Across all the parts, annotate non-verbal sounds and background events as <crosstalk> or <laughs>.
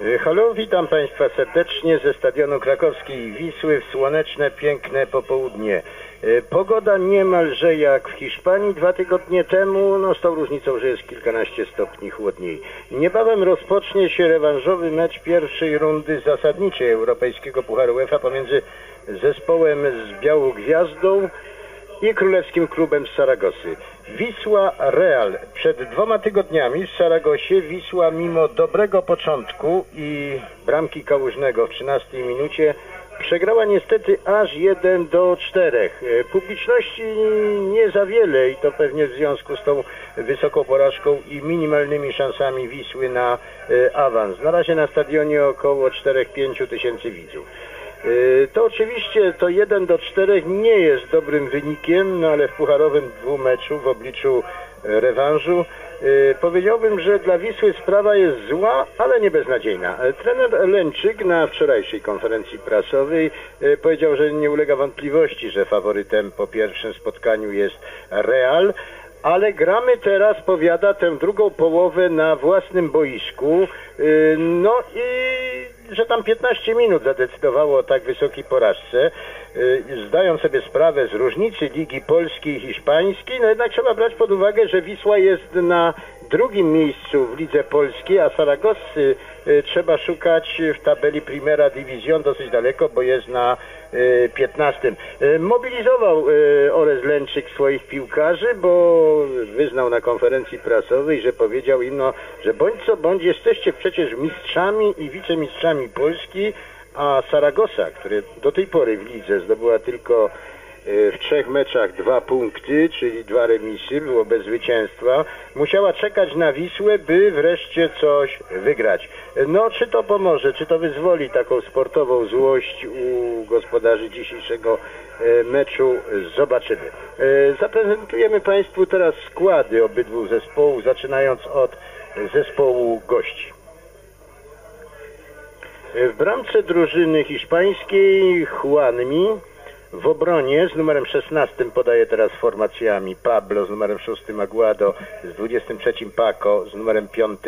Y, Halo, witam Państwa serdecznie ze stadionu krakowskiej Wisły w słoneczne, piękne popołudnie. Y, Pogoda niemalże jak w Hiszpanii dwa tygodnie temu, no z tą różnicą, że jest kilkanaście stopni chłodniej. Niebawem rozpocznie się rewanżowy mecz pierwszej rundy zasadniczej Europejskiego Pucharu UEFA pomiędzy zespołem z Białą Gwiazdą i królewskim klubem z Saragosy. Wisła Real. Przed dwoma tygodniami w Saragosie Wisła mimo dobrego początku i bramki Kałużnego w 13 minucie przegrała niestety aż 1 do 4. E, Publiczności nie za wiele i to pewnie w związku z tą wysoką porażką i minimalnymi szansami Wisły na e, awans. Na razie na stadionie około 4-5 tysięcy widzów. Y, To oczywiście to 1 do 4 nie jest dobrym wynikiem, no ale w pucharowym dwumeczu w obliczu e, rewanżu y, powiedziałbym, że dla Wisły sprawa jest zła, ale nie beznadziejna. E, Trener Lęczyk na wczorajszej konferencji prasowej e, powiedział, że nie ulega wątpliwości, że faworytem po pierwszym spotkaniu jest Real, ale gramy teraz, powiada, tę drugą połowę na własnym boisku. Y, No i że tam 15 minut zadecydowało o tak wysokiej porażce. Y, Zdają sobie sprawę z różnicy Ligi Polskiej i Hiszpańskiej, no jednak trzeba brać pod uwagę, że Wisła jest na drugim miejscu w Lidze Polskiej, a Saragossy trzeba szukać w tabeli Primera Division dosyć daleko, bo jest na y, 15. Y, Mobilizował y, Orez Lęczyk swoich piłkarzy, bo wyznał na konferencji prasowej, że powiedział im, no, że bądź co bądź jesteście przecież mistrzami i wicemistrzami Polski, a Saragossa, które do tej pory w lidze zdobyła tylko y, w trzech meczach dwa punkty, czyli dwa remisy, było bez zwycięstwa, musiała czekać na Wisłę, by wreszcie coś wygrać. No, czy to pomoże, czy to wyzwoli taką sportową złość u gospodarzy dzisiejszego e, meczu, zobaczymy. E, Zaprezentujemy Państwu teraz składy obydwu zespołów, zaczynając od zespołu gości. W bramce drużyny hiszpańskiej Juanmi, w obronie z numerem 16 podaje teraz formacjami Pablo z numerem 6 Aguado, z 23 Paco, z numerem 5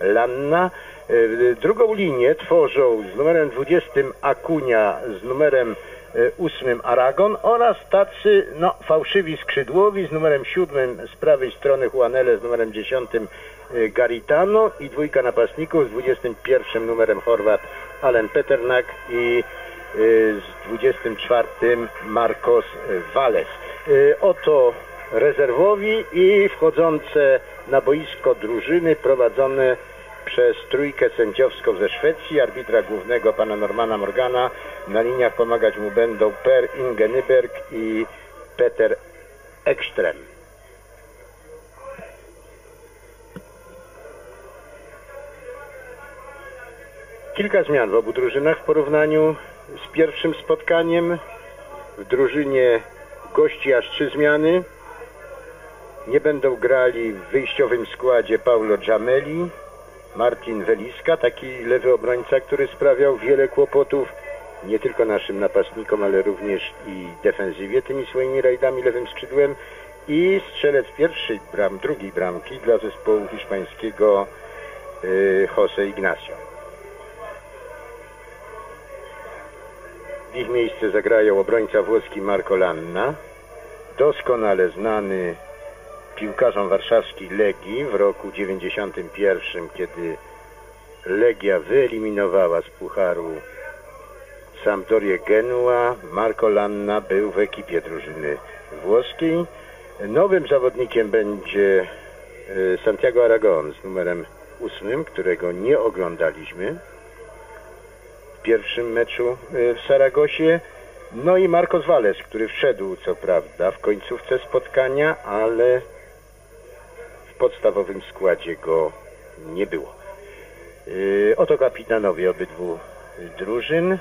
Lanna. E, Drugą linię tworzą z numerem 20 Akunia, z numerem e, 8 Aragon oraz tacy no, fałszywi skrzydłowi z numerem 7 z prawej strony Juanele, z numerem 10 e, Garitano i dwójka napastników z 21 numerem Chorwat Alen Peternak i y, z 24 Marcos Vales. Y, Oto rezerwowi i wchodzące na boisko drużyny prowadzone przez trójkę sędziowską ze Szwecji, arbitra głównego pana Normana Morgana. Na liniach pomagać mu będą Per Inge Nyberg i Peter Ekström. Kilka zmian w obu drużynach w porównaniu z pierwszym spotkaniem. W drużynie gości aż trzy zmiany. Nie będą grali w wyjściowym składzie Paulo Giamelli, Martin Weliska, taki lewy obrońca, który sprawiał wiele kłopotów nie tylko naszym napastnikom, ale również i defensywie tymi swoimi rajdami lewym skrzydłem i strzelec pierwszej bram, drugiej bramki dla zespołu hiszpańskiego y, Jose Ignacio. Ich miejsce zagrają obrońca włoski Marco Lanna, doskonale znany piłkarzom warszawskiej Legii w roku 91, kiedy Legia wyeliminowała z Pucharu Sampdorię Genua. Marco Lanna był w ekipie drużyny włoskiej. Nowym zawodnikiem będzie e, Santiago Aragon z numerem 8, którego nie oglądaliśmy pierwszym meczu e, w Saragosie. No i Marcos Vales, który wszedł co prawda w końcówce spotkania, ale w podstawowym składzie go nie było. Yy, Oto kapitanowie obydwu drużyn.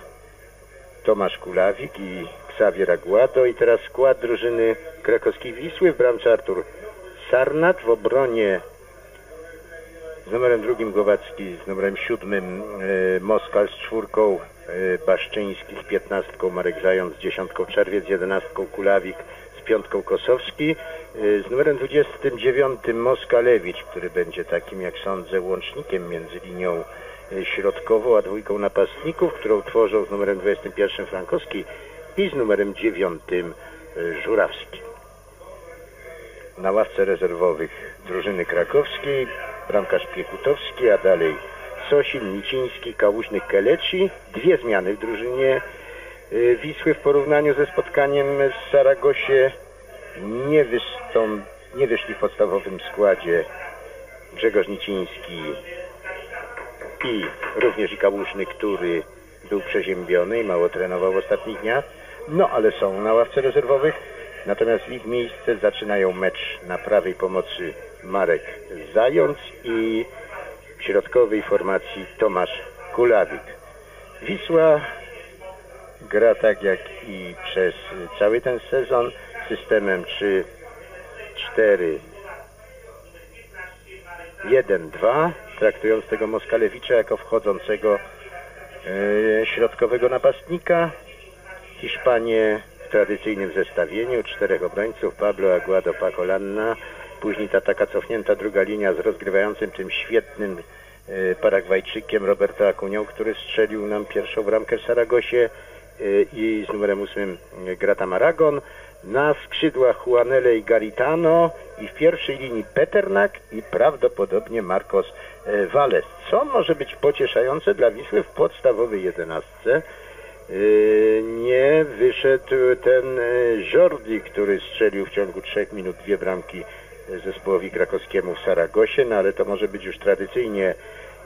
Tomasz Kulawik i Xavier Aguado. I teraz skład drużyny krakowskiej Wisły. W bramce Artur Sarnat. W obronie z numerem drugim Głowacki, z numerem siódmym e, Moskal, z czwórką e, Baszczyńskich, piętnastką Marek Zając, z dziesiątką Czerwiec, z jedenastką Kulawik, z piątką Kosowski. Y, Z numerem 29 Moskalewicz, który będzie takim, jak sądzę, łącznikiem między linią y, środkową a dwójką napastników, którą tworzą z numerem 21 Frankowski i z numerem 9 y, Żurawski. Na ławce rezerwowych drużyny krakowskiej bramkarz Piekutowski, a dalej Sosin, Niciński, Kałużny, Keleci. Dwie zmiany w drużynie y, Wisły w porównaniu ze spotkaniem w Saragosie nie, nie wyszli w podstawowym składzie Grzegorz Niciński i również i Kałużny, który był przeziębiony i mało trenował w ostatnich dniach. No ale są na ławce rezerwowych. Natomiast w ich miejsce zaczynają mecz na prawej pomocy Marek Zając i w środkowej formacji Tomasz Kulawik. Wisła gra tak jak i przez cały ten sezon systemem 3 4 1-2, traktując tego Moskalewicza jako wchodzącego e, środkowego napastnika. Hiszpanie w tradycyjnym zestawieniu, czterech obrońców, Pablo Aguado, Paco Lanna, później ta taka cofnięta druga linia z rozgrywającym tym świetnym e, Paragwajczykiem Roberto Acunią, który strzelił nam pierwszą bramkę w Saragosie e, i z numerem ósmym e, Grata Maragon. Na skrzydłach Juanele i Garitano i w pierwszej linii Peternak i prawdopodobnie Marcos Valles. Co może być pocieszające dla Wisły w podstawowej jedenastce? Nie wyszedł ten Jordi, który strzelił w ciągu trzech minut dwie bramki zespołowi krakowskiemu w Saragosie, no ale to może być już tradycyjnie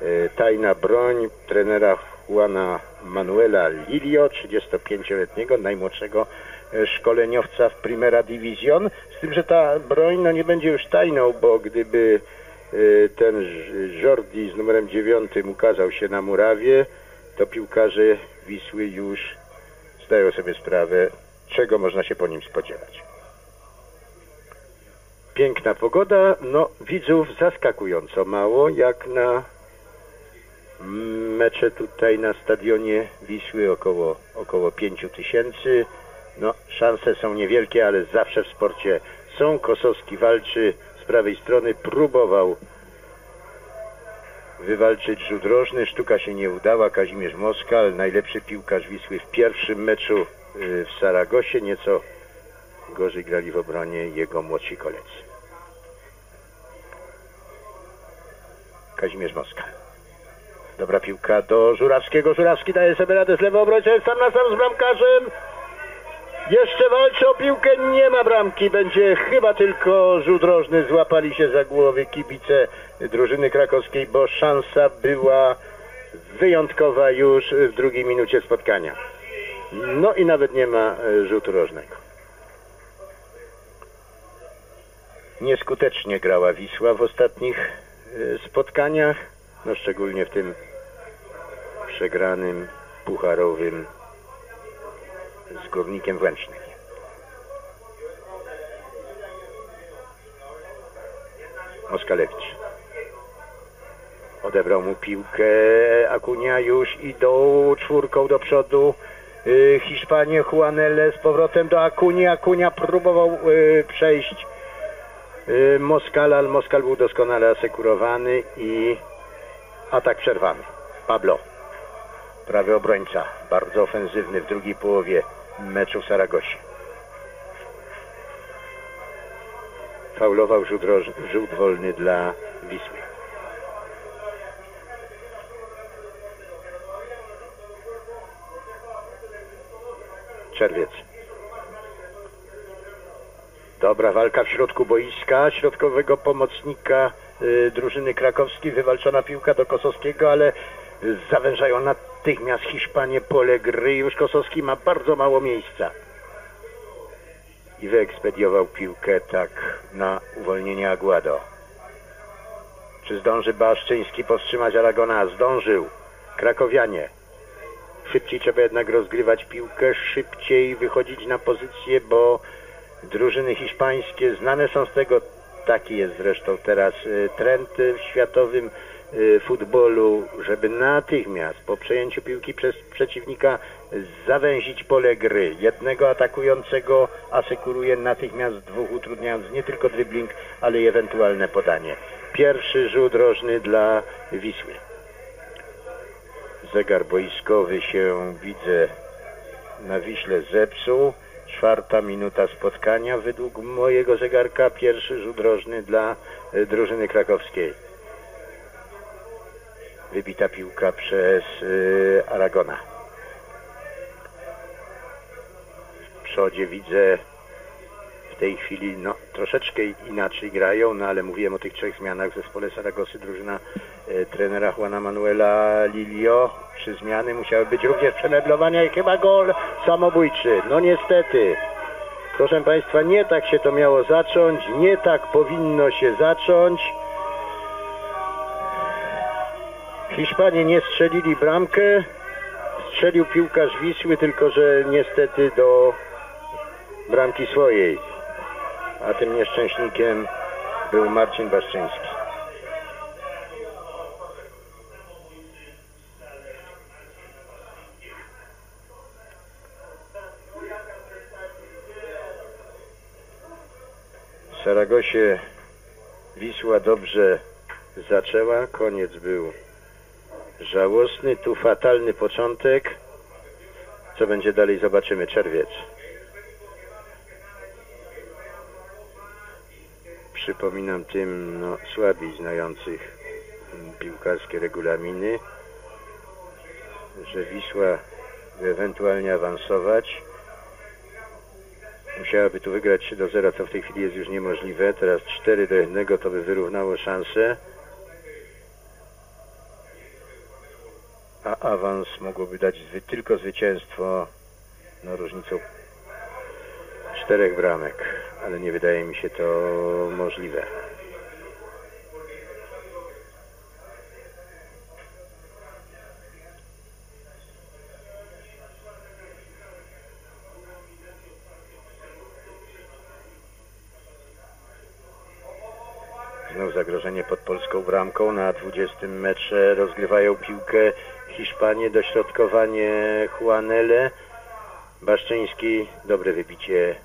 e, tajna broń trenera Juana Manuela Lilio, 35-letniego, najmłodszego e, szkoleniowca w Primera Division. Z tym, że ta broń no, nie będzie już tajną, bo gdyby e, ten Jordi z numerem 9 ukazał się na murawie, to piłkarze Wisły już zdają sobie sprawę, czego można się po nim spodziewać. Piękna pogoda, no widzów zaskakująco mało, jak na mecze tutaj na stadionie Wisły około, około 5 tysięcy. No, szanse są niewielkie, ale zawsze w sporcie są. Kosowski walczy z prawej strony, próbował wywalczyć rzut rożny. Sztuka się nie udała. Kazimierz Moskal, najlepszy piłkarz Wisły w pierwszym meczu y, w Saragosie. Nieco gorzej grali w obronie jego młodsi koledzy. Kazimierz Moskal. Dobra piłka do Żurawskiego. Żurawski daje sobie radę z lewo obrońcą. Jest sam na sam z bramkarzem. Jeszcze walczy o piłkę. Nie ma bramki. Będzie chyba tylko rzut rożny. Złapali się za głowy kibice drużyny krakowskiej, bo szansa była wyjątkowa już w drugiej minucie spotkania. No i nawet nie ma e, rzutu rożnego. Nieskutecznie grała Wisła w ostatnich spotkaniach, no szczególnie w tym przegranym pucharowym z Górnikiem w Łęcznej. Moskalewicz. Odebrał mu piłkę Akunia już idą czwórką do przodu. Y, Hiszpanie Juanele z powrotem do Akuni. Akunia próbował y, przejść y, Moskal, ale Moskal był doskonale asekurowany i atak przerwany. Pablo, prawy obrońca, bardzo ofensywny w drugiej połowie meczu w Saragosie. Faulował rzut, rzut wolny dla Wisły. Czerwiec. Dobra walka w środku boiska, środkowego pomocnika y, drużyny krakowskiej, wywalczona piłka do Kosowskiego, ale zawężają natychmiast Hiszpanie pole gry. Już Kosowski ma bardzo mało miejsca. I wyekspediował piłkę tak na uwolnienie Aguado. Czy zdąży Baszczyński powstrzymać Aragona? Zdążył. Krakowianie. Szybciej trzeba jednak rozgrywać piłkę, szybciej wychodzić na pozycję, bo drużyny hiszpańskie znane są z tego, taki jest zresztą teraz y, trend y, w światowym y, futbolu, żeby natychmiast po przejęciu piłki przez przeciwnika zawęzić pole gry. Jednego atakującego asekuruje natychmiast dwóch, utrudniając nie tylko dribbling, ale i ewentualne podanie. Pierwszy rzut rożny dla Wisły. Zegar boiskowy się widzę na Wiśle zepsuł. Czwarta minuta spotkania. Według mojego zegarka pierwszy rzut rożny dla y, drużyny krakowskiej. Wybita piłka przez y, Aragona. W przodzie widzę w tej chwili no, troszeczkę inaczej grają, no ale mówiłem o tych trzech zmianach w zespole Saragosy. Drużyna trenera Juana Manuela Lilio. Trzy zmiany musiały być również przemeblowania i chyba gol samobójczy. No niestety. Proszę Państwa, nie tak się to miało zacząć, nie tak powinno się zacząć. Hiszpanie nie strzelili bramkę, strzelił piłkarz Wisły, tylko że niestety do bramki swojej. A tym nieszczęśnikiem był Marcin Baszczyński. W Saragosie Wisła dobrze zaczęła, koniec był żałosny, tu fatalny początek. Co będzie dalej zobaczymy, czerwiec. Przypominam tym no, słabiej znających piłkarskie regulaminy, że Wisła ewentualnie awansować musiałaby tu wygrać 3 do 0, co w tej chwili jest już niemożliwe. Teraz 4 do 1 to by wyrównało szanse. A awans mogłoby dać tylko zwycięstwo no różnicą czterech bramek, ale nie wydaje mi się to możliwe. Znów zagrożenie pod polską bramką. Na 20 metrze rozgrywają piłkę Hiszpanie. Dośrodkowanie Juanele. Baszczyński. Dobre wybicie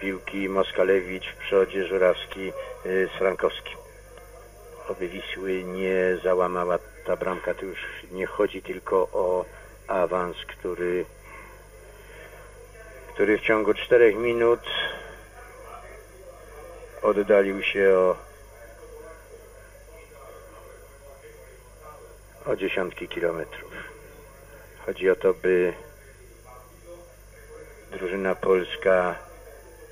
piłki. Moskalewicz w przodzie. Żurawski y, z Frankowskim. Oby Wisły nie załamała ta bramka. Tu już nie chodzi tylko o awans, który, który w ciągu 4 minut oddalił się o o dziesiątki kilometrów. Chodzi o to, by drużyna polska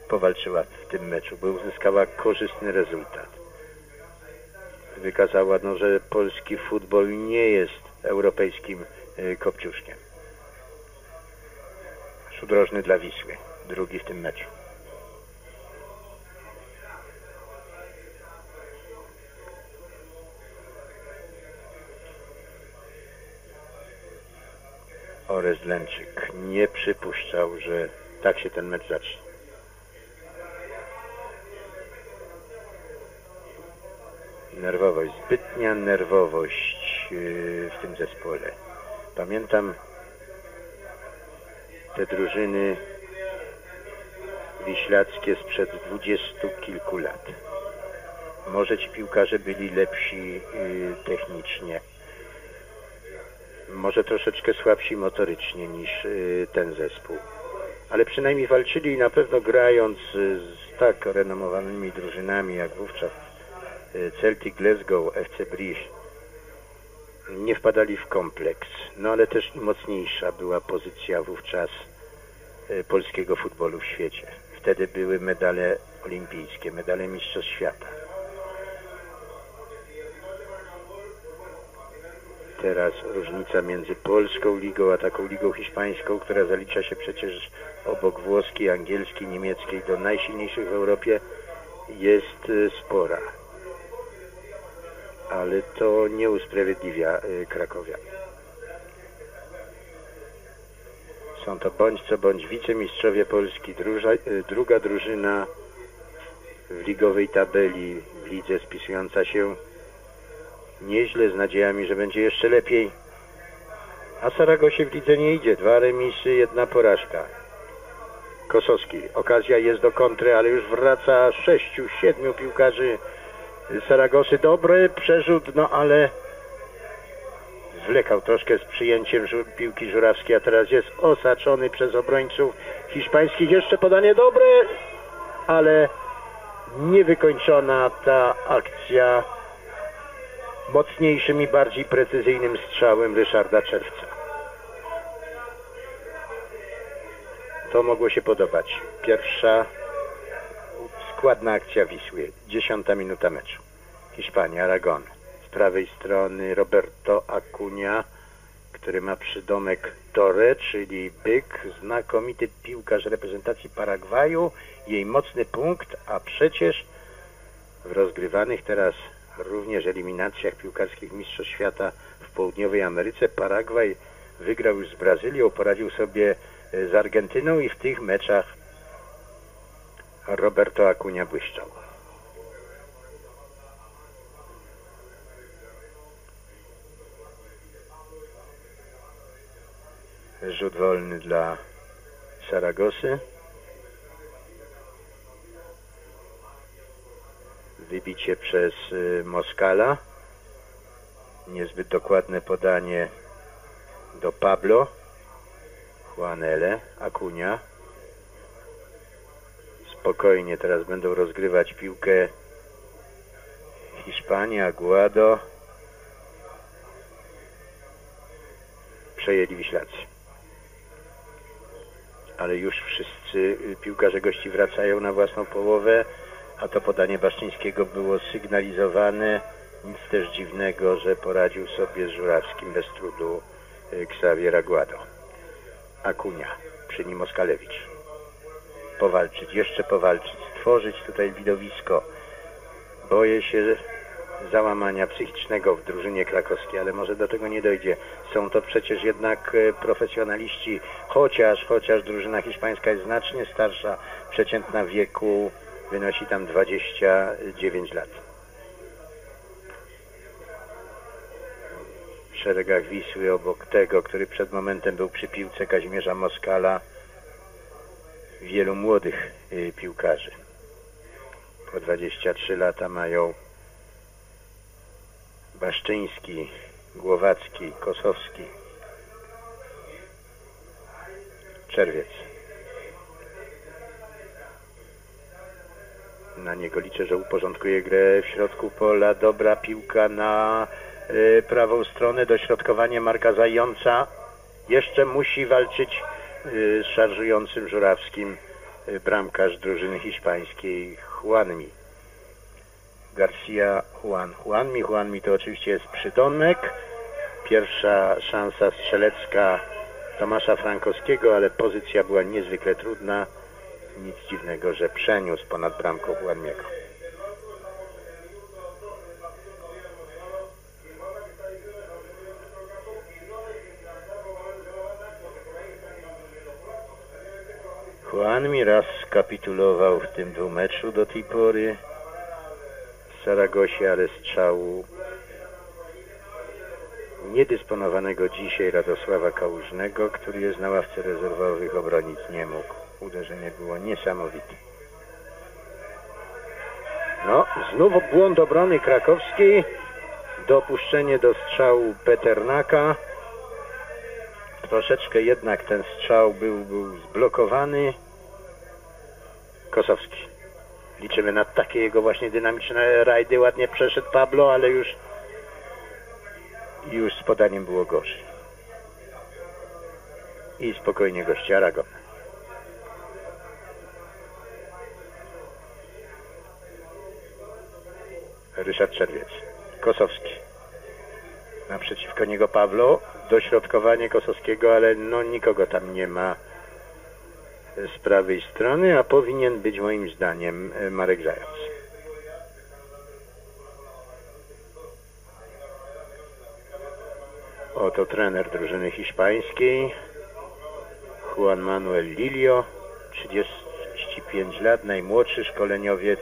powalczyła w tym meczu, by uzyskała korzystny rezultat. Wykazała, no, że polski futbol nie jest europejskim y, kopciuszkiem. Szudrożny dla Wisły, drugi w tym meczu. Orest Lęczyk nie przypuszczał, że tak się ten mecz zacznie. Nerwowość, zbytnia nerwowość yy, w tym zespole. Pamiętam te drużyny wiślackie sprzed dwudziestu kilku lat. Może ci piłkarze byli lepsi yy, technicznie, może troszeczkę słabsi motorycznie niż y, ten zespół. Ale przynajmniej walczyli na pewno grając z tak renomowanymi drużynami jak wówczas y, Celtic Glasgow, FC Brive, nie wpadali w kompleks. No ale też i mocniejsza była pozycja wówczas y, polskiego futbolu w świecie. Wtedy były medale olimpijskie, medale Mistrzostw Świata. Teraz różnica między polską ligą a taką ligą hiszpańską, która zalicza się przecież obok włoskiej, angielskiej, niemieckiej do najsilniejszych w Europie jest y, spora. Ale to nie usprawiedliwia y, Krakowia. Są to bądź co bądź wicemistrzowie Polski, druża, y, druga drużyna w ligowej tabeli w lidze spisująca się nieźle, z nadziejami, że będzie jeszcze lepiej. A Saragosie w lidze nie idzie. Dwa remisy, jedna porażka. Kosowski. Okazja jest do kontry, ale już wraca sześciu, siedmiu piłkarzy Saragosy. Dobry przerzut, no ale zwlekał troszkę z przyjęciem piłki żurawskiej, a teraz jest osaczony przez obrońców hiszpańskich. Jeszcze podanie dobre, ale niewykończona ta akcja mocniejszym i bardziej precyzyjnym strzałem Ryszarda Czerwca. To mogło się podobać. Pierwsza składna akcja Wisły. Dziesiąta minuta meczu. Hiszpania, Aragon. Z prawej strony Roberto Acuna, który ma przydomek Torre, czyli byk, znakomity piłkarz reprezentacji Paragwaju, jej mocny punkt, a przecież w rozgrywanych teraz również eliminacjach piłkarskich Mistrzostw Świata w Południowej Ameryce Paragwaj wygrał już z Brazylią, poradził sobie e, z Argentyną i w tych meczach Roberto Acuna błyszczał. Rzut wolny dla Saragosy. Wybicie przez y, Moskala. Niezbyt dokładne podanie do Pablo. Juanele, Akunia. Spokojnie teraz będą rozgrywać piłkę Hiszpania, Aguado. Przejęli Wiślacy. Ale już wszyscy y, piłkarze gości wracają na własną połowę, a to podanie Baszczyńskiego było sygnalizowane. Nic też dziwnego, że poradził sobie z Żurawskim bez trudu y, Xavier Aguado. Akunia, przy nim Oskalewicz. Powalczyć, jeszcze powalczyć, stworzyć tutaj widowisko. Boję się załamania psychicznego w drużynie krakowskiej, ale może do tego nie dojdzie. Są to przecież jednak e, profesjonaliści, chociaż, chociaż drużyna hiszpańska jest znacznie starsza, przeciętna wieku wynosi tam 29 lat. W szeregach Wisły obok tego, który przed momentem był przy piłce Kazimierza Moskala, wielu młodych y, piłkarzy. Po 23 lata mają Baszczyński, Głowacki, Kosowski, Czerwiec. Na niego liczę, że uporządkuje grę w środku pola. Dobra piłka na y, prawą stronę. Dośrodkowanie Marka Zająca. Jeszcze musi walczyć y, z szarżującym Żurawskim y, bramkarz drużyny hiszpańskiej Juanmi. Garcia Juan. Juanmi, Juanmi to oczywiście jest przydomek. Pierwsza szansa strzelecka Tomasza Frankowskiego, ale pozycja była niezwykle trudna. Nic dziwnego, że przeniósł ponad bramką Juanmiego. Juanmi raz skapitulował w tym dwumeczu do tej pory w Saragosie, ale strzału niedysponowanego dzisiaj Radosława Kałużnego, który jest na ławce rezerwowych, obronić nie mógł. Uderzenie było niesamowite. No, znów błąd obrony krakowskiej. Dopuszczenie do strzału Peternaka. Troszeczkę jednak ten strzał był, był zblokowany. Kosowski. Liczymy na takie jego właśnie dynamiczne rajdy. Ładnie przeszedł Pablo, ale już już z podaniem było gorzej. I spokojnie gości Aragon. Ryszard Czerwiec. Kosowski. Naprzeciwko niego Pawlo. Dośrodkowanie Kosowskiego, ale no nikogo tam nie ma z prawej strony, a powinien być moim zdaniem Marek Zając. Oto trener drużyny hiszpańskiej Juan Manuel Lilio 35 lat, najmłodszy szkoleniowiec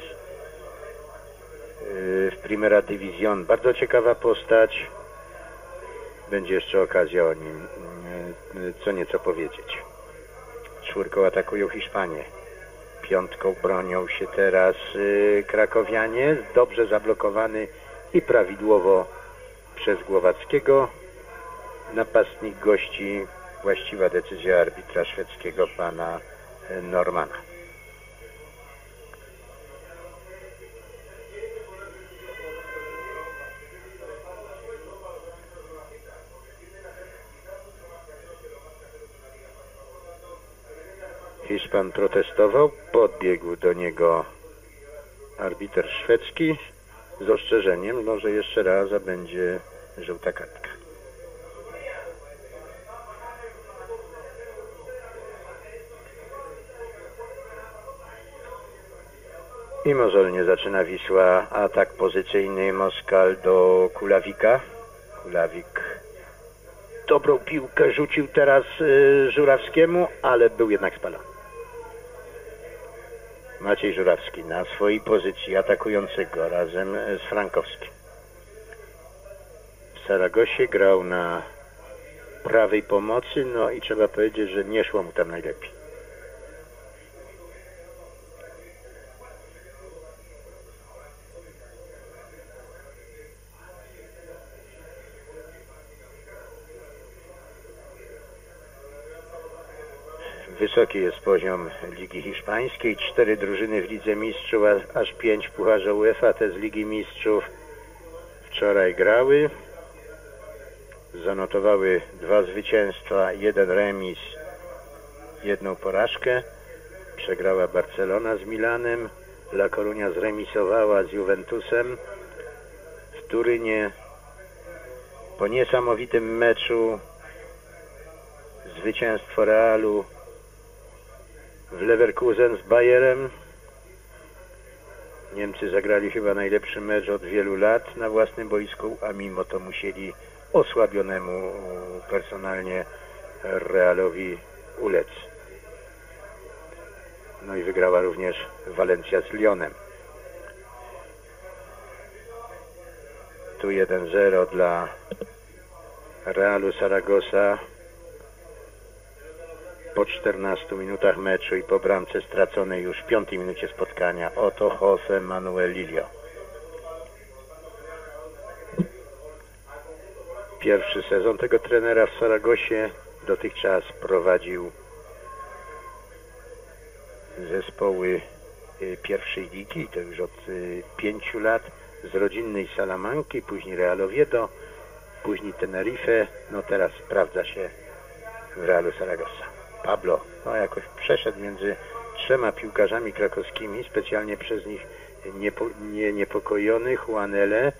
w Primera Division. Bardzo ciekawa postać. Będzie jeszcze okazja o nim y, co nieco powiedzieć. Czwórką atakują Hiszpanie. Piątką bronią się teraz y, Krakowianie. Dobrze zablokowany i prawidłowo przez Głowackiego. Napastnik gości właściwa decyzja arbitra szwedzkiego pana y, Normana. Hiszpan protestował, podbiegł do niego arbiter szwedzki z ostrzeżeniem, no, że jeszcze raz a będzie żółta kartka. I mozolnie zaczyna Wisła atak pozycyjny Moskal do Kulawika. Kulawik dobrą piłkę rzucił teraz y, Żurawskiemu, ale był jednak spalony. Maciej Żurawski na swojej pozycji atakującego razem z Frankowskim. W Saragosie grał na prawej pomocy, no i trzeba powiedzieć, że nie szło mu tam najlepiej. Wysoki jest poziom Ligi Hiszpańskiej. Cztery drużyny w Lidze Mistrzów, aż pięć w Pucharze UEFA. Te z Ligi Mistrzów wczoraj grały. Zanotowały dwa zwycięstwa, jeden remis, jedną porażkę. Przegrała Barcelona z Milanem. La Coruña zremisowała z Juventusem. W Turynie po niesamowitym meczu zwycięstwo Realu Leverkusen z Bayerem. Niemcy zagrali chyba najlepszy mecz od wielu lat na własnym boisku, a mimo to musieli osłabionemu personalnie Realowi ulec. No i wygrała również Walencja z Lyonem. Tu 1-0 dla Realu Saragossa po 14 minutach meczu i po bramce straconej już w piątej minucie spotkania. Oto Jose Manuel Lilio. Pierwszy sezon tego trenera w Saragosie dotychczas prowadził zespoły y, pierwszej ligi, to już od y, pięciu lat, z rodzinnej Salamanki, później Real Oviedo, później Tenerife, no teraz sprawdza się w Realu Saragossa. Pablo, no jakoś przeszedł między trzema piłkarzami krakowskimi, specjalnie przez nich niepo, nie, niepokojony, Juanele,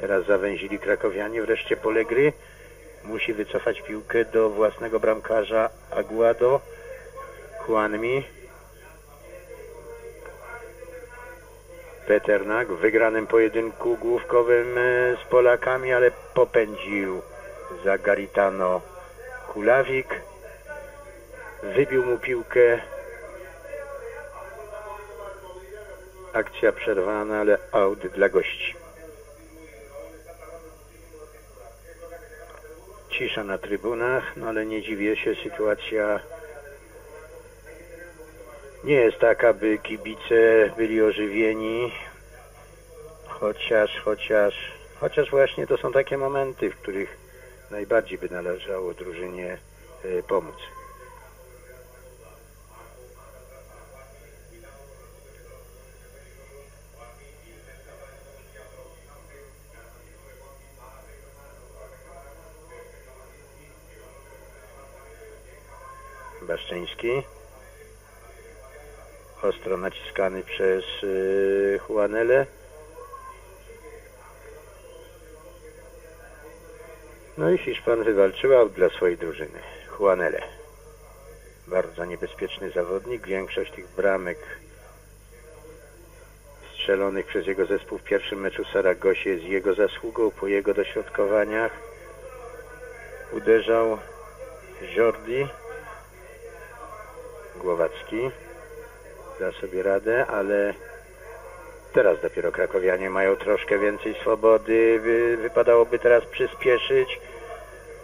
teraz zawęzili krakowianie, wreszcie pole gry, musi wycofać piłkę do własnego bramkarza Aguado, Juanmi, Peternak w wygranym pojedynku główkowym e, z Polakami, ale popędził za Garitano Kulawik. Wybił mu piłkę. Akcja przerwana, ale aut dla gości. Cisza na trybunach, no ale nie dziwię się, sytuacja nie jest taka, by kibice byli ożywieni, chociaż, chociaż, chociaż właśnie to są takie momenty, w których najbardziej by należało drużynie y, pomóc. Baszczyński ostro naciskany przez y, Juanele. No i Hiszpan wywalczył aut dla swojej drużyny. Juanele. Bardzo niebezpieczny zawodnik. Większość tych bramek strzelonych przez jego zespół w pierwszym meczu Saragosie jest jego zasługą. Po jego dośrodkowaniach uderzał Jordi Głowacki da sobie radę, ale Teraz dopiero krakowianie mają troszkę więcej swobody. Wy, wypadałoby teraz przyspieszyć,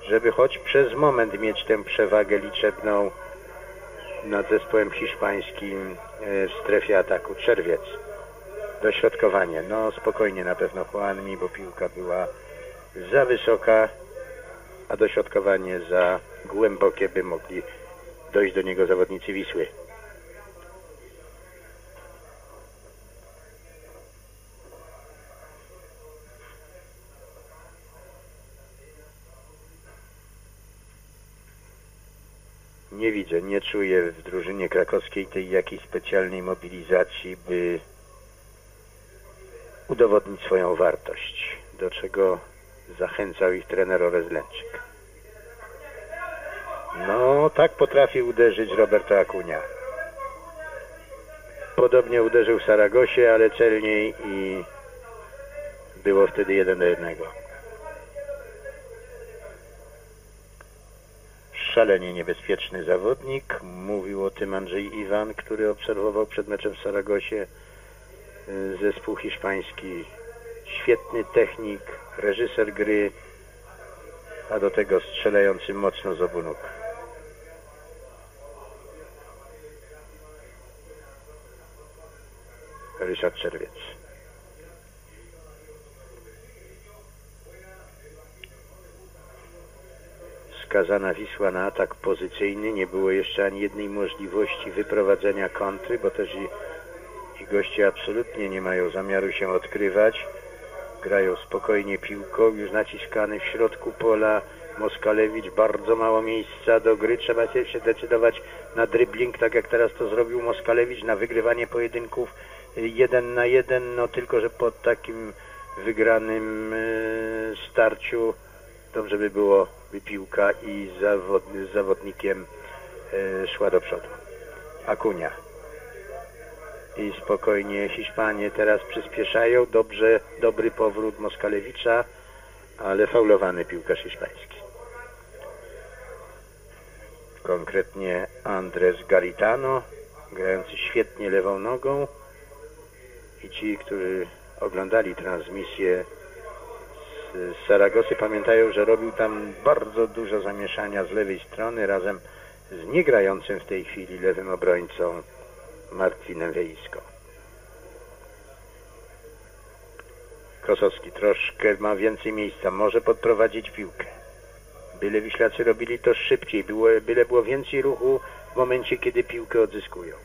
żeby choć przez moment mieć tę przewagę liczebną nad zespołem hiszpańskim e, w strefie ataku. Czerwiec. Dośrodkowanie. No spokojnie na pewno Juanmi, bo piłka była za wysoka, a dośrodkowanie za głębokie, by mogli dojść do niego zawodnicy Wisły. Nie widzę, nie czuję w drużynie krakowskiej tej jakiejś specjalnej mobilizacji, by udowodnić swoją wartość, do czego zachęcał ich trener Orezlęczyk. No, tak potrafi uderzyć Roberto Akunia. Podobnie uderzył w Saragosie, ale celniej i było wtedy jeden do jednego. Szalenie niebezpieczny zawodnik. Mówił o tym Andrzej Iwan, który obserwował przed meczem w Saragosie zespół hiszpański. Świetny technik, reżyser gry, a do tego strzelający mocno z obu nóg. Ryszard Czerwiec. Skazana Wisła na atak pozycyjny. Nie było jeszcze ani jednej możliwości wyprowadzenia kontry, bo też i, i goście absolutnie nie mają zamiaru się odkrywać. Grają spokojnie piłką, już naciskany w środku pola Moskalewicz, bardzo mało miejsca do gry, trzeba się decydować na dribbling, tak jak teraz to zrobił Moskalewicz, na wygrywanie pojedynków jeden na jeden, no tylko, że po takim wygranym y, starciu dobrze by było, by piłka i zawod, z zawodnikiem y, szła do przodu. Akunia. I spokojnie Hiszpanie teraz przyspieszają. Dobrze, dobry powrót Moskalewicza, ale faulowany piłkarz hiszpański. Konkretnie Andres Garitano, grający świetnie lewą nogą i ci, którzy oglądali transmisję z Saragosy pamiętają, że robił tam bardzo dużo zamieszania z lewej strony razem z niegrającym w tej chwili lewym obrońcą Marcinem Weisko. Kosowski troszkę ma więcej miejsca, może podprowadzić piłkę. Byle Wiślacy robili to szybciej, było, byle było więcej ruchu w momencie, kiedy piłkę odzyskują.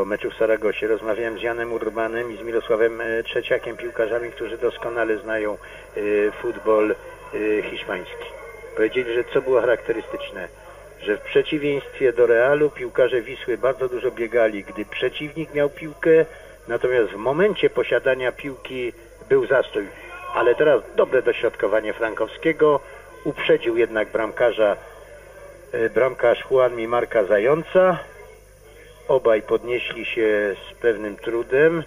Po meczu w Saragosie rozmawiałem z Janem Urbanem i z Mirosławem e, Trzeciakiem, piłkarzami, którzy doskonale znają e, futbol e, hiszpański. Powiedzieli, że co było charakterystyczne, że w przeciwieństwie do Realu piłkarze Wisły bardzo dużo biegali, gdy przeciwnik miał piłkę, natomiast w momencie posiadania piłki był zastój. Ale teraz dobre dośrodkowanie Frankowskiego, uprzedził jednak bramkarza bramkarz Juan Marka Zająca, Obaj podnieśli się z pewnym trudem.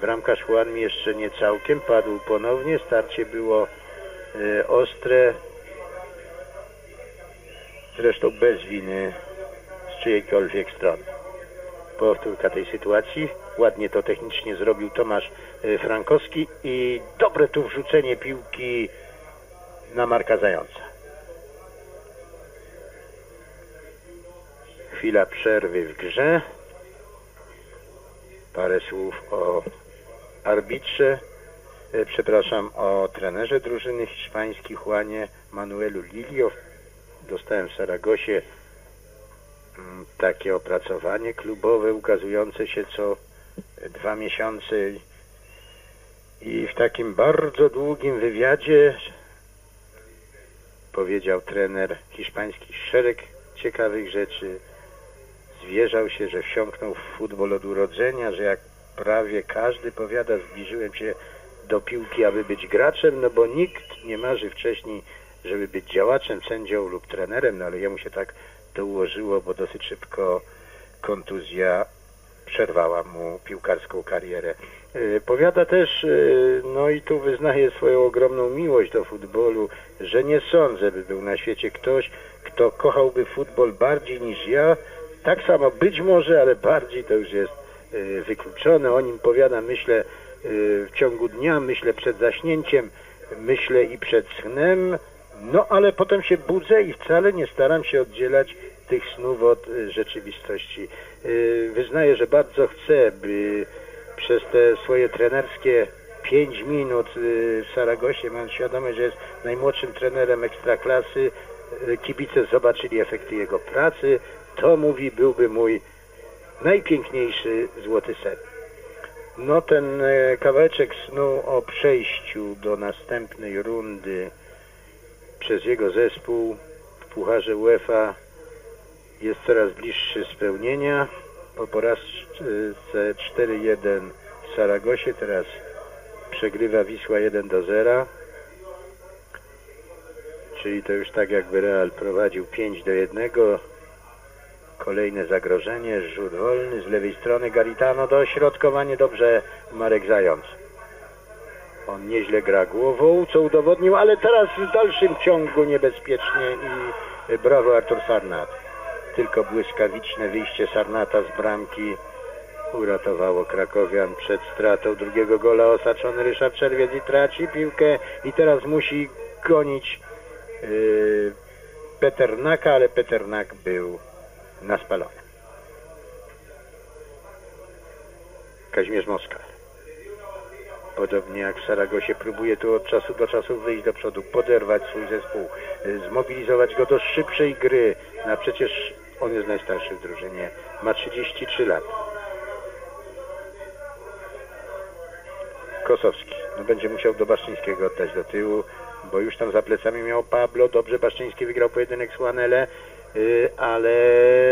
Bramkarz Juanmi jeszcze nie całkiem, padł ponownie. Starcie było e, ostre. Zresztą bez winy z czyjejkolwiek strony. Powtórka tej sytuacji. Ładnie to technicznie zrobił Tomasz e, Frankowski i dobre tu wrzucenie piłki na Marka Zająca. Chwila przerwy w grze. Parę słów o arbitrze, e, przepraszam, o trenerze drużyny hiszpańskiej Juanie Manuelu Lilio. Dostałem w Saragosie mm, takie opracowanie klubowe ukazujące się co dwa miesiące i w takim bardzo długim wywiadzie powiedział trener hiszpański szereg ciekawych rzeczy, zwierzał się, że wsiąknął w futbol od urodzenia, że jak prawie każdy powiada, zbliżyłem się do piłki, aby być graczem, no bo nikt nie marzy wcześniej, żeby być działaczem, sędzią lub trenerem, no ale jemu się tak to ułożyło, bo dosyć szybko kontuzja przerwała mu piłkarską karierę. E, powiada też, e, no i tu wyznaje swoją ogromną miłość do futbolu, że nie sądzę, by był na świecie ktoś, kto kochałby futbol bardziej niż ja, tak samo być może, ale bardziej to już jest y, wykluczone. O nim powiadam, myślę y, w ciągu dnia, myślę przed zaśnięciem, myślę i przed snem, no ale potem się budzę i wcale nie staram się oddzielać tych snów od y, rzeczywistości. Wyznaję, że bardzo chcę, by przez te swoje trenerskie 5 minut w Saragosie, mam świadomość, że jest najmłodszym trenerem ekstraklasy, kibice zobaczyli efekty jego pracy. To mówi, byłby mój najpiękniejszy złoty sen. No ten e, kawałeczek snu o przejściu do następnej rundy przez jego zespół w Pucharze UEFA jest coraz bliższy spełnienia. Po porażce 4-1 w Saragosie teraz przegrywa Wisła 1 do 0. Czyli to już tak jakby Real prowadził 5 do 1. Kolejne zagrożenie, rzut wolny z lewej strony Garitano, dośrodkowanie dobrze Marek Zając. On nieźle gra głową, co udowodnił, ale teraz w dalszym ciągu niebezpiecznie i brawo Artur Sarnat. Tylko błyskawiczne wyjście Sarnata z bramki uratowało Krakowian przed stratą drugiego gola. Osaczony Ryszard Czerwiec i traci piłkę i teraz musi gonić yy, Peternaka, ale Peternak był na spalonym. Kazimierz Moskal. Podobnie jak w Saragosie próbuje tu od czasu do czasu wyjść do przodu, poderwać swój zespół, zmobilizować go do szybszej gry. No przecież on jest najstarszy w drużynie, ma 33 lat. Kosowski. No będzie musiał do Baszczyńskiego oddać do tyłu, bo już tam za plecami miał Pablo. Dobrze, Baszczyński wygrał pojedynek z Juanele, ale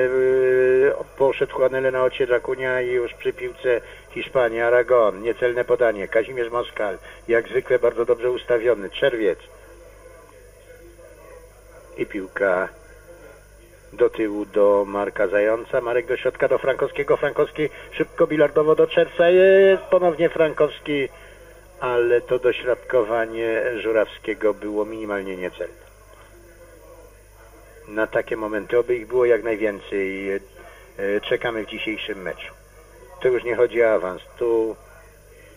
y, poszedł Juanele na ociecza Kunia i już przy piłce Hiszpania, Aragon, niecelne podanie, Kazimierz Moskal, jak zwykle bardzo dobrze ustawiony, Czerwiec. I piłka do tyłu do Marka Zająca, Marek do środka do Frankowskiego, Frankowski szybko bilardowo do Czerwca, jest ponownie Frankowski, ale to dośrodkowanie Żurawskiego było minimalnie niecelne. Na takie momenty, oby ich było jak najwięcej, e, czekamy w dzisiejszym meczu. Tu już nie chodzi o awans, tu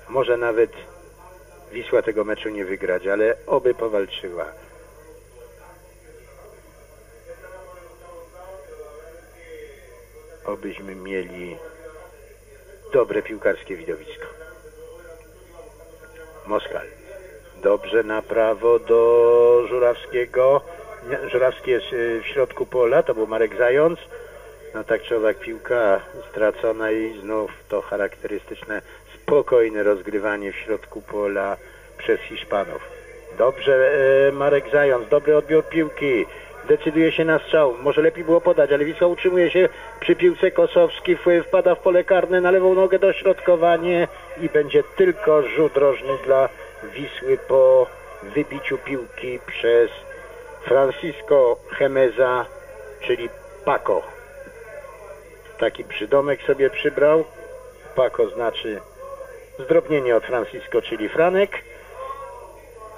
może nawet Wisła tego meczu nie wygrać, ale oby powalczyła. Obyśmy mieli dobre piłkarskie widowisko. Moskal. Dobrze na prawo do Żurawskiego. Żurawski jest y, w środku pola, to był Marek Zając. No tak czy owak piłka stracona i znów to charakterystyczne spokojne rozgrywanie w środku pola przez Hiszpanów. Dobrze e, Marek Zając, dobry odbiór piłki. Decyduje się na strzał. Może lepiej było podać, ale Wisła utrzymuje się przy piłce Kosowski. Wpada w pole karne na lewą nogę dośrodkowanie i będzie tylko rzut rożny dla Wisły po wybiciu piłki przez Francisco Chemeza, czyli Paco. Taki przydomek sobie przybrał. Paco znaczy zdrobnienie od Francisco, czyli Franek.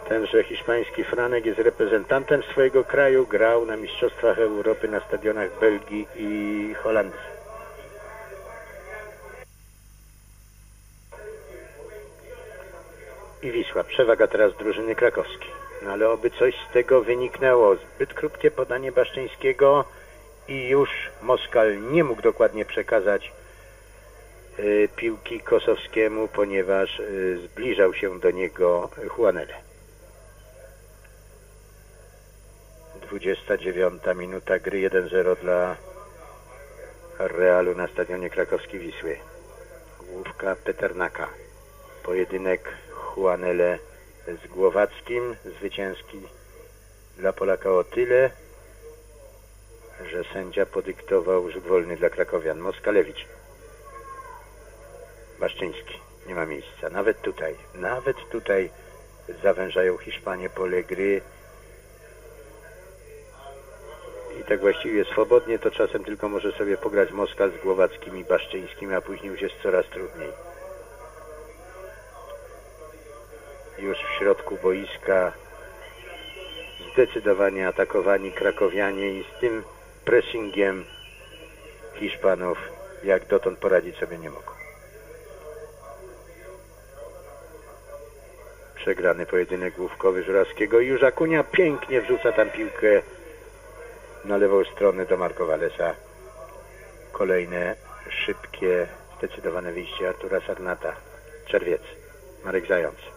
Tenże hiszpański Franek jest reprezentantem swojego kraju, grał na Mistrzostwach Europy na stadionach Belgii i Holandii. I Wisła, przewaga teraz drużyny krakowskiej. No ale oby coś z tego wyniknęło. Zbyt krótkie podanie Baszczyńskiego i już Moskal nie mógł dokładnie przekazać y, piłki Kosowskiemu, ponieważ y, zbliżał się do niego Juanele. 29 minuta gry 1-0 dla Realu na stadionie krakowski Wisły. Główka Peternaka. Pojedynek Juanele z Głowackim. Zwycięski dla Polaka o tyle, że sędzia podyktował rzut wolny dla Krakowian. Moskalewicz. Baszczyński. Nie ma miejsca. Nawet tutaj, nawet tutaj zawężają Hiszpanie pole gry i tak właściwie swobodnie to czasem tylko może sobie pograć Moskal z Głowackim i Baszczyńskim, a później już jest coraz trudniej. Już w środku boiska zdecydowanie atakowani krakowianie i z tym pressingiem Hiszpanów jak dotąd poradzić sobie nie mogą. Przegrany pojedynek główkowy Żurawskiego. Już Akunia pięknie wrzuca tam piłkę na lewą stronę do Marko Walesa. Kolejne szybkie, zdecydowane wyjście Artura Sarnata. Czerwiec. Marek Zając.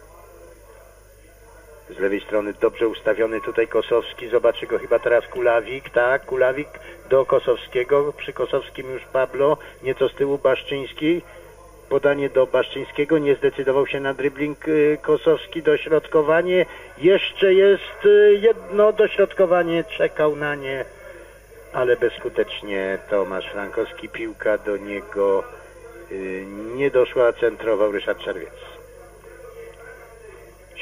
Z lewej strony dobrze ustawiony tutaj Kosowski. Zobaczy go chyba teraz Kulawik. Tak, Kulawik do Kosowskiego. Przy Kosowskim już Pablo. Nieco z tyłu Baszczyński. Podanie do Baszczyńskiego. Nie zdecydował się na dribbling y, Kosowski. Dośrodkowanie. Jeszcze jest y, jedno dośrodkowanie. Czekał na nie. Ale bezskutecznie Tomasz Frankowski. Piłka do niego y, nie doszła. Centrował Ryszard Czerwiec.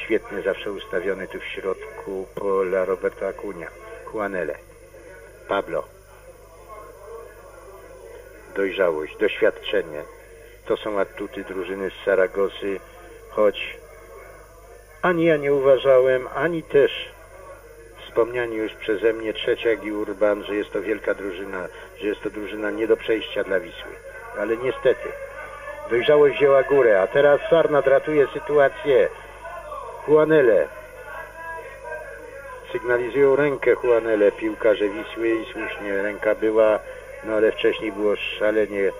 Świetnie zawsze ustawiony tu w środku pola Roberto Acuña. Juanele. Pablo. Dojrzałość, doświadczenie. To są atuty drużyny z Saragosy, choć ani ja nie uważałem, ani też wspomniani już przeze mnie Trzeciak i Urban, że jest to wielka drużyna, że jest to drużyna nie do przejścia dla Wisły. Ale niestety, dojrzałość wzięła górę, a teraz Sarnat ratuje sytuację. Juanele. Sygnalizują rękę Juanele, piłkarze Wisły i słusznie ręka była, no ale wcześniej było szalenie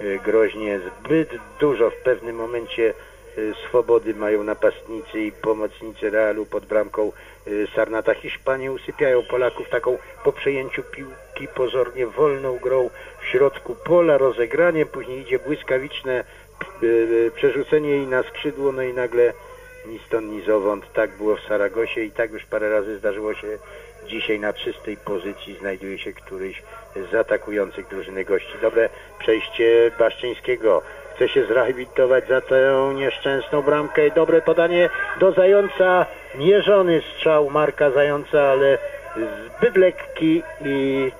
y, groźnie, zbyt dużo w pewnym momencie y, swobody mają napastnicy i pomocnicy Realu pod bramką y, Sarnata. Hiszpanie usypiają Polaków taką po przejęciu piłki pozornie wolną grą w środku pola, rozegraniem, później idzie błyskawiczne przerzucenie jej na skrzydło, no i nagle ni stąd, ni zowąd. Tak było w Saragosie i tak już parę razy zdarzyło się dzisiaj na czystej pozycji znajduje się któryś z atakujących drużyny gości. Dobre przejście Baszczyńskiego. Chce się zrehabilitować za tę nieszczęsną bramkę. Dobre podanie do Zająca. Mierzony strzał Marka Zająca, ale zbyt lekki i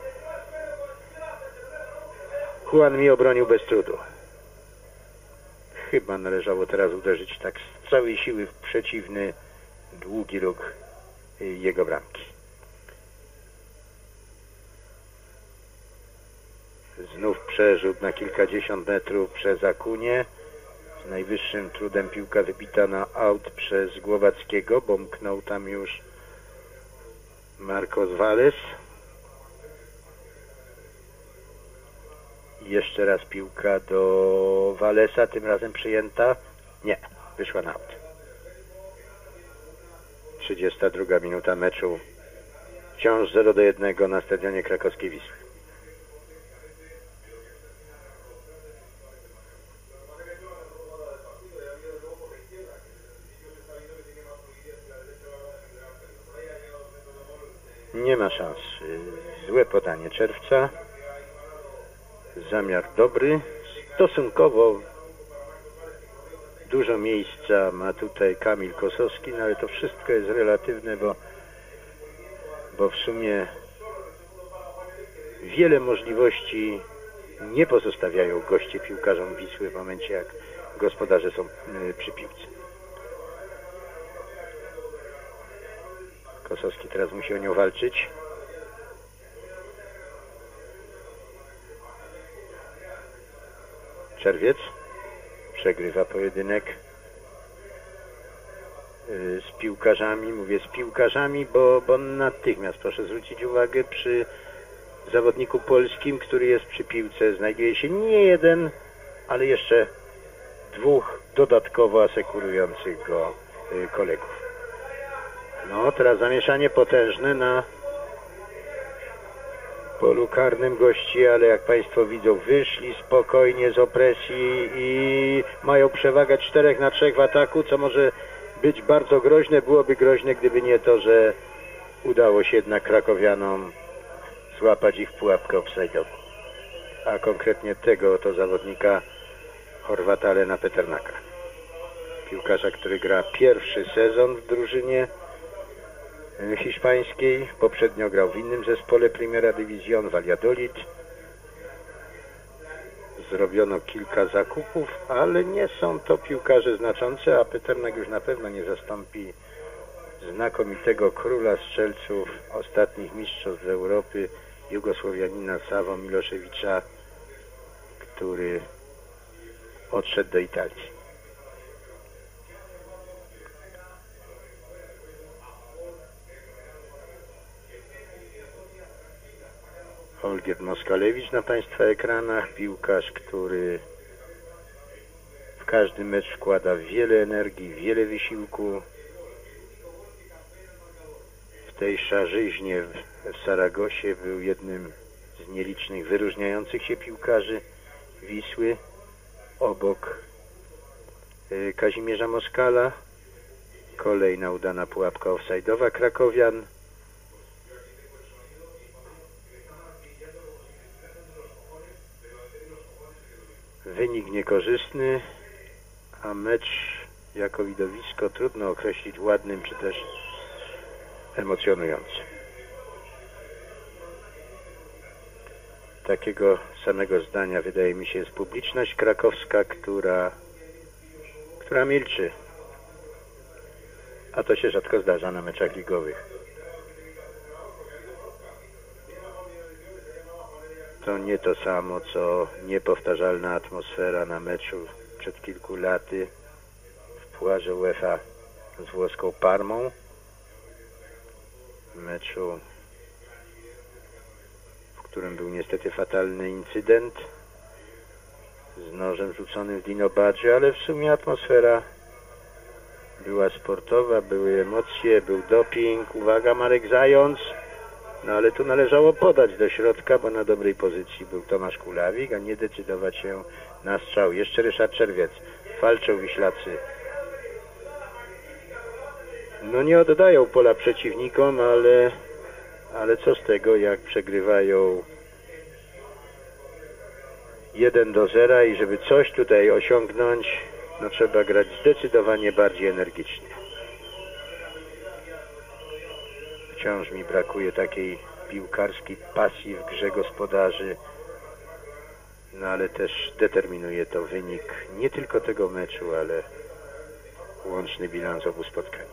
Juan mi obronił bez trudu. Chyba należało teraz uderzyć tak całej siły w przeciwny długi róg y, jego bramki. Znów przerzut na kilkadziesiąt metrów przez Akunię. Z najwyższym trudem piłka wybita na aut przez Głowackiego. Bomknął tam już Marcos Valles. Jeszcze raz piłka do Walesa, tym razem przyjęta. Nie, wyszła na aut. 32 minuta meczu. Wciąż 0 do 1 na stadionie krakowskiej Wisły. Nie ma szans. Złe podanie czerwca. Zamiar dobry. Stosunkowo dużo miejsca ma tutaj Kamil Kosowski, no ale to wszystko jest relatywne, bo, bo w sumie wiele możliwości nie pozostawiają goście piłkarzom Wisły w momencie, jak gospodarze są y, przy piłce. Kosowski teraz musi o nią walczyć. Czerwiec przegrywa pojedynek y, z piłkarzami. Mówię z piłkarzami, bo, bo natychmiast proszę zwrócić uwagę przy zawodniku polskim, który jest przy piłce, znajduje się nie jeden, ale jeszcze dwóch dodatkowo asekurujących go y, kolegów. No, teraz zamieszanie potężne na polu karnym gości, ale jak Państwo widzą, wyszli spokojnie z opresji i mają przewagę 4 na 3 w ataku, co może być bardzo groźne. Byłoby groźne, gdyby nie to, że udało się jednak krakowianom złapać ich pułapkę offside'ową. A konkretnie tego to zawodnika Chorwata Lena Peternaka. Piłkarza, który gra pierwszy sezon w drużynie hiszpańskiej. Poprzednio grał w innym zespole Primera División Valladolid. Zrobiono kilka zakupów, ale nie są to piłkarze znaczące, a Peternak już na pewno nie zastąpi znakomitego króla strzelców ostatnich mistrzostw Europy, Jugosłowianina Sawo Miloszewicza który odszedł do Italii. Olgierd Moskalewicz na Państwa ekranach, piłkarz, który w każdy mecz wkłada wiele energii, wiele wysiłku. W tej szarzyźnie w, Saragosie był jednym z nielicznych wyróżniających się piłkarzy Wisły obok y, Kazimierza Moskala. Kolejna udana pułapka offside'owa Krakowian. Wynik niekorzystny, a mecz jako widowisko trudno określić ładnym czy też emocjonującym. Takiego samego zdania wydaje mi się jest publiczność krakowska, która, która milczy. A to się rzadko zdarza na meczach ligowych. To nie to samo, co niepowtarzalna atmosfera na meczu przed kilku laty w Puarze UEFA z włoską Parmą. Meczu, w którym był niestety fatalny incydent z nożem rzuconym w Dino Baggio, ale w sumie atmosfera była sportowa, były emocje, był doping. Uwaga, Marek Zając. No ale tu należało podać do środka, bo na dobrej pozycji był Tomasz Kulawik, a nie decydować się na strzał. Jeszcze Ryszard Czerwiec. Walczą Wiślacy. No nie oddają pola przeciwnikom, ale, ale co z tego, jak przegrywają 1 do 0 i żeby coś tutaj osiągnąć, no trzeba grać zdecydowanie bardziej energicznie. Wciąż mi brakuje takiej piłkarskiej pasji w grze gospodarzy, no ale też determinuje to wynik nie tylko tego meczu, ale łączny bilans obu spotkań.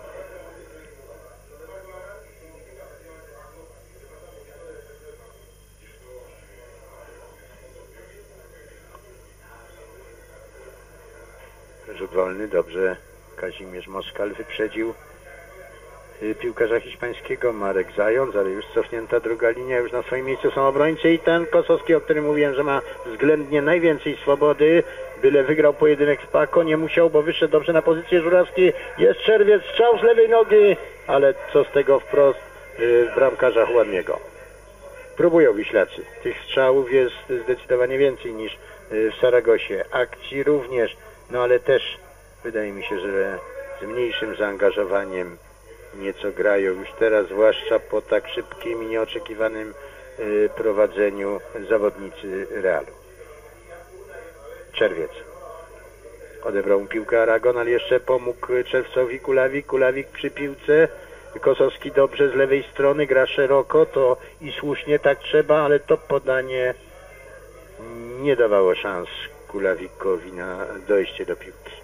Rzut wolny, dobrze Kazimierz Moskal wyprzedził piłkarza hiszpańskiego Marek Zając, ale już cofnięta druga linia, już na swoim miejscu są obrońcy i ten Kosowski, o którym mówiłem, że ma względnie najwięcej swobody, byle wygrał pojedynek z Pako, nie musiał, bo wyszedł dobrze na pozycję Żurawski, jest czerwiec, strzał z lewej nogi, ale co z tego wprost y, w bramkarza ładniego. Próbują Wiślacy. Tych strzałów jest zdecydowanie więcej niż y, w Saragosie. Akcji również, no ale też wydaje mi się, że z mniejszym zaangażowaniem nieco grają już teraz, zwłaszcza po tak szybkim i nieoczekiwanym y, prowadzeniu zawodnicy Realu. Czerwiec. Odebrał mu piłkę Aragon, ale jeszcze pomógł Czerwcowi Kulawik. Kulawik przy piłce. Kosowski dobrze z lewej strony, gra szeroko, to i słusznie tak trzeba, ale to podanie nie dawało szans Kulawikowi na dojście do piłki.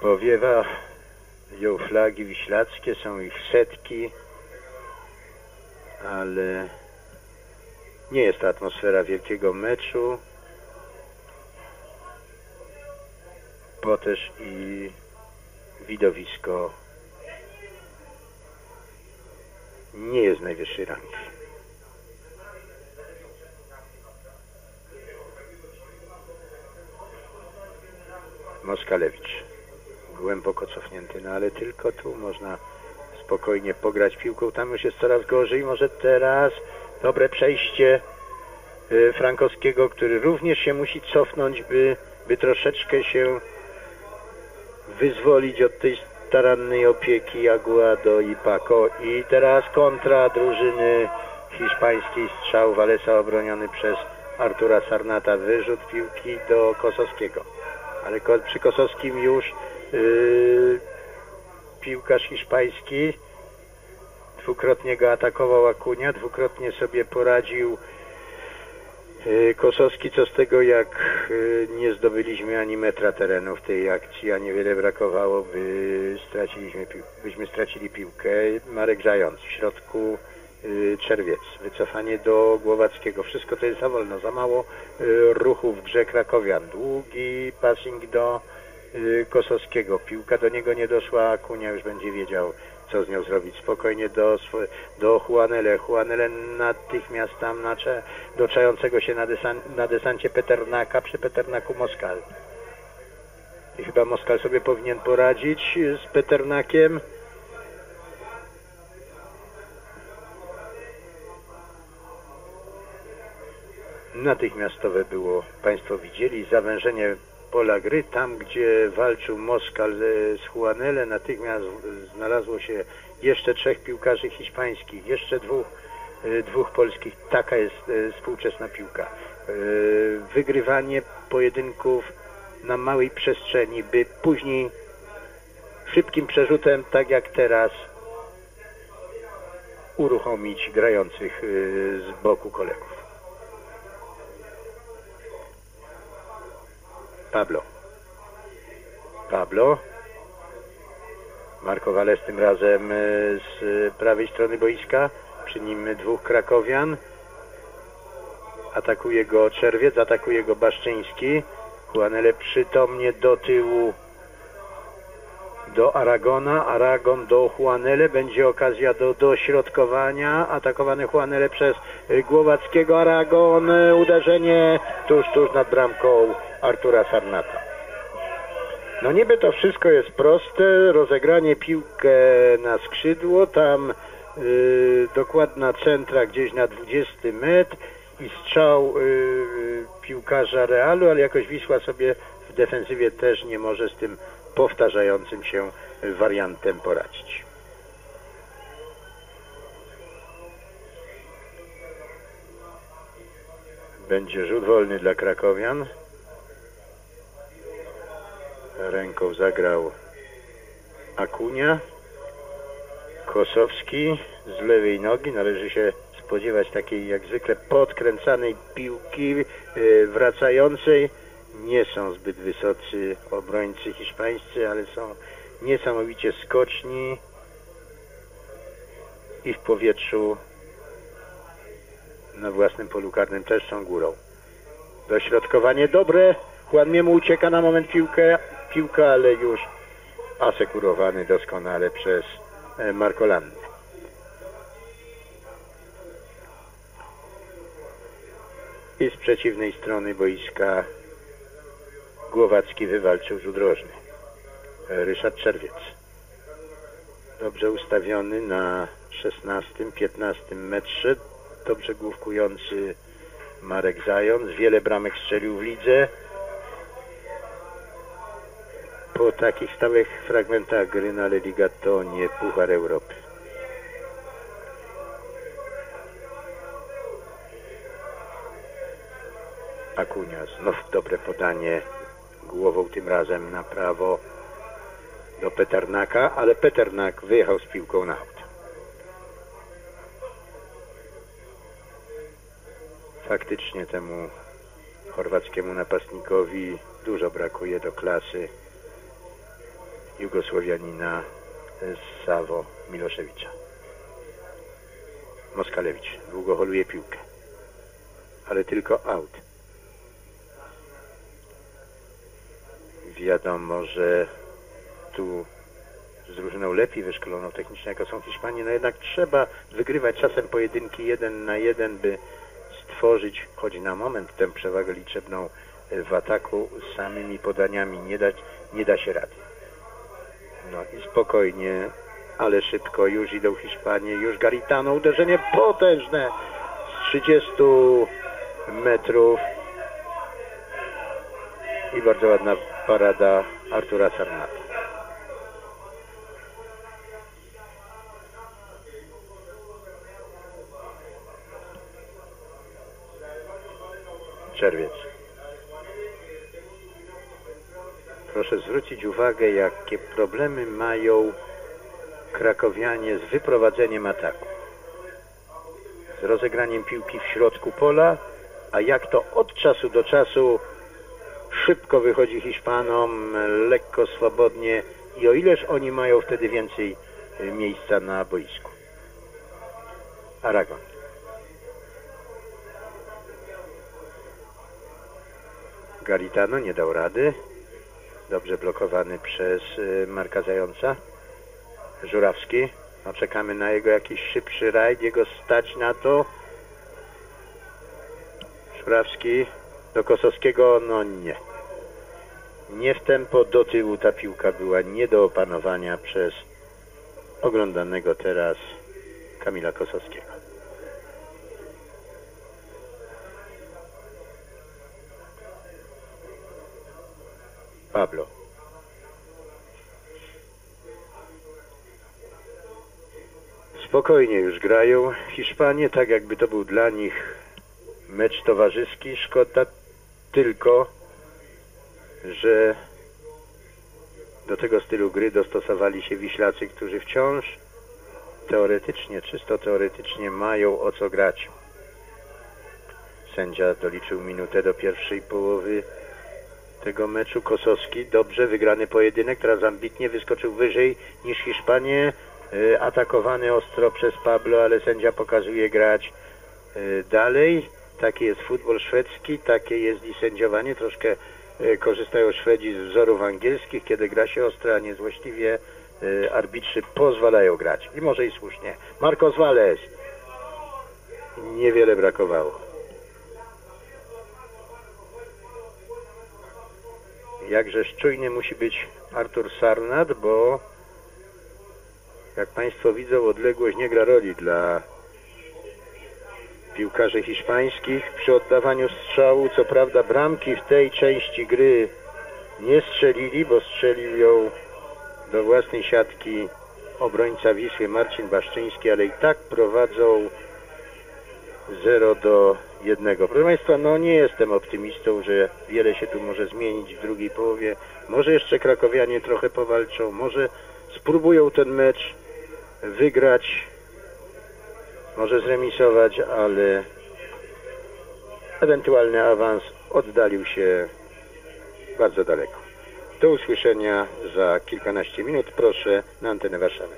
Powiewa ją flagi wiślackie, są ich setki, ale nie jest to atmosfera wielkiego meczu, bo też i widowisko nie jest najwyższej rangi. Moskalewicz głęboko cofnięty, no ale tylko tu można spokojnie pograć piłką, tam już jest coraz gorzej, może teraz dobre przejście y, Frankowskiego, który również się musi cofnąć, by, by troszeczkę się wyzwolić od tej starannej opieki Aguado i Paco. I teraz kontra drużyny hiszpańskiej strzał Walesa obroniony przez Artura Sarnata, wyrzut piłki do Kosowskiego. Ale przy Kosowskim już piłkarz hiszpański. Dwukrotnie go atakował Akunia, dwukrotnie sobie poradził Y, Kosowski, co z tego, jak y, nie zdobyliśmy ani metra terenu w tej akcji, a niewiele brakowało, by straciliśmy, byśmy stracili piłkę. Marek Zając w środku Czerwiec, wycofanie do Głowackiego. Wszystko to jest za wolno, za mało ruchu w grze Krakowian. Długi passing do Kosowskiego. Piłka do niego nie doszła, a Kunia już będzie wiedział, co z nią zrobić. Spokojnie do, do Juanele. Juanele natychmiast tam na cze, do czającego się na, desan, na desancie Peternaka, przy Peternaku Moskal. I chyba Moskal sobie powinien poradzić z Peternakiem. Natychmiastowe było, Państwo widzieli, zawężenie pola gry. Tam, gdzie walczył Moskal e, z Juanele, natychmiast znalazło się jeszcze trzech piłkarzy hiszpańskich, jeszcze dwóch, e, dwóch polskich. Taka jest e, współczesna piłka. Wygrywanie pojedynków na małej przestrzeni, by później szybkim przerzutem, tak jak teraz, uruchomić grających z boku kolegów. Pablo. Pablo. Marko Wales tym razem e, z prawej strony boiska. Przy nim dwóch krakowian. Atakuje go Czerwiec, atakuje go Baszczyński. Juanele przytomnie do tyłu do Aragona. Aragon do Juanele. Będzie okazja do dośrodkowania. Atakowany Juanele przez Głowackiego. Aragon. Uderzenie tuż, tuż nad bramką Artura Sarnata. No niby to wszystko jest proste. Rozegranie piłkę na skrzydło. Tam y, dokładna centra gdzieś na 20 metr i strzał y, piłkarza Realu, ale jakoś Wisła sobie w defensywie też nie może z tym powtarzającym się wariantem poradzić. Będzie rzut wolny dla Krakowian. Ręką zagrał Akunia. Kosowski z lewej nogi. Należy się spodziewać takiej jak zwykle podkręcanej piłki e, wracającej. Nie są zbyt wysocy obrońcy hiszpańscy, ale są niesamowicie skoczni i w powietrzu na własnym polu karnym też są górą. Dośrodkowanie dobre. Juan Miemu ucieka na moment piłkę, piłka, ale już asekurowany doskonale przez e, Markolandę. I z przeciwnej strony boiska Głowacki wywalczył rzut rożny. Ryszard Czerwiec. Dobrze ustawiony na 16-15 metrze. Dobrze główkujący Marek Zając. Wiele bramek strzelił w lidze. Po takich stałych fragmentach gry na Liga to nie Puchar Europy. Akunia znów dobre podanie głową tym razem na prawo do Peternaka, ale Peternak wyjechał z piłką na aut. Faktycznie temu chorwackiemu napastnikowi dużo brakuje do klasy Jugosłowianina Savo Miloszewicza. Moskalewicz długo holuje piłkę, ale tylko aut. Wiadomo, że tu z drużyną lepiej wyszkoloną technicznie, jako są Hiszpanie, no jednak trzeba wygrywać czasem pojedynki jeden na jeden, by stworzyć choć na moment tę przewagę liczebną w ataku samymi podaniami. Nie, dać, nie da się rady. No i spokojnie, ale szybko już idą Hiszpanie, już Garitano, uderzenie potężne z 30 metrów i bardzo ładna parada Artura Sarnata. Czerwiec. Proszę zwrócić uwagę, jakie problemy mają krakowianie z wyprowadzeniem ataku. Z rozegraniem piłki w środku pola a jak to od czasu do czasu szybko wychodzi Hiszpanom, lekko, swobodnie i o ileż oni mają wtedy więcej y, miejsca na boisku. Aragon. Garitano nie dał rady. Dobrze blokowany przez y, Marka Zająca. Żurawski. No czekamy na jego jakiś szybszy rajd. Jego stać na to. Żurawski do Kosowskiego. No nie. Nie w tempo do tyłu ta piłka była nie do opanowania przez oglądanego teraz Kamila Kosowskiego. Pablo. Spokojnie już grają Hiszpanie, tak jakby to był dla nich mecz towarzyski. Szkoda tylko, że do tego stylu gry dostosowali się Wiślacy, którzy wciąż teoretycznie, czysto teoretycznie mają o co grać. Sędzia doliczył minutę do pierwszej połowy tego meczu. Kosowski, dobrze wygrany pojedynek, teraz ambitnie wyskoczył wyżej niż Hiszpanie. Y, atakowany ostro przez Pablo, ale sędzia pokazuje grać y, dalej. Taki jest futbol szwedzki, takie jest i sędziowanie. Troszkę korzystają Szwedzi z wzorów angielskich, kiedy gra się ostro, a niezłośliwie arbitrzy pozwalają grać. I może i słusznie. Marcos Valles. Niewiele brakowało. jakże czujny musi być Artur Sarnat, bo jak Państwo widzą, odległość nie gra roli dla piłkarzy hiszpańskich. Przy oddawaniu strzału, co prawda bramki w tej części gry nie strzelili, bo strzelił ją do własnej siatki obrońca Wisły Marcin Baszczyński, ale i tak prowadzą 0 do 1. Proszę Państwa, no nie jestem optymistą, że wiele się tu może zmienić w drugiej połowie. Może jeszcze krakowianie trochę powalczą, może spróbują ten mecz wygrać, może zremisować, ale ewentualny awans oddalił się bardzo daleko. Do usłyszenia za kilkanaście minut. Proszę na antenę Warszawy.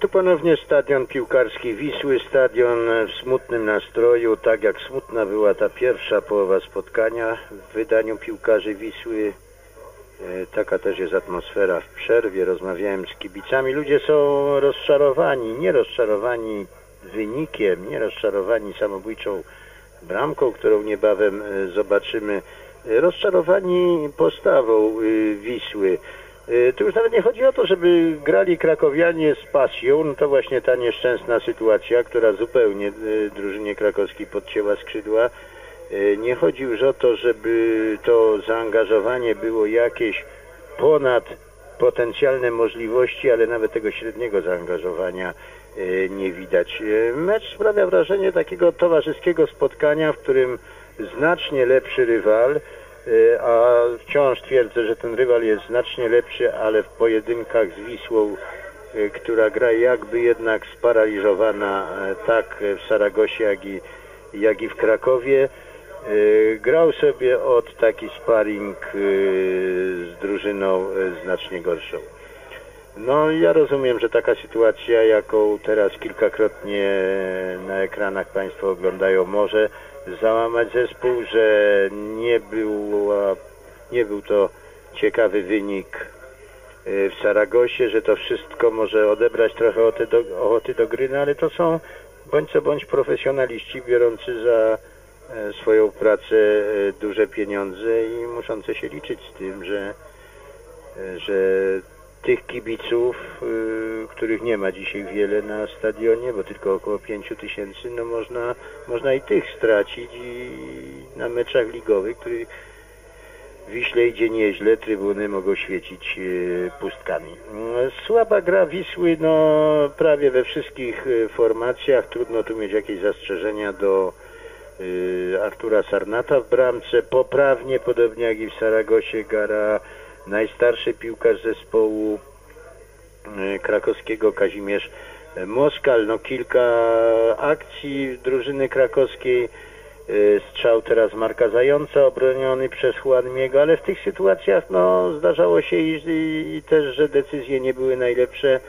Tu ponownie stadion piłkarski Wisły, stadion w smutnym nastroju, tak jak smutna była ta pierwsza połowa spotkania w wydaniu piłkarzy Wisły. E, taka też jest atmosfera w przerwie. Rozmawiałem z kibicami. Ludzie są rozczarowani, nie rozczarowani wynikiem, nie rozczarowani samobójczą bramką, którą niebawem e, zobaczymy. E, rozczarowani postawą Wisły. Tu już nawet nie chodzi o to, żeby grali krakowianie z pasją, no to właśnie ta nieszczęsna sytuacja, która zupełnie drużynie krakowskiej podcięła skrzydła. Y, nie chodzi już o to, żeby to zaangażowanie było jakieś ponad potencjalne możliwości, ale nawet tego średniego zaangażowania nie widać. Mecz sprawia wrażenie takiego towarzyskiego spotkania, w którym znacznie lepszy rywal a wciąż twierdzę, że ten rywal jest znacznie lepszy, ale w pojedynkach z Wisłą, która gra jakby jednak sparaliżowana tak w Saragosie, jak i, jak i w Krakowie. Grał sobie od taki sparring z drużyną znacznie gorszą. No ja rozumiem, że taka sytuacja, jaką teraz kilkakrotnie na ekranach Państwo oglądają, może załamać zespół, że nie był, nie był to ciekawy wynik y, w Saragosie, że to wszystko może odebrać trochę ochoty do, ochoty do gry, no ale to są bądź co bądź profesjonaliści biorący za swoją pracę e, duże pieniądze i muszące się liczyć z tym, że, e, że tych kibiców, których nie ma dzisiaj wiele na stadionie, bo tylko około 5 tysięcy, no można, można i tych stracić i na meczach ligowych, których Wiśle idzie nieźle, trybuny mogą świecić pustkami. Słaba gra Wisły no, prawie we wszystkich formacjach. Trudno tu mieć jakieś zastrzeżenia do Artura Sarnata w bramce. Poprawnie, podobnie jak i w Saragosie, gara najstarszy piłkarz zespołu e, krakowskiego Kazimierz Moskal. No kilka akcji drużyny krakowskiej. e, Strzał teraz Marka Zająca obroniony przez Juanmiego, ale w tych sytuacjach no, zdarzało się i, i, i też, że decyzje nie były najlepsze.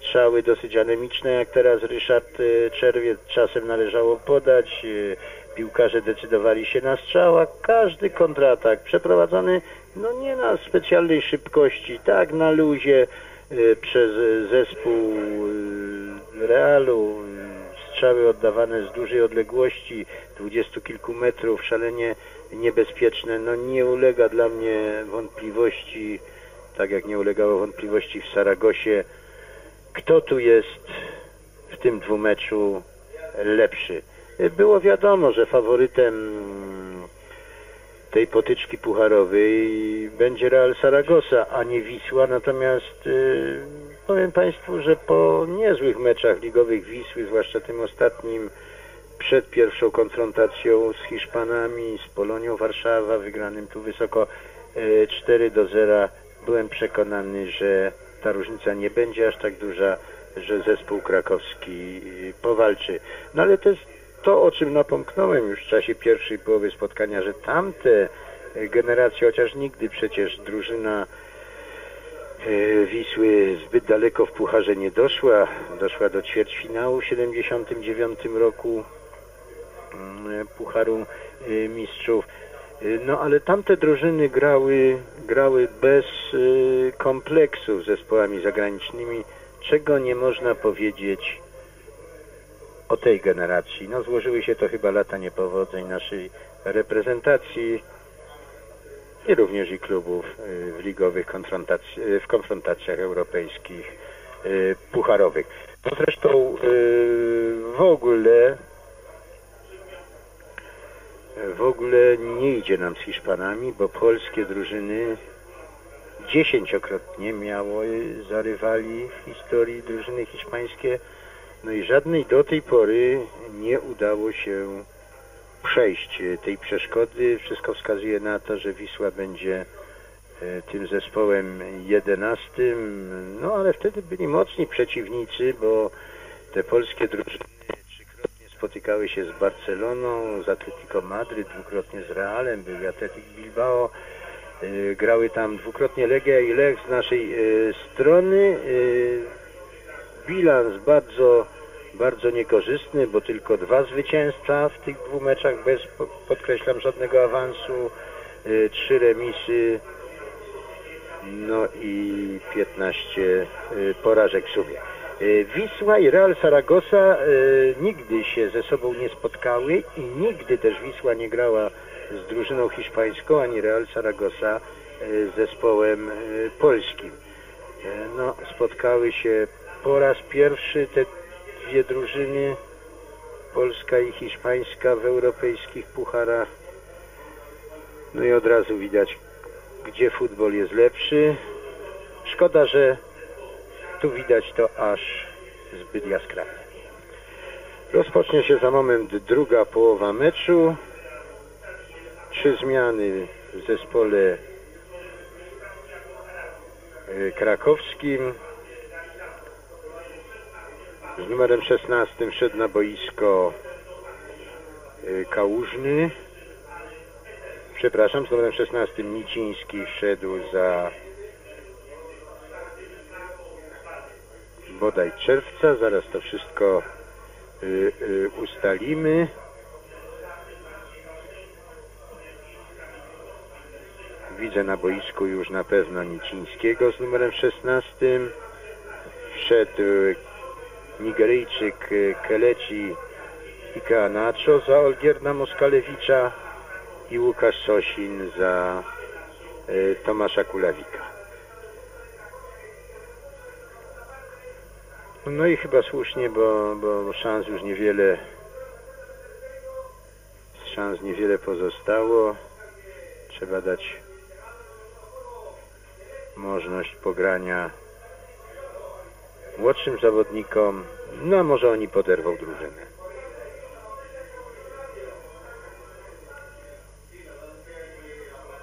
Strzały dosyć anemiczne, jak teraz Ryszard Czerwiec czasem należało podać. Piłkarze decydowali się na strzał, a każdy kontratak przeprowadzony no nie na specjalnej szybkości, tak na luzie e, przez e, zespół e, Realu. Strzały oddawane z dużej odległości, dwudziestu kilku metrów, szalenie niebezpieczne. No nie ulega dla mnie wątpliwości, tak jak nie ulegało wątpliwości w Saragosie, kto tu jest w tym dwumeczu lepszy. Było wiadomo, że faworytem tej potyczki pucharowej będzie Real Saragossa, a nie Wisła, natomiast y, powiem Państwu, że po niezłych meczach ligowych Wisły, zwłaszcza tym ostatnim przed pierwszą konfrontacją z Hiszpanami, z Polonią Warszawa, wygranym tu wysoko y, 4 do 0, byłem przekonany, że ta różnica nie będzie aż tak duża, że zespół krakowski y, powalczy. No ale to jest to, o czym napomknąłem już w czasie pierwszej połowy spotkania, że tamte e, generacje, chociaż nigdy przecież drużyna e, Wisły zbyt daleko w Pucharze nie doszła, doszła do ćwierćfinału w 79 roku mm, Pucharu e, Mistrzów. E, No ale tamte drużyny grały, grały bez e, kompleksów z zespołami zagranicznymi, czego nie można powiedzieć o tej generacji. No złożyły się to chyba lata niepowodzeń naszej reprezentacji i również i klubów y, w ligowych konfrontacji, y, w konfrontacjach europejskich y, pucharowych. No zresztą w ogóle w ogóle nie idzie nam z Hiszpanami, bo polskie drużyny dziesięciokrotnie miały za rywali w historii drużyny hiszpańskie no i żadnej do tej pory nie udało się przejść e, tej przeszkody. Wszystko wskazuje na to, że Wisła będzie e, tym zespołem jedenastym. No ale wtedy byli mocni przeciwnicy, bo te polskie drużyny trzykrotnie spotykały się z Barceloną, z Atletico Madryt, dwukrotnie z Realem, był Atletic Bilbao. E, Grały tam dwukrotnie Legia i Lech z naszej strony. Bilans bardzo, bardzo niekorzystny, bo tylko dwa zwycięstwa w tych dwóch meczach bez, po- podkreślam, żadnego awansu, y, trzy remisy, no i 15 y, porażek w sumie. Y, Wisła i Real Saragossa nigdy się ze sobą nie spotkały i nigdy też Wisła nie grała z drużyną hiszpańską, ani Real Saragossa z zespołem polskim. No, spotkały się po raz pierwszy te dwie drużyny, polska i hiszpańska w europejskich pucharach. No i od razu widać, gdzie futbol jest lepszy. Szkoda, że tu widać to aż zbyt jaskrawie. Rozpocznie się za moment druga połowa meczu. Trzy zmiany w zespole y, krakowskim. Z numerem 16 wszedł na boisko y, Kałużny. Przepraszam, z numerem 16 Niciński wszedł za bodaj czerwca. Zaraz to wszystko y, y, ustalimy. Widzę na boisku już na pewno Nicińskiego z numerem 16. Wszedł Nigeryjczyk y, Keleci Ikaanacho za Olgierna Moskalewicza i Łukasz Sosin za y, Tomasza Kulawika. No i chyba słusznie, bo, bo szans już niewiele szans niewiele pozostało. Trzeba dać możliwość pogrania młodszym zawodnikom, no a może oni poderwą drużynę.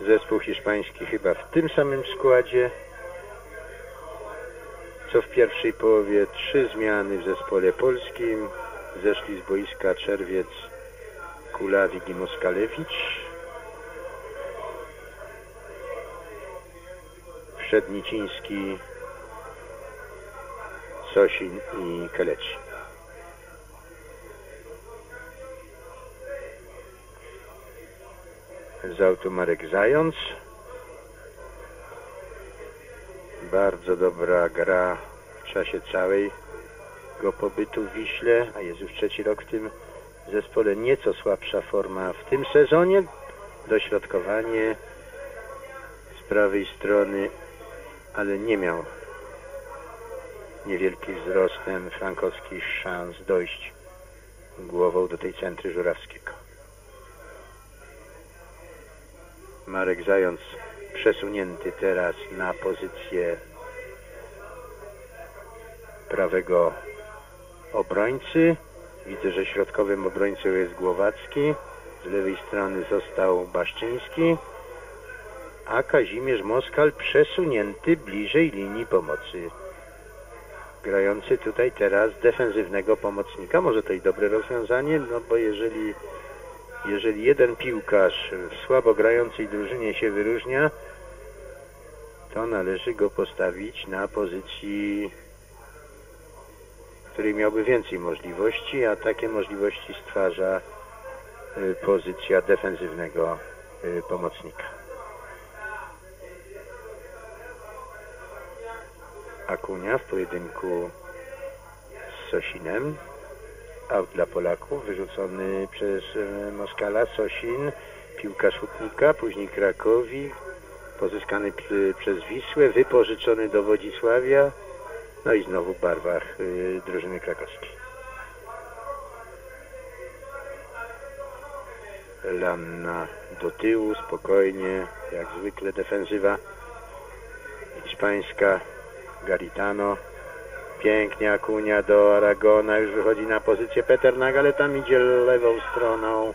Zespół hiszpański chyba w tym samym składzie, co w pierwszej połowie trzy zmiany w zespole polskim. Zeszli z boiska Czerwiec, Kulawik i Moskalewicz. Wszedł Niciński, Sosin i Keleci. Z autu Marek Zając. Bardzo dobra gra w czasie całej go pobytu w Wiśle, a jest już trzeci rok w tym zespole. Nieco słabsza forma w tym sezonie. Dośrodkowanie z prawej strony, ale nie miał niewielkim wzrostem frankowskich szans dojść głową do tej centry Żurawskiego. Marek Zając przesunięty teraz na pozycję prawego obrońcy. Widzę, że środkowym obrońcą jest Głowacki. Z lewej strony został Baszczyński. A Kazimierz Moskal przesunięty bliżej linii pomocy. Grający tutaj teraz defensywnego pomocnika. Może to i dobre rozwiązanie, no bo jeżeli jeżeli jeden piłkarz w słabo grającej drużynie się wyróżnia, to należy go postawić na pozycji, w której miałby więcej możliwości, a takie możliwości stwarza y, pozycja defensywnego y, pomocnika. Akunia w pojedynku z Sosinem. Aut dla Polaków, wyrzucony przez e, Moskala, Sosin, piłka Szutnika, później Krakowi, pozyskany przez Wisłę, wypożyczony do Wodzisławia, no i znowu w barwach y, drużyny krakowskiej. Lanna do tyłu, spokojnie, jak zwykle defensywa hiszpańska, Garitano, Pięknie Akunia do Aragona, już wychodzi na pozycję Peternag, ale tam idzie lewą stroną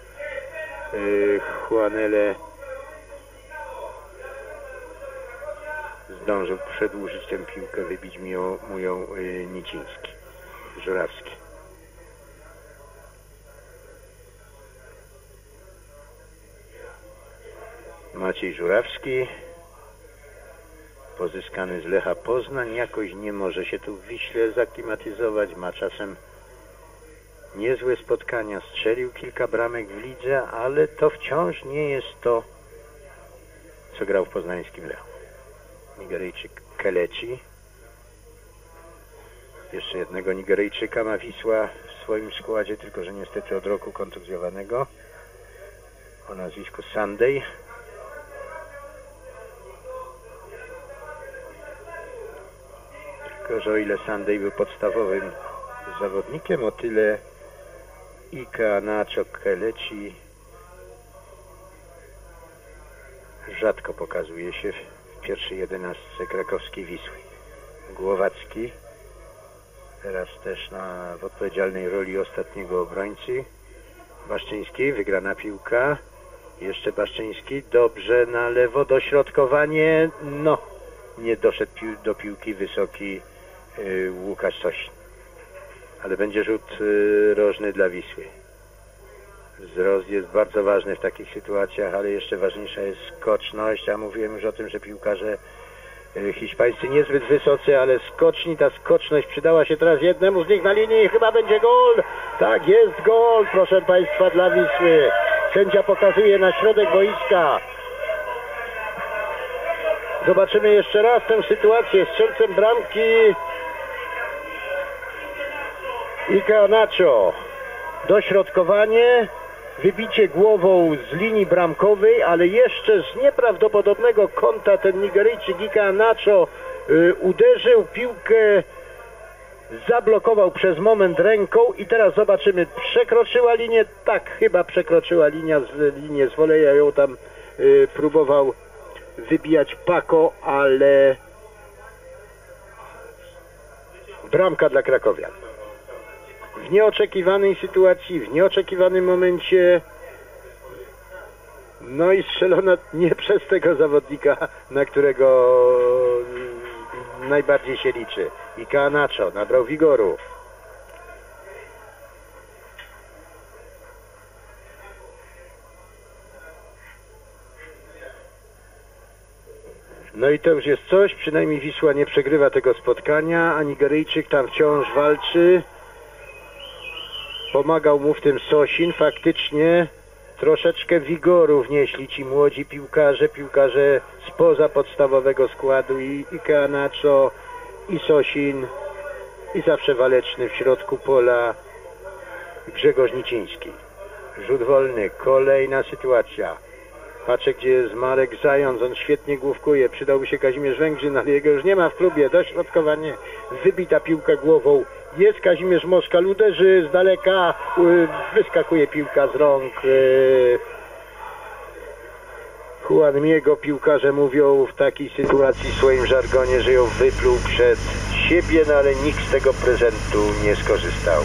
yy, Juanele. Zdążył przedłużyć tę piłkę, wybić mu ją, mu ją yy, Niciński, Żurawski. Maciej Żurawski pozyskany z Lecha Poznań, jakoś nie może się tu w Wiśle zaklimatyzować, ma czasem niezłe spotkania, strzelił kilka bramek w lidze, ale to wciąż nie jest to, co grał w poznańskim Lechu. Nigeryjczyk Keleci. Jeszcze jednego Nigeryjczyka ma Wisła w swoim składzie, tylko że niestety od roku kontuzjowanego o nazwisku Sunday. Tylko, że o ile Sunday był podstawowym zawodnikiem, o tyle Ika Nacho Keleci rzadko pokazuje się w pierwszej jedenastce krakowskiej Wisły. Głowacki teraz też na, w odpowiedzialnej roli ostatniego obrońcy. Baszczyński, wygrana piłka. Jeszcze Baszczyński, dobrze na lewo, dośrodkowanie. No, nie doszedł pił do piłki wysoki Łukasz Sosin. Ale będzie rzut y, rożny dla Wisły. Wzrost jest bardzo ważny w takich sytuacjach, ale jeszcze ważniejsza jest skoczność. Ja mówiłem już o tym, że piłkarze y, hiszpańscy niezbyt wysocy, ale skoczni, ta skoczność przydała się teraz jednemu z nich na linii i chyba będzie gol. Tak, jest gol, proszę Państwa, dla Wisły. Sędzia pokazuje na środek boiska. Zobaczymy jeszcze raz tę sytuację. Strzelcem bramki Ika Nacho. Dośrodkowanie, wybicie głową z linii bramkowej, ale jeszcze z nieprawdopodobnego kąta ten Nigeryjczyk Ika Nacho y, uderzył piłkę zablokował przez moment ręką i teraz zobaczymy, przekroczyła linię, tak chyba przekroczyła linia z, linię z woleja, ją tam y, próbował wybijać Pako, ale bramka dla Krakowia. W nieoczekiwanej sytuacji, w nieoczekiwanym momencie no i strzelona nie <laughs> przez tego zawodnika, na którego najbardziej się liczy. I Kanacho nabrał wigoru. No i to już jest coś, przynajmniej Wisła nie przegrywa tego spotkania, a Nigeryjczyk tam wciąż walczy. Pomagał mu w tym Sosin, faktycznie troszeczkę wigoru wnieśli ci młodzi piłkarze, piłkarze spoza podstawowego składu i, i Keanacho, i Sosin, i zawsze waleczny w środku pola Grzegorz Niciński. Rzut wolny, kolejna sytuacja. Patrzę, gdzie jest Marek Zając, on świetnie główkuje. Przydałby się Kazimierz Węgrzyn, ale jego już nie ma w klubie. Dośrodkowanie, wybita piłka głową. Jest Kazimierz Moskal, uderzy z daleka, y, wyskakuje piłka z rąk. y. Juanmiego piłkarze mówią w takiej sytuacji w swoim żargonie, że ją wypluł przed siebie, no ale nikt z tego prezentu nie skorzystał.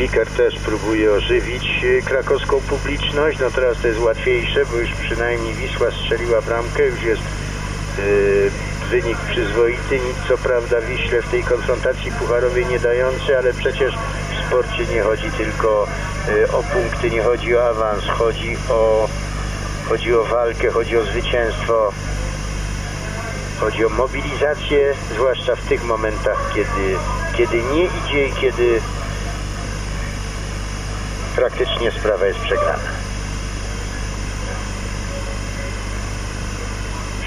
Speaker też próbuje ożywić e, krakowską publiczność. No teraz to jest łatwiejsze, bo już przynajmniej Wisła strzeliła bramkę, już jest e, wynik przyzwoity. Nic co prawda Wiśle w tej konfrontacji pucharowej nie dający, ale przecież w sporcie nie chodzi tylko e, o punkty, nie chodzi o awans, chodzi o, chodzi o walkę, chodzi o zwycięstwo. Chodzi o mobilizację, zwłaszcza w tych momentach, kiedy, kiedy nie idzie i kiedy praktycznie sprawa jest przegrana.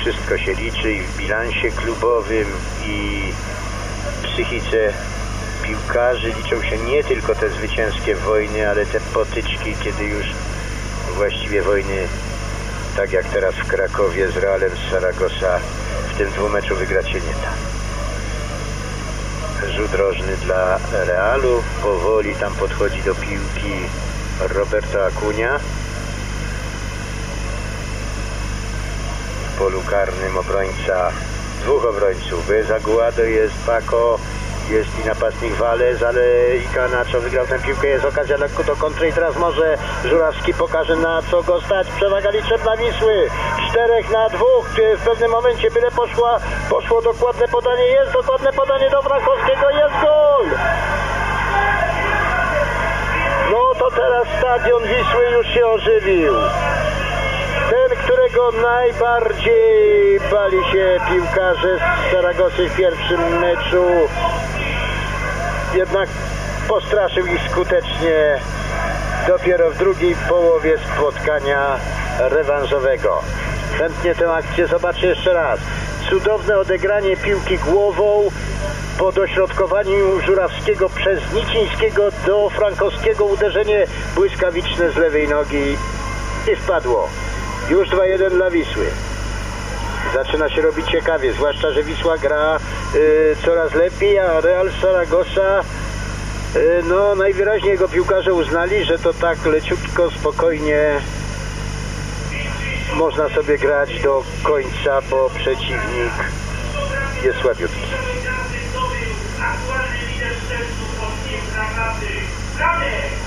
Wszystko się liczy i w bilansie klubowym i psychice piłkarzy liczą się nie tylko te zwycięskie wojny, ale te potyczki, kiedy już właściwie wojny, tak jak teraz w Krakowie z Realem z Saragossa, w tym dwumeczu wygrać się nie da. Rzut rożny dla Realu. Powoli tam podchodzi do piłki Roberto Acuña. W polu karnym obrońca, dwóch obrońców. Bez Aguado jest Paco, jest i napastnik Wales, ale i Canacho wygrał tę piłkę. Jest okazja do, kontry i teraz może Żurawski pokaże na co go stać. Przewaga liczebna Wisły. Czterech na dwóch. W pewnym momencie byle poszła, poszło dokładne podanie. Jest dokładne podanie do Frankowskiego. Jest gol! No to teraz stadion Wisły już się ożywił. Najbardziej bali się piłkarze z Saragosy w pierwszym meczu, jednak postraszył ich skutecznie dopiero w drugiej połowie spotkania rewanżowego. Chętnie tę akcję zobaczę jeszcze raz. Cudowne odegranie piłki głową po dośrodkowaniu Żurawskiego przez Nicińskiego do Frankowskiego uderzenie błyskawiczne z lewej nogi i wpadło. Już 2-1 dla Wisły. Zaczyna się robić ciekawie, zwłaszcza, że Wisła gra y, coraz lepiej, a Real Saragossa y, no najwyraźniej jego piłkarze uznali, że to tak leciutko, spokojnie można sobie grać do końca, bo przeciwnik jest słabiutki.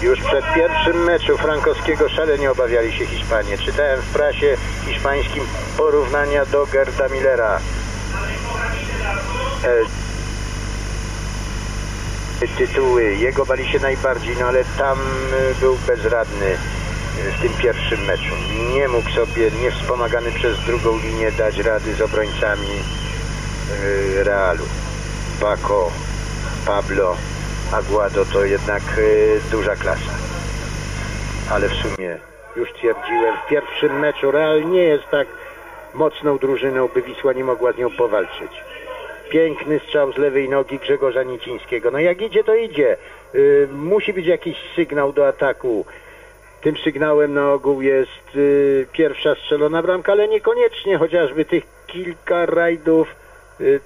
Już przed pierwszym meczu frankowskiego szalenie obawiali się Hiszpanie. Czytałem w prasie hiszpańskim porównania do Gerda Millera. E, tytuły, jego bali się najbardziej, no ale tam e, był bezradny e, w tym pierwszym meczu. Nie mógł sobie, niewspomagany przez drugą linię, dać rady z obrońcami e, Realu. Paco, Pablo, Aguado to jednak y, duża klasa. Ale w sumie już twierdziłem, w pierwszym meczu Real nie jest tak mocną drużyną, by Wisła nie mogła z nią powalczyć. Piękny strzał z lewej nogi Grzegorza Nicińskiego. No jak idzie, to idzie. Y, musi być jakiś sygnał do ataku. Tym sygnałem na ogół jest y, pierwsza strzelona bramka, ale niekoniecznie, chociażby tych kilka rajdów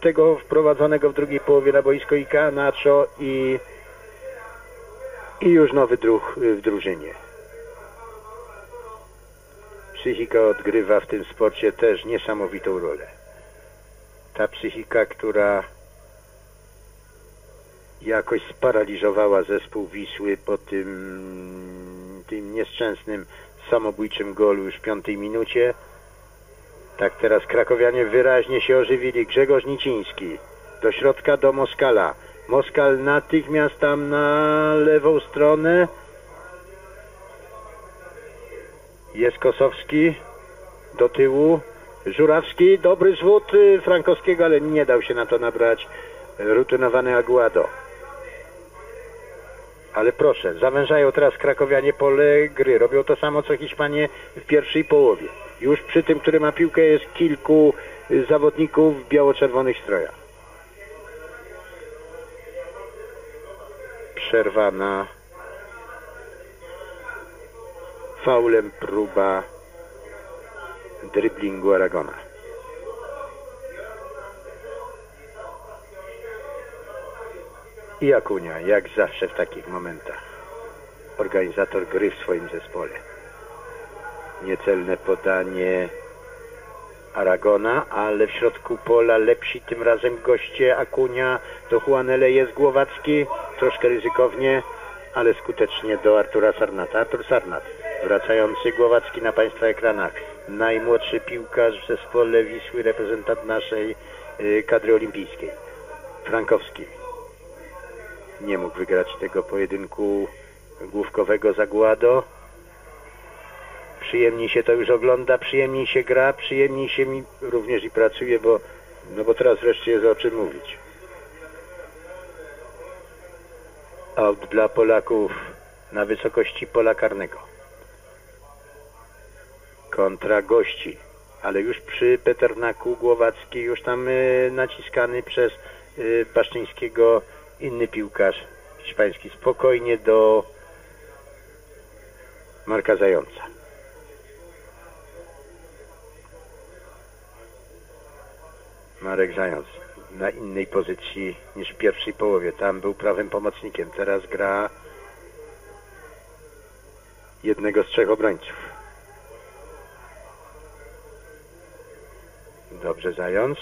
tego wprowadzonego w drugiej połowie na boisko i Nacho i, i już nowy druh y, w drużynie. Psychika odgrywa w tym sporcie też niesamowitą rolę. ta psychika, która jakoś sparaliżowała zespół Wisły po tym, tym nieszczęsnym samobójczym golu już w piątej minucie. Tak teraz krakowianie wyraźnie się ożywili. Grzegorz Niciński do środka do Moskala. Moskal natychmiast tam na lewą stronę. Jest Kosowski do tyłu. Żurawski, dobry zwód y, Frankowskiego, ale nie dał się na to nabrać rutynowany Aguado. Ale proszę, zawężają teraz krakowianie pole gry. Robią to samo co Hiszpanie w pierwszej połowie. Już przy tym, który ma piłkę jest kilku y, zawodników w biało-czerwonych strojach. Przerwana faulem próba driblingu Aragona. I Akunia, jak zawsze w takich momentach. Organizator gry w swoim zespole. Niecelne podanie Aragona, ale w środku pola lepsi tym razem goście Akunia. Do Juanele jest Głowacki, troszkę ryzykownie, ale skutecznie do Artura Sarnata. Artur Sarnat, wracający Głowacki na Państwa ekranach. Najmłodszy piłkarz w zespole Wisły, reprezentant naszej y, kadry olimpijskiej. Frankowski nie mógł wygrać tego pojedynku główkowego Zagłado. Przyjemniej się to już ogląda, przyjemniej się gra, przyjemniej się mi również i pracuje, bo, no bo teraz wreszcie jest o czym mówić. Aut dla Polaków na wysokości pola karnego. Kontra gości, ale już przy Peternaku Głowacki, już tam y, naciskany przez y, Paszczyńskiego inny piłkarz hiszpański spokojnie do Marka Zająca. Marek Zając na innej pozycji niż w pierwszej połowie. Tam był prawym pomocnikiem. Teraz gra jednego z trzech obrońców. Dobrze Zając.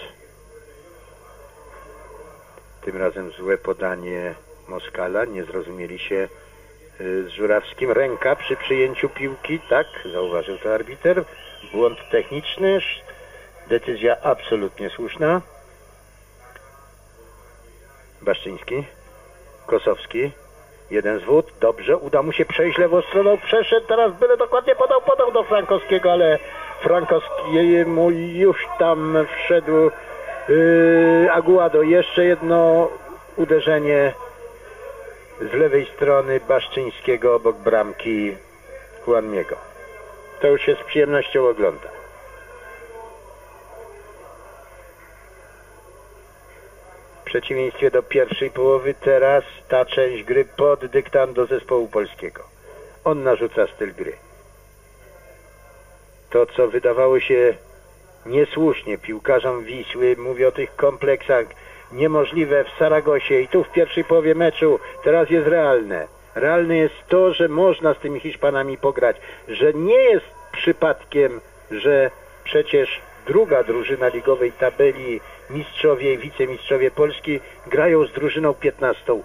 Tym razem złe podanie Moskala. Nie zrozumieli się y, z Żurawskim. Ręka przy przyjęciu piłki. Tak, zauważył to arbiter. Błąd techniczny. Decyzja absolutnie słuszna. Baszczyński. Kosowski. Jeden zwód. Dobrze. Uda mu się przejść lewą stroną. Przeszedł. Teraz byle dokładnie podał. Podał do Frankowskiego, ale Frankowski mu już tam wszedł Yy, Aguado, jeszcze jedno uderzenie z lewej strony Baszczyńskiego obok bramki Juanmiego. To już się z przyjemnością ogląda. Przeciwieństwie do pierwszej połowy teraz ta część gry pod dyktando zespołu polskiego. On narzuca styl gry. To, co wydawało się niesłusznie piłkarzom Wisły, mówię o tych kompleksach niemożliwe w Saragosie i tu w pierwszej połowie meczu, teraz jest realne. Realne jest to, że można z tymi Hiszpanami pograć, że nie jest przypadkiem, że przecież druga drużyna ligowej tabeli mistrzowie i wicemistrzowie Polski grają z drużyną 15 yy,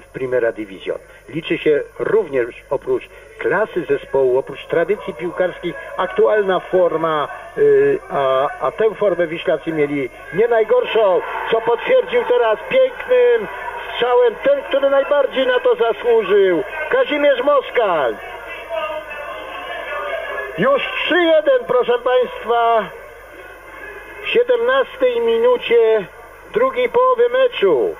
w Primera Division. Liczy się również oprócz klasy zespołu, oprócz tradycji piłkarskich, aktualna forma, yy, a, a tę formę Wiślacy mieli nie najgorszą, co potwierdził teraz pięknym strzałem ten, który najbardziej na to zasłużył, Kazimierz Moskal. Już 3-1, proszę Państwa, w 17 minucie drugiej połowy meczu.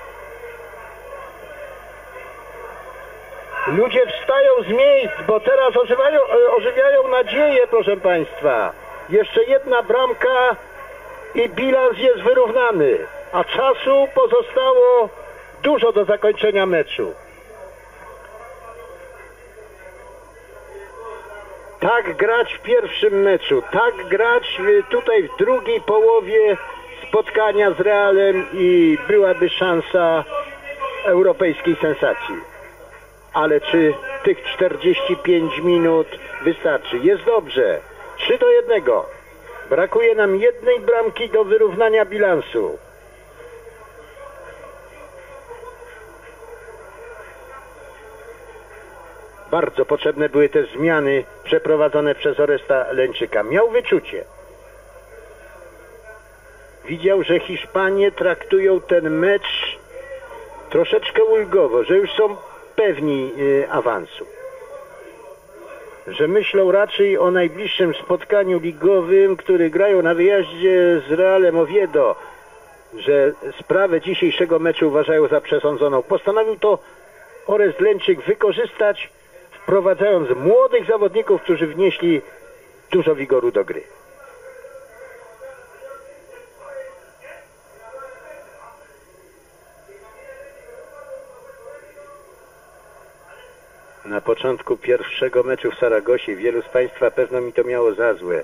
Ludzie wstają z miejsc, bo teraz ożywają, e, ożywiają nadzieję, proszę Państwa. Jeszcze jedna bramka i bilans jest wyrównany, a czasu pozostało dużo do zakończenia meczu. Tak grać w pierwszym meczu, tak grać tutaj w drugiej połowie spotkania z Realem i byłaby szansa europejskiej sensacji. Ale czy tych 45 minut wystarczy? Jest dobrze. 3 do 1. Brakuje nam jednej bramki do wyrównania bilansu. Bardzo potrzebne były te zmiany przeprowadzone przez Oresta Lęczyka. Miał wyczucie. Widział, że Hiszpanie traktują ten mecz troszeczkę ulgowo, że już są pewni y, awansu. Że myślą raczej o najbliższym spotkaniu ligowym, który grają na wyjeździe z Realem Oviedo, że sprawę dzisiejszego meczu uważają za przesądzoną. Postanowił to Orest Lęczyk wykorzystać, wprowadzając młodych zawodników, którzy wnieśli dużo wigoru do gry. Na początku pierwszego meczu w Saragosie wielu z Państwa pewno mi to miało za złe.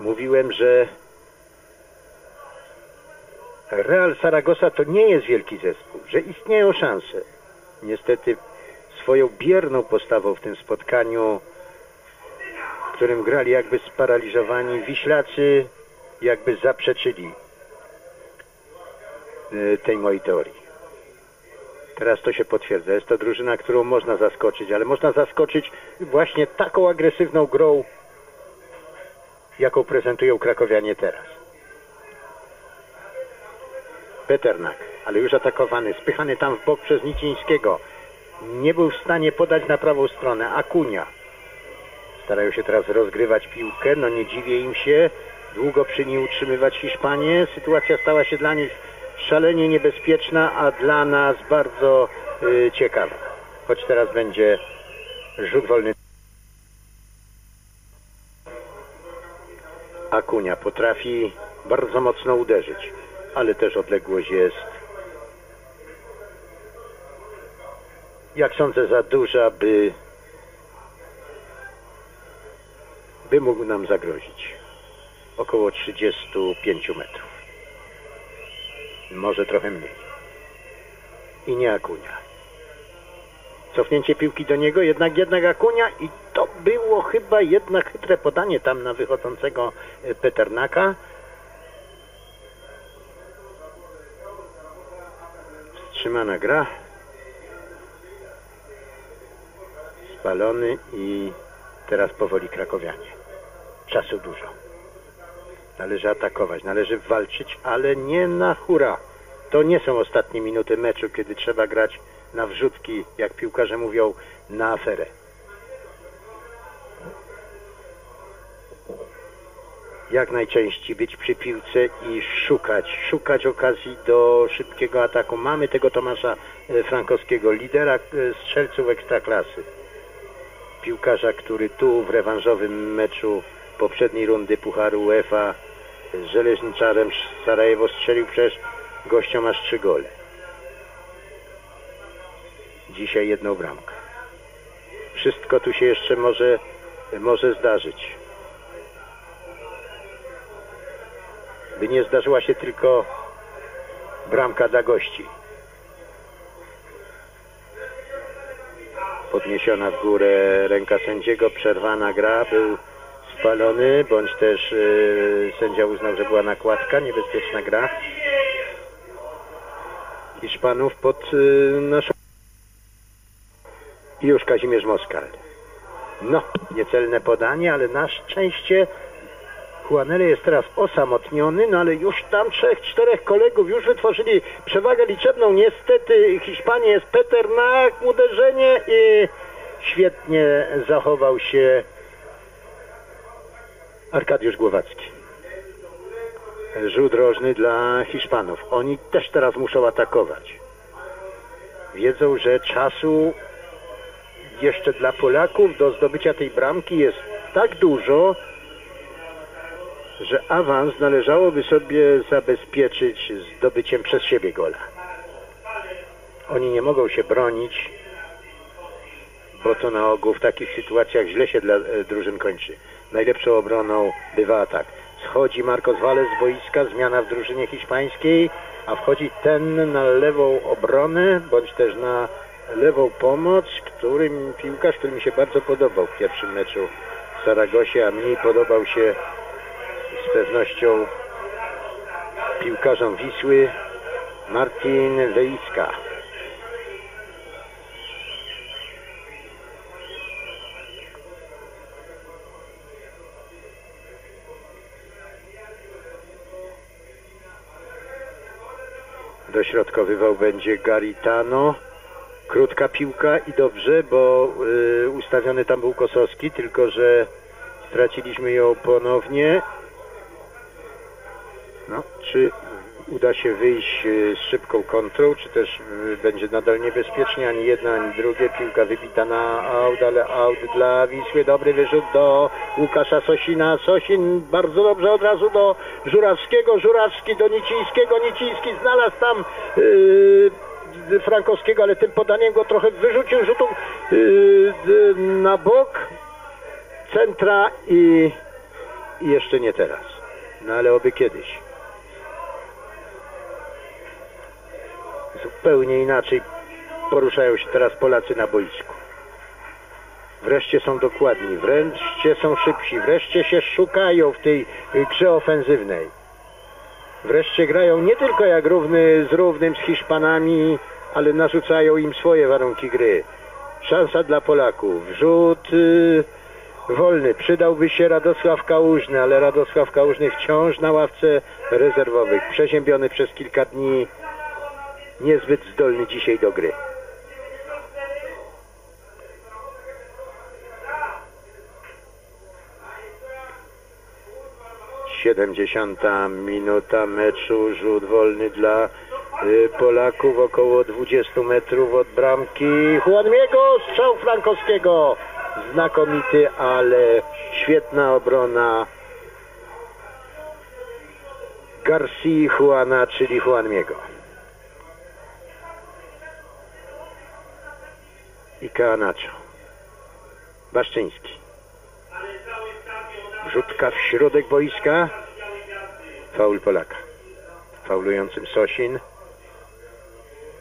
Mówiłem, że Real Saragosa to nie jest wielki zespół, że istnieją szanse. Niestety swoją bierną postawą w tym spotkaniu, w którym grali jakby sparaliżowani, Wiślacy jakby zaprzeczyli y, tej mojej teorii. Teraz to się potwierdza. Jest to drużyna, którą można zaskoczyć, ale można zaskoczyć właśnie taką agresywną grą, jaką prezentują krakowianie teraz. Peternak, ale już atakowany, spychany tam w bok przez Nicińskiego. Nie był w stanie podać na prawą stronę. Akunia. Starają się teraz rozgrywać piłkę, no nie dziwię im się. Długo przy niej utrzymywać Hiszpanię. Sytuacja stała się dla nich szalenie niebezpieczna, a dla nas bardzo y, ciekawa. Choć teraz będzie rzut wolny. Akunia potrafi bardzo mocno uderzyć, ale też odległość jest, jak sądzę, za duża, by, by mógł nam zagrozić. Około 35 metrów może trochę mniej. I nie Akunia. Cofnięcie piłki do niego, jednak jednak Akunia i to było chyba jednak chytre podanie tam na wychodzącego e, Peternaka. Wstrzymana gra. Spalony i teraz powoli Krakowianie. Czasu dużo. Należy atakować, należy walczyć, ale nie na hura. To nie są ostatnie minuty meczu, kiedy trzeba grać na wrzutki, jak piłkarze mówią, na aferę. Jak najczęściej być przy piłce i szukać, szukać okazji do szybkiego ataku. Mamy tego Tomasza e, Frankowskiego, lidera e, strzelców ekstraklasy. Piłkarza, który tu w rewanżowym meczu poprzedniej rundy Pucharu UEFA z Żelezniczarem Sarajewo strzelił przecież gościom aż trzy gole. Dzisiaj jedną bramkę. Wszystko tu się jeszcze może, może zdarzyć. By nie zdarzyła się tylko bramka dla gości. Podniesiona w górę ręka sędziego, przerwana gra, był spalony, bądź też yy, sędzia uznał, że była nakładka, niebezpieczna gra. Hiszpanów pod yy, naszą... I już Kazimierz Moskal. No, niecelne podanie, ale na szczęście Juanele jest teraz osamotniony, no ale już tam trzech, czterech kolegów już wytworzyli przewagę liczebną. Niestety Hiszpanie jest Peter na uderzenie i świetnie zachował się Arkadiusz Głowacki. Rzut rożny dla Hiszpanów. Oni też teraz muszą atakować. Wiedzą, że czasu jeszcze dla Polaków do zdobycia tej bramki jest tak dużo, że awans należałoby sobie zabezpieczyć zdobyciem przez siebie gola. Oni nie mogą się bronić, bo to na ogół w takich sytuacjach źle się dla e, drużyn kończy. Najlepszą obroną bywa atak. Schodzi Marcos Vales z boiska, zmiana w drużynie hiszpańskiej, a wchodzi ten na lewą obronę, bądź też na lewą pomoc, którym piłkarz, który mi się bardzo podobał w pierwszym meczu w Saragosie, a mniej podobał się z pewnością piłkarzom Wisły Martin Weiska. Dośrodkowywał będzie Garitano. Krótka piłka i dobrze, bo y, ustawiony tam był Kosowski, tylko że straciliśmy ją ponownie. No, czy uda się wyjść y, z szybką kontrą, czy też y, będzie nadal niebezpiecznie, ani jedna, ani drugie. Piłka wybita na aut, ale aut dla Wisły. Dobry wyrzut do Łukasza Sosina. Sosin bardzo dobrze od razu do Żurawskiego. Żurawski do Nicińskiego. Niciński znalazł tam yy, Frankowskiego, ale tym podaniem go trochę wyrzucił rzutą yy, na bok centra i, i jeszcze nie teraz. No ale oby kiedyś. Zupełnie inaczej poruszają się teraz Polacy na boisku. Wreszcie są dokładni, wreszcie są szybsi, wreszcie się szukają w tej grze ofensywnej. Wreszcie grają nie tylko jak równy z równym z Hiszpanami, ale narzucają im swoje warunki gry. Szansa dla Polaków. Rzut yy, wolny. Przydałby się Radosław Kałużny, ale Radosław Kałużny wciąż na ławce rezerwowych. Przeziębiony przez kilka dni. Niezbyt zdolny dzisiaj do gry. Siedemdziesiąta minuta meczu, rzut wolny dla y, Polaków, około 20 metrów od bramki. Juanmiego, strzał Frankowskiego. Znakomity, ale świetna obrona Garcia Juana, czyli Juanmiego. I Kaanaczo. Baszczyński. Wrzutka w środek boiska. Faul Polaka. Faulującym Sosin.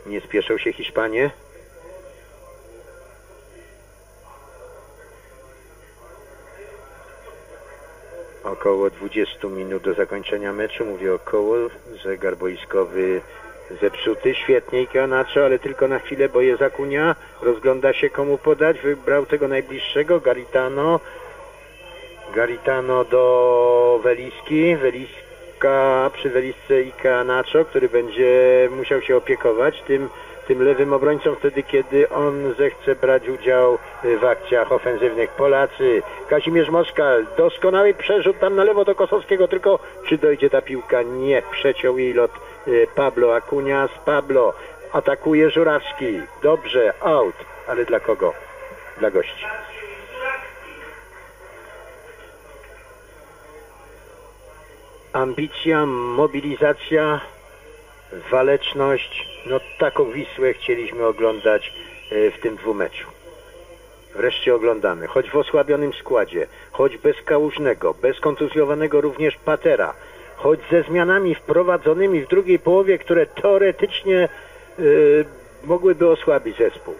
Nie spieszą się Hiszpanie. Około 20 minut do zakończenia meczu. Mówię około. Zegar boiskowy zepsuty. Świetnie Ikeanacho, ale tylko na chwilę, bo jest Akunia. Rozgląda się komu podać. Wybrał tego najbliższego. Garitano. Garitano do Weliski. Weliska przy Welisce Ikeanacho, który będzie musiał się opiekować tym, tym lewym obrońcą wtedy, kiedy on zechce brać udział w akcjach ofensywnych. Polacy, Kazimierz Moskal, doskonały przerzut tam na lewo do Kosowskiego, tylko czy dojdzie ta piłka? Nie, przeciął jej lot y, Pablo Acunias. Pablo atakuje Żurawski. Dobrze, out, ale dla kogo? Dla gości. Ambicja, mobilizacja, waleczność. No taką Wisłę chcieliśmy oglądać y, w tym dwumeczu. Wreszcie oglądamy, choć w osłabionym składzie, choć bez kałużnego, bez kontuzjowanego również Patera, choć ze zmianami wprowadzonymi w drugiej połowie, które teoretycznie y, mogłyby osłabić zespół.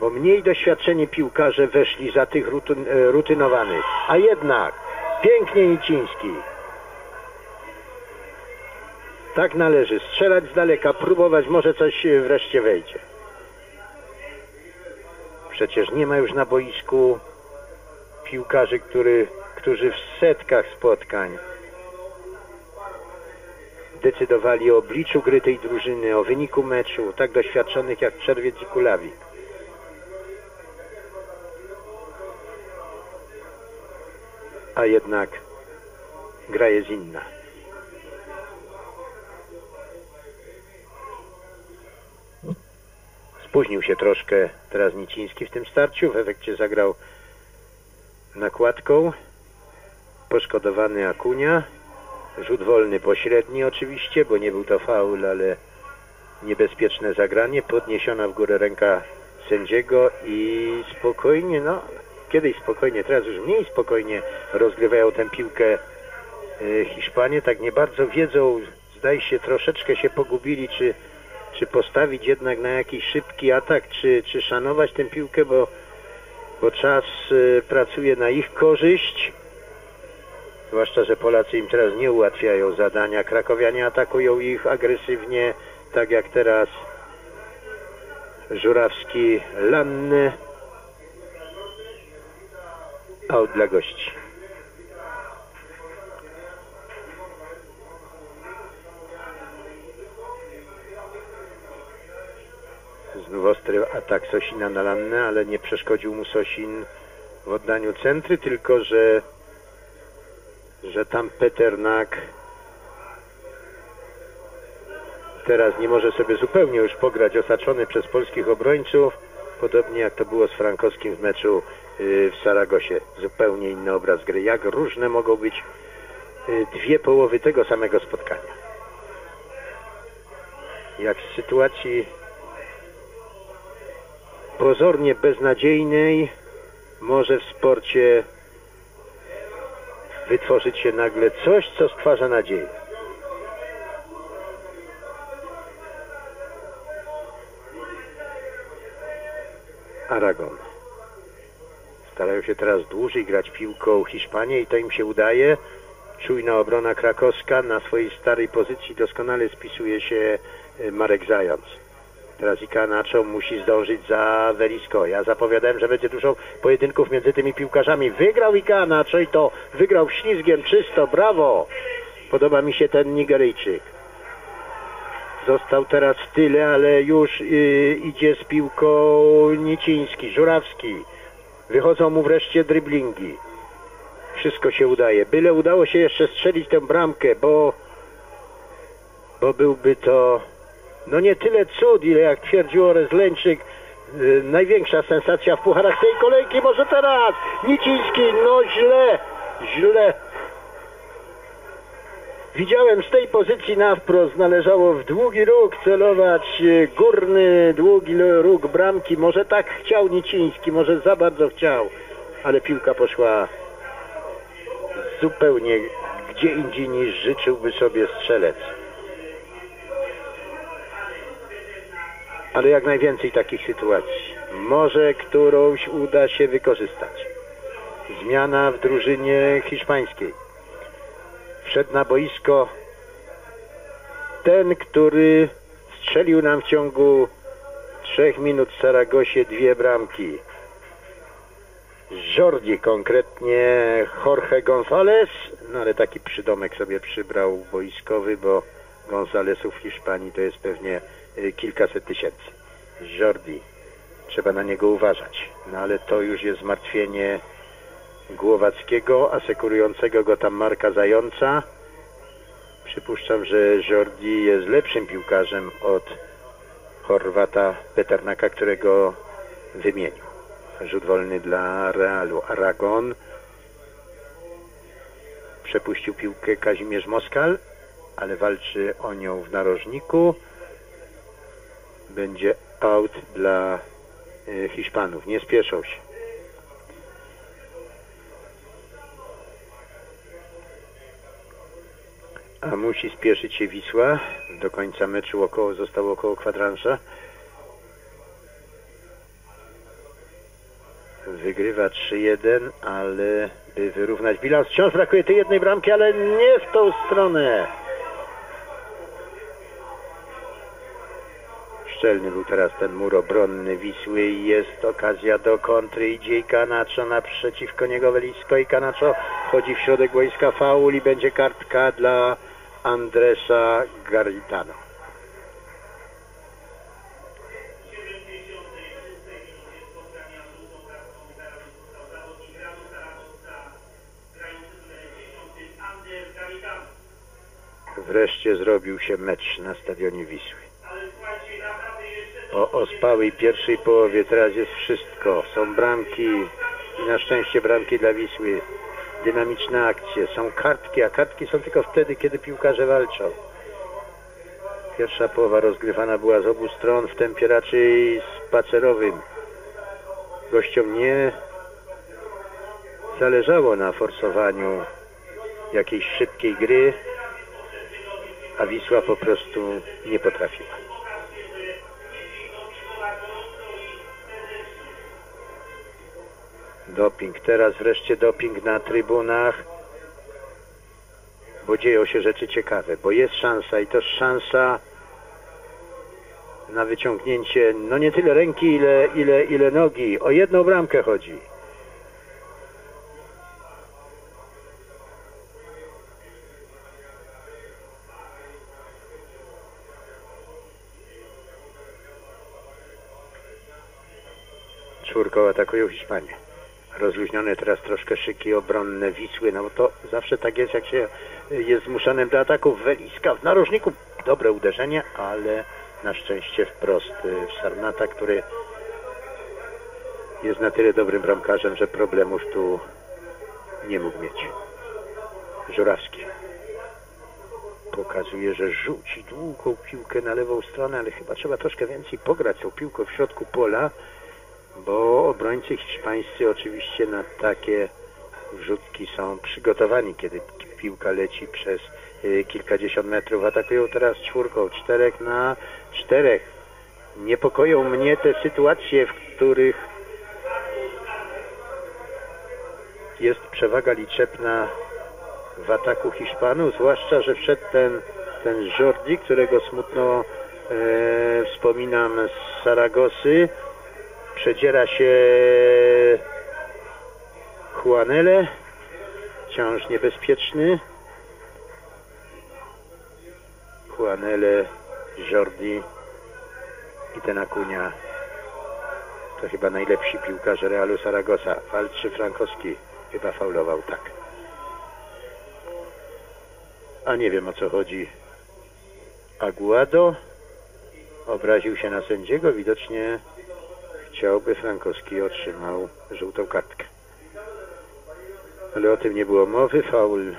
Bo mniej doświadczeni piłkarze weszli za tych rutyn, y, rutynowanych. A jednak pięknie Niciński. Tak należy, strzelać z daleka, próbować, może coś y, wreszcie wejdzie. Przecież nie ma już na boisku piłkarzy, który, którzy w setkach spotkań decydowali o obliczu gry tej drużyny, o wyniku meczu, tak doświadczonych jak w przerwie Dzikulawik. A jednak gra jest inna. Spóźnił się troszkę teraz Niciński w tym starciu. W efekcie zagrał nakładką. Poszkodowany Akunia. Rzut wolny pośredni oczywiście, bo nie był to faul, ale niebezpieczne zagranie. Podniesiona w górę ręka sędziego i spokojnie, no kiedyś spokojnie, teraz już mniej spokojnie rozgrywają tę piłkę y, Hiszpanie. Tak nie bardzo wiedzą, zdaje się troszeczkę się pogubili, czy czy postawić jednak na jakiś szybki atak, czy, czy szanować tę piłkę, bo, bo czas y, pracuje na ich korzyść. Zwłaszcza, że Polacy im teraz nie ułatwiają zadania. Krakowianie atakują ich agresywnie, tak jak teraz Żurawski Lanny. Out dla gości. Znów ostry atak Sosina na Lannę, ale nie przeszkodził mu Sosin w oddaniu centry, tylko że że tam Peternak teraz nie może sobie zupełnie już pograć osaczony przez polskich obrońców, podobnie jak to było z Frankowskim w meczu y, w Saragosie. Zupełnie inny obraz gry. Jak różne mogą być y, dwie połowy tego samego spotkania. Jak z sytuacji pozornie beznadziejnej może w sporcie wytworzyć się nagle coś, co stwarza nadzieję. Aragon. Starają się teraz dłużej grać piłką Hiszpanię i to im się udaje. Czujna obrona krakowska na swojej starej pozycji doskonale spisuje się e, Marek Zając. Teraz Ikanaczo musi zdążyć za Welisko. Ja zapowiadałem, że będzie dużo pojedynków między tymi piłkarzami. Wygrał Ikanaczo i to wygrał ślizgiem czysto. Brawo! Podoba mi się ten Nigeryjczyk. Został teraz tyle, ale już yy, idzie z piłką Niciński, Żurawski. Wychodzą mu wreszcie driblingi. Wszystko się udaje. Byle udało się jeszcze strzelić tę bramkę, bo, bo byłby to no nie tyle cud, ile jak twierdził Orezleńczyk, yy, największa sensacja w pucharach tej kolejki. Może teraz Niciński, no źle, źle. Widziałem z tej pozycji na wprost należało w długi róg celować yy, górny, długi róg bramki. Może tak chciał Niciński, może za bardzo chciał, ale piłka poszła zupełnie gdzie indziej niż życzyłby sobie strzelec. Ale jak najwięcej takich sytuacji. Może którąś uda się wykorzystać. Zmiana w drużynie hiszpańskiej. Wszedł na boisko ten, który strzelił nam w ciągu trzech minut w Saragosie dwie bramki. Jordi, konkretnie Jorge González, no ale taki przydomek sobie przybrał boiskowy, bo Gonzálezów w Hiszpanii to jest pewnie kilkaset tysięcy. Jordi, trzeba na niego uważać. No ale to już jest zmartwienie Głowackiego, asekurującego go tam Marka Zająca. Przypuszczam, że Jordi jest lepszym piłkarzem od Chorwata Peternaka, którego wymienił. Rzut wolny dla Realu. Aragon przepuścił piłkę Kazimierz Moskal, ale walczy o nią w narożniku. Będzie out dla e, Hiszpanów. Nie spieszą się. A musi spieszyć się Wisła. Do końca meczu około, zostało około kwadransza. Wygrywa 3-1, ale by wyrównać bilans wciąż brakuje tej jednej bramki, ale nie w tą stronę. Szczelny był teraz ten mur obronny Wisły i jest okazja do kontry. Idzie i Kanaczo naprzeciwko niego Welisko i Kanaczo wchodzi w środek boiska faul i będzie kartka dla Andresa Garitano. Wreszcie zrobił się mecz na stadionie Wisły. Po ospałej pierwszej połowie teraz jest wszystko. Są bramki na szczęście bramki dla Wisły. Dynamiczne akcje. Są kartki, a kartki są tylko wtedy, kiedy piłkarze walczą. Pierwsza połowa rozgrywana była z obu stron w tempie raczej spacerowym. Gościom nie zależało na forsowaniu jakiejś szybkiej gry, a Wisła po prostu nie potrafiła. Doping, teraz wreszcie doping na trybunach. bo dzieją się rzeczy ciekawe, bo jest szansa i to szansa na wyciągnięcie, no nie tyle ręki, ile, ile, ile nogi. O jedną bramkę chodzi. Czwórką atakują Hiszpanię. Rozluźnione teraz troszkę szyki obronne Wisły, no bo to zawsze tak jest, jak się jest zmuszanym do ataków. Weliska w narożniku. Dobre uderzenie, ale na szczęście wprost w Sarnata, który jest na tyle dobrym bramkarzem, że problemów tu nie mógł mieć. Żurawski pokazuje, że rzuci długą piłkę na lewą stronę, ale chyba trzeba troszkę więcej pograć tą piłką w środku pola, bo obrońcy hiszpańscy oczywiście na takie wrzutki są przygotowani, kiedy piłka leci przez y, kilkadziesiąt metrów. Atakują teraz czwórką, czterech na czterech. Niepokoją mnie te sytuacje, w których jest przewaga liczebna w ataku Hiszpanów, zwłaszcza, że wszedł ten, ten Jordi, którego smutno e, wspominam z Saragosy. Przedziera się Juanele, wciąż niebezpieczny. Juanele, Jordi i ten Akunia to chyba najlepsi piłkarze Realu Saragossa. Walczy Frankowski, chyba faulował, tak. A nie wiem o co chodzi. Aguado obraził się na sędziego, widocznie chciałby Frankowski otrzymał żółtą kartkę. Ale o tym nie było mowy. Faul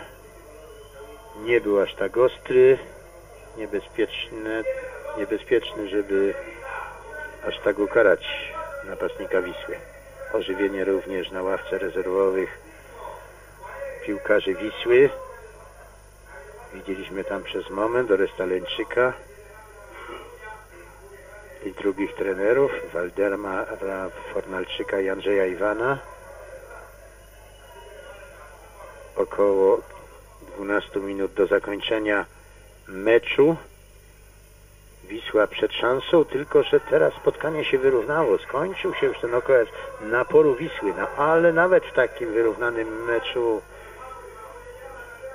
nie był aż tak ostry, niebezpieczny, niebezpieczny, żeby aż tak ukarać napastnika Wisły. Ożywienie również na ławce rezerwowych piłkarzy Wisły. Widzieliśmy tam przez moment Oresta Leńczyka i drugich trenerów, Walderma Fornalczyka i Andrzeja Iwana. Około 12 minut do zakończenia meczu. Wisła przed szansą, tylko że teraz spotkanie się wyrównało. Skończył się już ten okres naporu Wisły, no ale nawet w takim wyrównanym meczu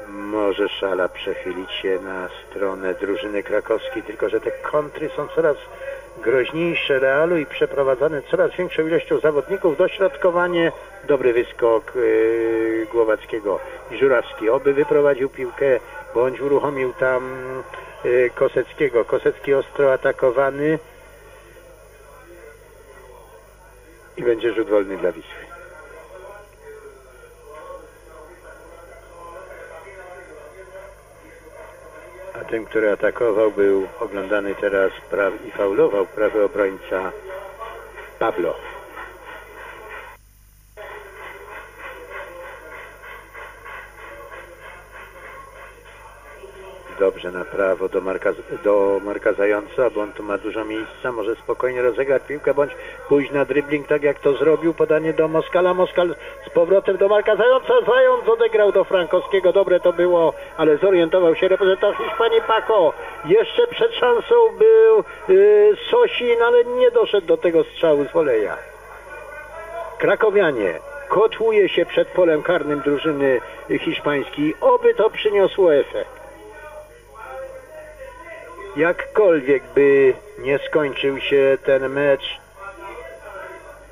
może szala przechylić się na stronę drużyny krakowskiej, tylko że te kontry są coraz groźniejsze Realu i przeprowadzane coraz większą ilością zawodników. Dośrodkowanie, dobry wyskok yy, Głowackiego i Żurawski. Oby wyprowadził piłkę, bądź uruchomił tam yy, Koseckiego. Kosecki ostro atakowany i będzie rzut wolny dla Wisły. Tym, który atakował, był oglądany teraz praw i faulował prawy obrońca Pablo. Dobrze na prawo do Marka, do Marka Zająca, bo on tu ma dużo miejsca, może spokojnie rozegrać piłkę, bądź pójść na dribbling, tak jak to zrobił, podanie do Moskala, Moskal z powrotem do Marka Zająca, Zając odegrał do Frankowskiego, dobre to było, ale zorientował się reprezentant Hiszpanii. Paco, jeszcze przed szansą był yy, Sosin, ale nie doszedł do tego strzału z woleja. Krakowianie kotłuje się przed polem karnym drużyny hiszpańskiej, oby to przyniosło efekt jakkolwiek by nie skończył się ten mecz,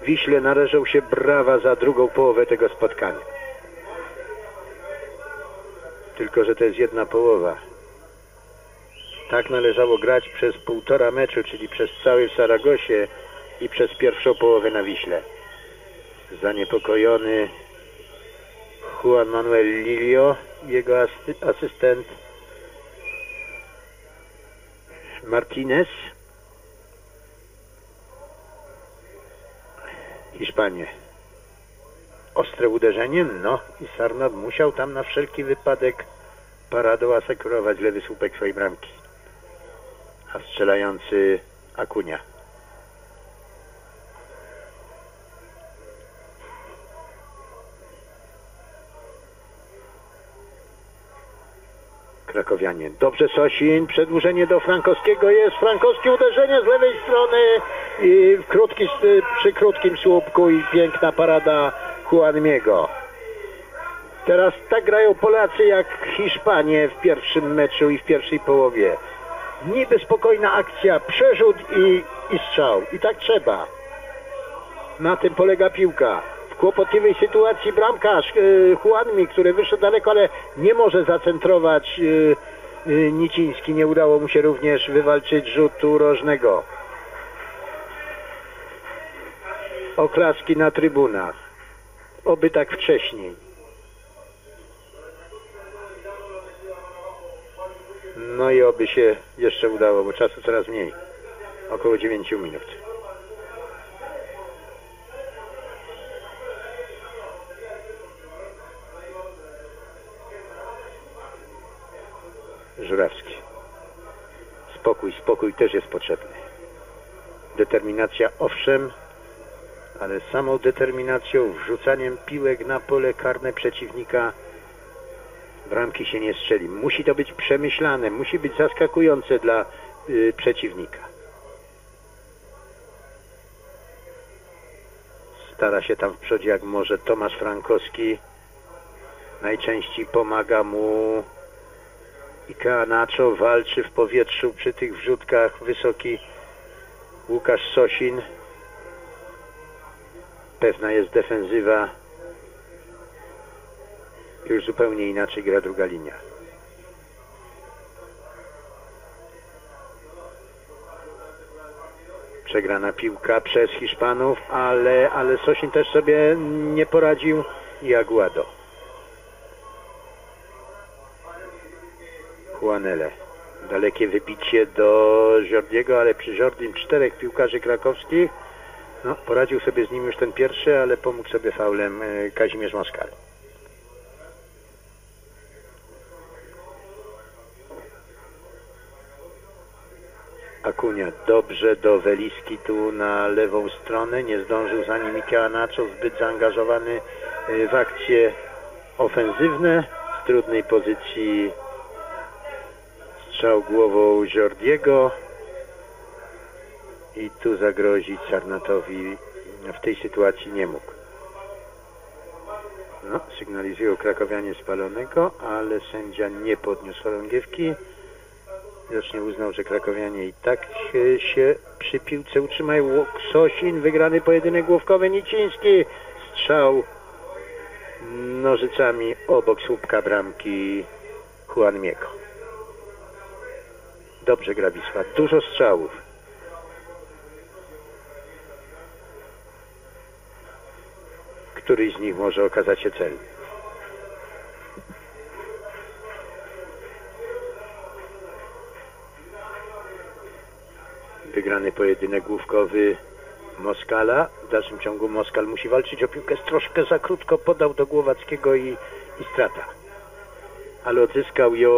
Wiśle należą się brawa za drugą połowę tego spotkania. Tylko, że to jest jedna połowa. Tak należało grać przez półtora meczu, czyli przez cały w Saragosie i przez pierwszą połowę na Wiśle. Zaniepokojony Juan Manuel Lilio, jego asystent Martinez. Hiszpanie. Ostre uderzenie, no i Sarnat musiał tam na wszelki wypadek paradą asekurować lewy słupek swojej bramki. A strzelający Akunia. Krakowianie. Dobrze Sosin, przedłużenie do Frankowskiego jest. Frankowskie uderzenie z lewej strony i w krótki, przy krótkim słupku i piękna parada Juanmiego. Teraz tak grają Polacy jak Hiszpanie w pierwszym meczu i w pierwszej połowie. Niby spokojna akcja, przerzut i, i strzał. I tak trzeba. Na tym polega piłka. Kłopotliwej sytuacji bramkarz e, Juanmi, który wyszedł daleko, ale nie może zacentrować e, e, Niciński. Nie udało mu się również wywalczyć rzutu rożnego. Oklaski na trybunach. Oby tak wcześniej. No i oby się jeszcze udało, bo czasu coraz mniej. Około 9 minut. Żurawski. Spokój, spokój też jest potrzebny. Determinacja owszem, ale samą determinacją, wrzucaniem piłek na pole karne przeciwnika bramki się nie strzeli. Musi to być przemyślane, musi być zaskakujące dla y, przeciwnika. Stara się tam w przodzie jak może Tomasz Frankowski. Najczęściej pomaga mu Ikea Nacho, walczy w powietrzu przy tych wrzutkach wysoki Łukasz Sosin. Pewna jest defensywa już zupełnie inaczej gra druga linia. Przegrana piłka przez Hiszpanów, ale, ale Sosin też sobie nie poradził i Aguado. Juanele. Dalekie wybicie do Jordiego, ale przy Jordim czterech piłkarzy krakowskich. No, poradził sobie z nim już ten pierwszy, ale pomógł sobie faulem e, Kazimierz Moskal. Akunia dobrze do Weliski tu na lewą stronę. Nie zdążył za nim Ikea Nacho, zbyt zaangażowany y, w akcje ofensywne. Z trudnej pozycji strzał głową Jordiego. I tu zagrozić Sarnatowi w tej sytuacji nie mógł. No, sygnalizują krakowianie spalonego, ale sędzia nie podniósł chorągiewki. Widocznie uznał, że krakowianie i tak się przy piłce utrzymają. Sosin, wygrany pojedynek główkowy Niciński. Strzał nożycami obok słupka bramki Juanmiego. Dobrze gra. Dużo strzałów. Któryś z nich może okazać się celny. wygrany pojedynek główkowy Moskala. W dalszym ciągu Moskal musi walczyć o piłkę. Troszkę za krótko podał do Głowackiego i, i strata. Ale odzyskał ją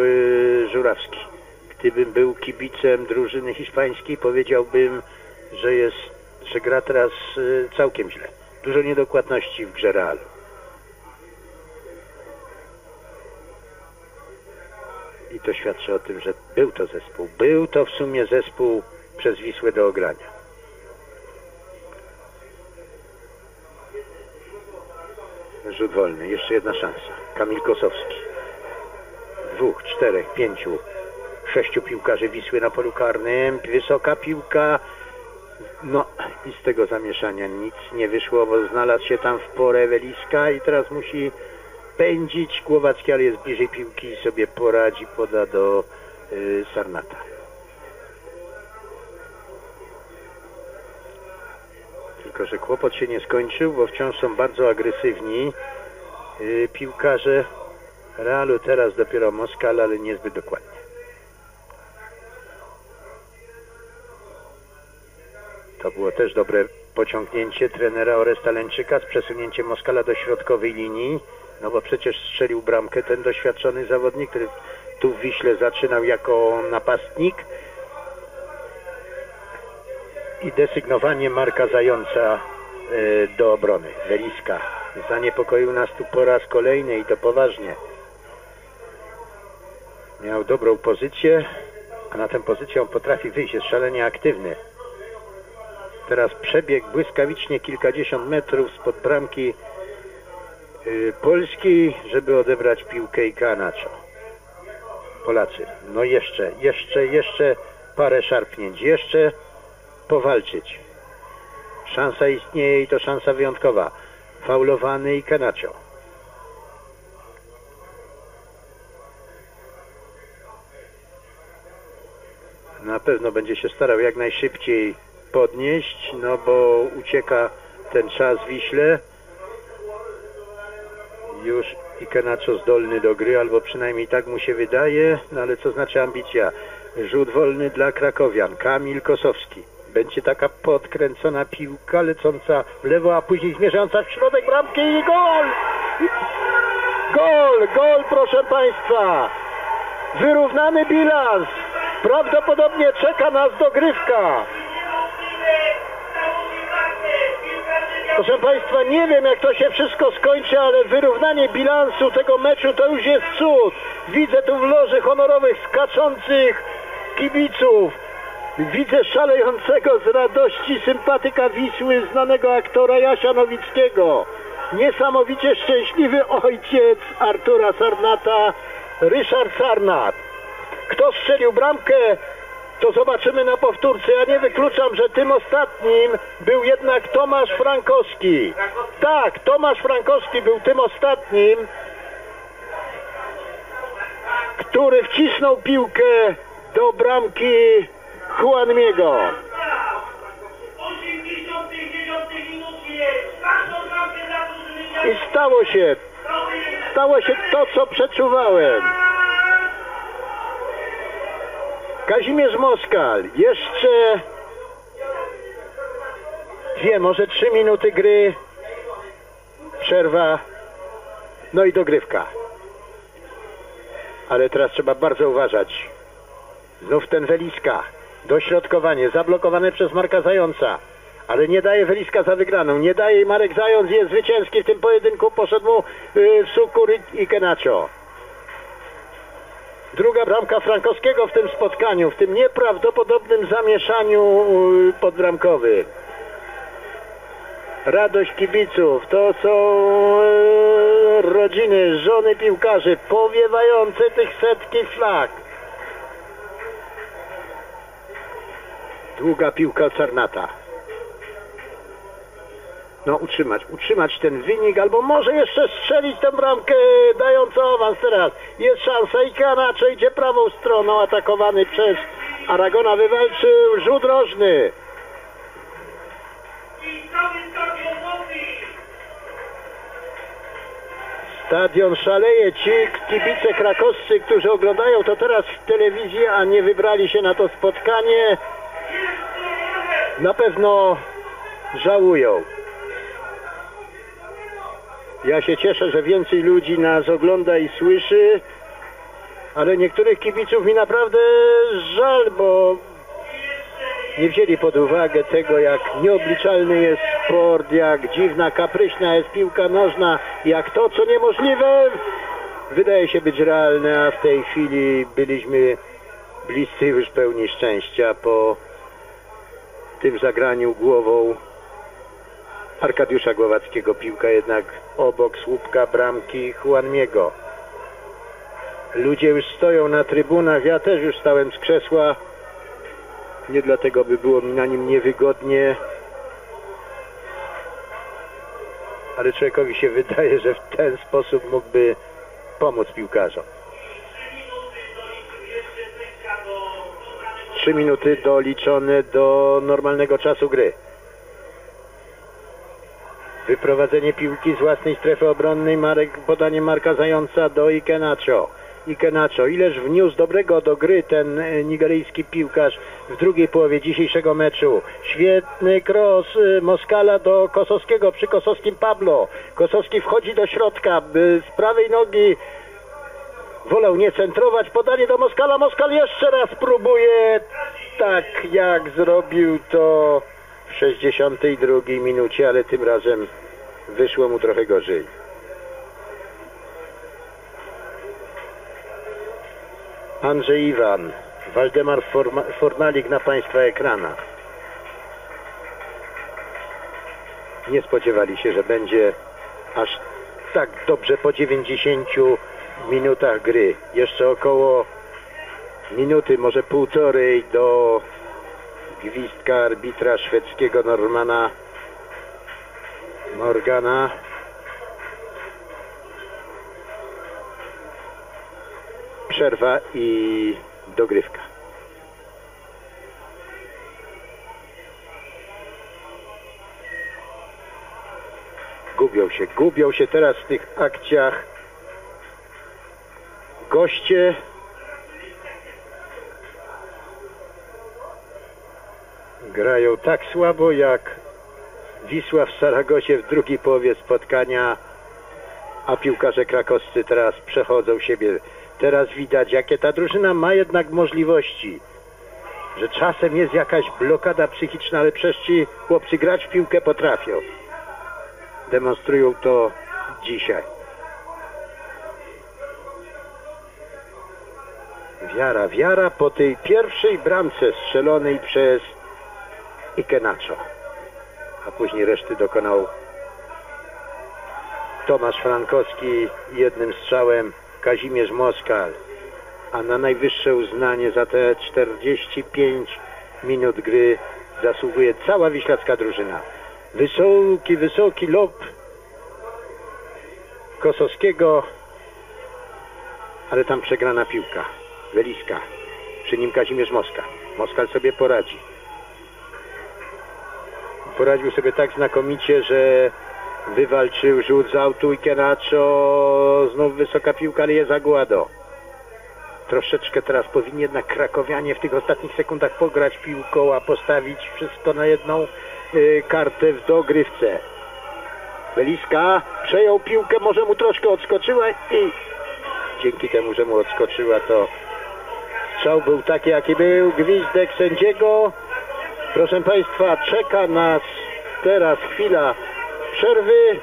y, Żurawski. Gdybym był kibicem drużyny hiszpańskiej, powiedziałbym, że jest, że gra teraz y, całkiem źle. Dużo niedokładności w grze Realu. I to świadczy o tym, że był to zespół. Był to w sumie zespół przez Wisłę do ogrania. Rzut wolny. Jeszcze jedna szansa. Kamil Kosowski. Dwóch, czterech, pięciu, sześciu piłkarzy Wisły na polu karnym. Wysoka piłka. No i z tego zamieszania nic nie wyszło, bo znalazł się tam w porę Weliska i teraz musi pędzić. Głowacki, ale jest bliżej piłki i sobie poradzi, poda do y, Sarnata. Tylko, że kłopot się nie skończył, bo wciąż są bardzo agresywni yy, piłkarze Realu. Teraz dopiero Moskal, ale niezbyt dokładnie. To było też dobre pociągnięcie trenera Oresta Lęczyka z przesunięciem Moskala do środkowej linii. No bo przecież strzelił bramkę ten doświadczony zawodnik, który tu w Wiśle zaczynał jako napastnik i desygnowanie Marka Zająca e, do obrony. Weliska zaniepokoił nas tu po raz kolejny i to poważnie. Miał dobrą pozycję, a na tę pozycję on potrafi wyjść, jest szalenie aktywny. Teraz przebieg błyskawicznie kilkadziesiąt metrów spod bramki yy, Polski, żeby odebrać piłkę i Kanaczo. Polacy, no jeszcze, jeszcze, jeszcze parę szarpnięć, jeszcze powalczyć. Szansa istnieje i to szansa wyjątkowa. Faulowany i Kanaczo. Na pewno będzie się starał jak najszybciej podnieść, no bo ucieka ten czas Wiśle. Już i Kenacho zdolny do gry, albo przynajmniej tak mu się wydaje, no ale co znaczy ambicja? Rzut wolny dla krakowian. Kamil Kosowski. Będzie taka podkręcona piłka lecąca w lewo, a później zmierzająca w środek bramki i gol! Gol, gol proszę Państwa! Wyrównany bilans! Prawdopodobnie czeka nas dogrywka. Proszę Państwa, nie wiem jak to się wszystko skończy, ale wyrównanie bilansu tego meczu to już jest cud. Widzę tu w loży honorowych skaczących kibiców. Widzę szalejącego z radości sympatyka Wisły, znanego aktora Jasia Nowickiego. Niesamowicie szczęśliwy ojciec Artura Sarnata, Ryszard Sarnat. Kto strzelił bramkę, to zobaczymy na powtórce. Ja nie wykluczam, że tym ostatnim był jednak Tomasz Frankowski. Tak, Tomasz Frankowski był tym ostatnim, który wcisnął piłkę do bramki Juanmiego. I stało się, stało się to, co przeczuwałem. Kazimierz Moskal, jeszcze dwie, może trzy minuty gry, przerwa, no i dogrywka. Ale teraz trzeba bardzo uważać. Znów ten Weliska, dośrodkowanie, zablokowane przez Marka Zająca. Ale nie daje Weliska za wygraną, nie daje Marek Zając, jest zwycięski w tym pojedynku, poszedł mu w Sukur i Kenacho. Druga bramka Frankowskiego w tym spotkaniu, w tym nieprawdopodobnym zamieszaniu yy, podbramkowym. Radość kibiców, to są yy, rodziny, żony piłkarzy, powiewające tych setki flag. Długa piłka Czarnata. No utrzymać, utrzymać ten wynik, albo może jeszcze strzelić tę bramkę dającą awans teraz. Jest szansa i Kanacze idzie prawą stroną, atakowany przez Aragona, wywalczył rzut rożny. Stadion szaleje. Ci kibice krakowscy, którzy oglądają to teraz w telewizji, a nie wybrali się na to spotkanie, na pewno żałują. Ja się cieszę, że więcej ludzi nas ogląda i słyszy, ale niektórych kibiców mi naprawdę żal, bo nie wzięli pod uwagę tego, jak nieobliczalny jest sport, jak dziwna, kapryśna jest piłka nożna, jak to, co niemożliwe, wydaje się być realne, a w tej chwili byliśmy bliscy już pełni szczęścia po tym zagraniu głową Arkadiusza Głowackiego. Piłka jednak obok słupka bramki Juanmiego. Ludzie już stoją na trybunach, ja też już stałem z krzesła. Nie dlatego, by było mi na nim niewygodnie. Ale człowiekowi się wydaje, że w ten sposób mógłby pomóc piłkarzom. Trzy minuty doliczone do normalnego czasu gry. Wyprowadzenie piłki z własnej strefy obronnej, Marek, podanie Marka Zająca do Ikenacho. Ikenacho, ileż wniósł dobrego do gry ten e, nigeryjski piłkarz w drugiej połowie dzisiejszego meczu. Świetny cross e, Moskala do Kosowskiego przy Kosowskim Pablo. Kosowski wchodzi do środka z prawej nogi. Wolał nie centrować, podanie do Moskala. Moskal jeszcze raz próbuje, tak jak zrobił to w 62 minucie, ale tym razem wyszło mu trochę gorzej. Andrzej Iwan, Waldemar Forma, Fornalik na Państwa ekranach. Nie spodziewali się, że będzie aż tak dobrze po 90 minutach gry. Jeszcze około minuty, może półtorej do gwizdka arbitra szwedzkiego Normana Morgana. Przerwa i dogrywka. Gubią się, gubią się teraz w tych akcjach goście. Grają tak słabo jak Wisła w Saragosie w drugiej połowie spotkania, a piłkarze krakowscy teraz przechodzą siebie. Teraz widać, jakie ta drużyna ma jednak możliwości. Że czasem jest jakaś blokada psychiczna, ale przecież ci chłopcy grać w piłkę potrafią. Demonstrują to dzisiaj. Wiara, wiara po tej pierwszej bramce strzelonej przez Ikenacho. A później reszty dokonał Tomasz Frankowski jednym strzałem Kazimierz Moskal. A na najwyższe uznanie za te 45 minut gry zasługuje cała wiślacka drużyna. Wysoki, wysoki lob Kosowskiego, ale tam przegrana piłka. Weliska. Przy nim Kazimierz Moskal. Moskal sobie poradzi. Poradził sobie tak znakomicie, że wywalczył rzut z autu i Kenacho. Znów wysoka piłka, ale jest Aguado. Troszeczkę teraz powinni jednak krakowianie w tych ostatnich sekundach pograć piłką, a postawić wszystko na jedną y, kartę w dogrywce. Weliska przejął piłkę, może mu troszkę odskoczyła i dzięki temu, że mu odskoczyła, to strzał był taki, jaki był. Gwizdek sędziego. Proszę Państwa, czeka nas teraz chwila przerwy.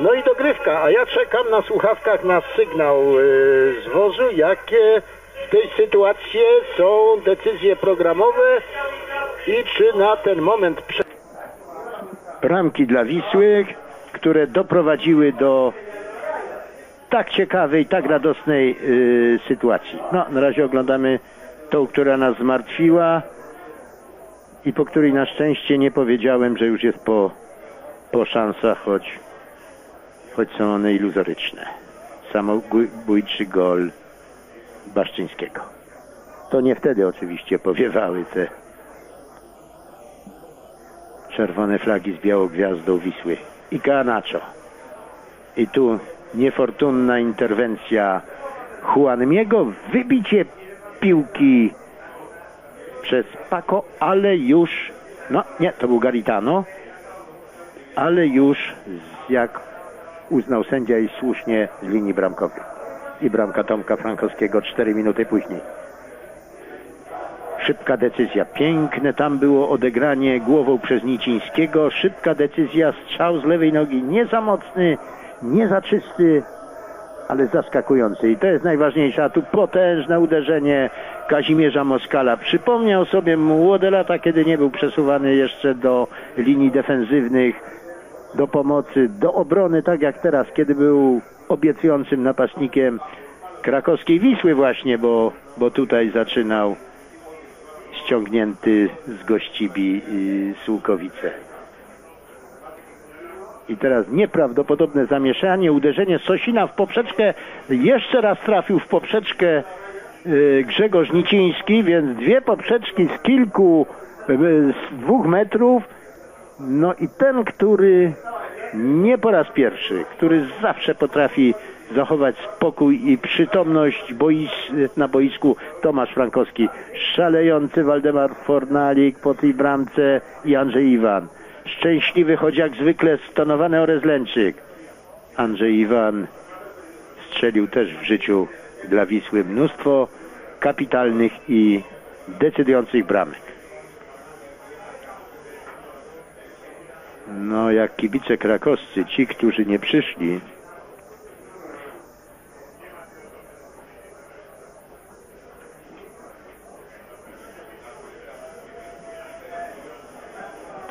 No i dogrywka, a ja czekam na słuchawkach na sygnał yy, z wozu, jakie w tej sytuacji są decyzje programowe i czy na ten moment prze... bramki dla Wisły, które doprowadziły do tak ciekawej, tak radosnej yy, sytuacji. No, na razie oglądamy tą, która nas zmartwiła i po której na szczęście nie powiedziałem, że już jest po, po szansach, choć, choć są one iluzoryczne. Samobójczy gol Baszczyńskiego. To nie wtedy oczywiście powiewały te czerwone flagi z białą gwiazdą Wisły. I Garnacho. I tu niefortunna interwencja Juanmiego, wybicie piłki przez Paco, ale już, no nie, to był Garitano, ale już jak uznał sędzia i słusznie z linii bramkowej. I bramka Tomka Frankowskiego 4 minuty później. Szybka decyzja, piękne tam było odegranie głową przez Nicińskiego, szybka decyzja, strzał z lewej nogi, nie za mocny, nie za czysty, ale zaskakujący. I to jest najważniejsze, a tu potężne uderzenie Kazimierza Moskala. Przypomniał sobie młode lata, kiedy nie był przesuwany jeszcze do linii defensywnych, do pomocy, do obrony, tak jak teraz, kiedy był obiecującym napastnikiem krakowskiej Wisły właśnie, bo, bo tutaj zaczynał ściągnięty z Gościbi Sułkowice. I teraz nieprawdopodobne zamieszanie, uderzenie Sosina w poprzeczkę. Jeszcze raz trafił w poprzeczkę y, Grzegorz Niciński, więc dwie poprzeczki z kilku, y, z dwóch metrów. No i ten, który nie po raz pierwszy, który zawsze potrafi zachować spokój i przytomność bois, na boisku Tomasz Frankowski. Szalejący Waldemar Fornalik po tej bramce i Andrzej Iwan szczęśliwy, choć jak zwykle stonowany Orez Lęczyk. Andrzej Iwan strzelił też w życiu dla Wisły mnóstwo kapitalnych i decydujących bramek. No, jak kibice krakowscy, ci, którzy nie przyszli,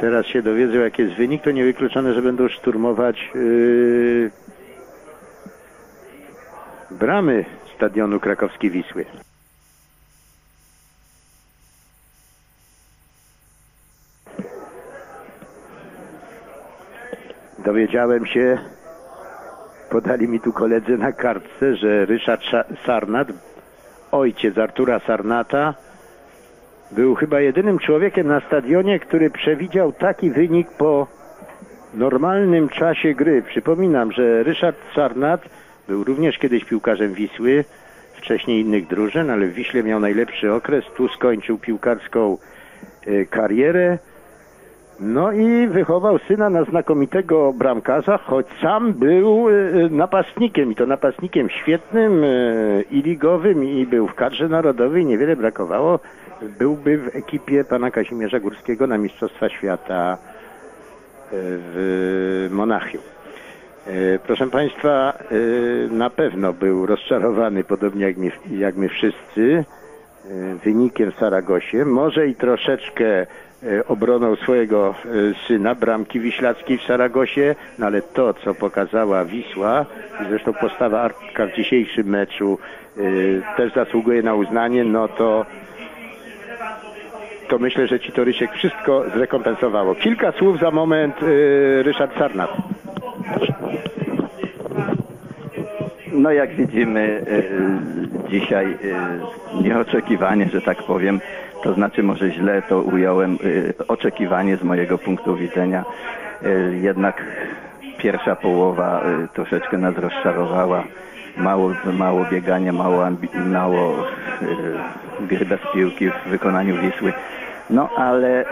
teraz się dowiedzą, jaki jest wynik, to niewykluczone, że będą szturmować yy, bramy stadionu krakowskiej Wisły. Dowiedziałem się, podali mi tu koledzy na kartce, że Ryszard Sarnat, ojciec Artura Sarnata, był chyba jedynym człowiekiem na stadionie, który przewidział taki wynik po normalnym czasie gry. Przypominam, że Ryszard Sarnat był również kiedyś piłkarzem Wisły, wcześniej innych drużyn, ale w Wiśle miał najlepszy okres. Tu skończył piłkarską e, karierę. No i wychował syna na znakomitego bramkarza, choć sam był e, napastnikiem i to napastnikiem świetnym e, i ligowym i był w kadrze narodowej, niewiele brakowało. Byłby w ekipie pana Kazimierza Górskiego na Mistrzostwa Świata w Monachium. Proszę Państwa, na pewno był rozczarowany, podobnie jak my, jak my wszyscy, wynikiem w Saragosie. Może i troszeczkę obroną swojego syna, bramki Wiślackiej w Saragosie, no ale to, co pokazała Wisła, zresztą postawa Arka w dzisiejszym meczu też zasługuje na uznanie, no to to myślę, że ci Torysiek wszystko zrekompensowało. Kilka słów za moment Ryszard Sarnat. No jak widzimy e, dzisiaj e, nieoczekiwanie, że tak powiem, to znaczy może źle to ująłem, e, oczekiwanie z mojego punktu widzenia. Jednak pierwsza połowa troszeczkę nas rozczarowała. Mało, mało biegania, mało, mało gry bez piłki w wykonaniu Wisły. No ale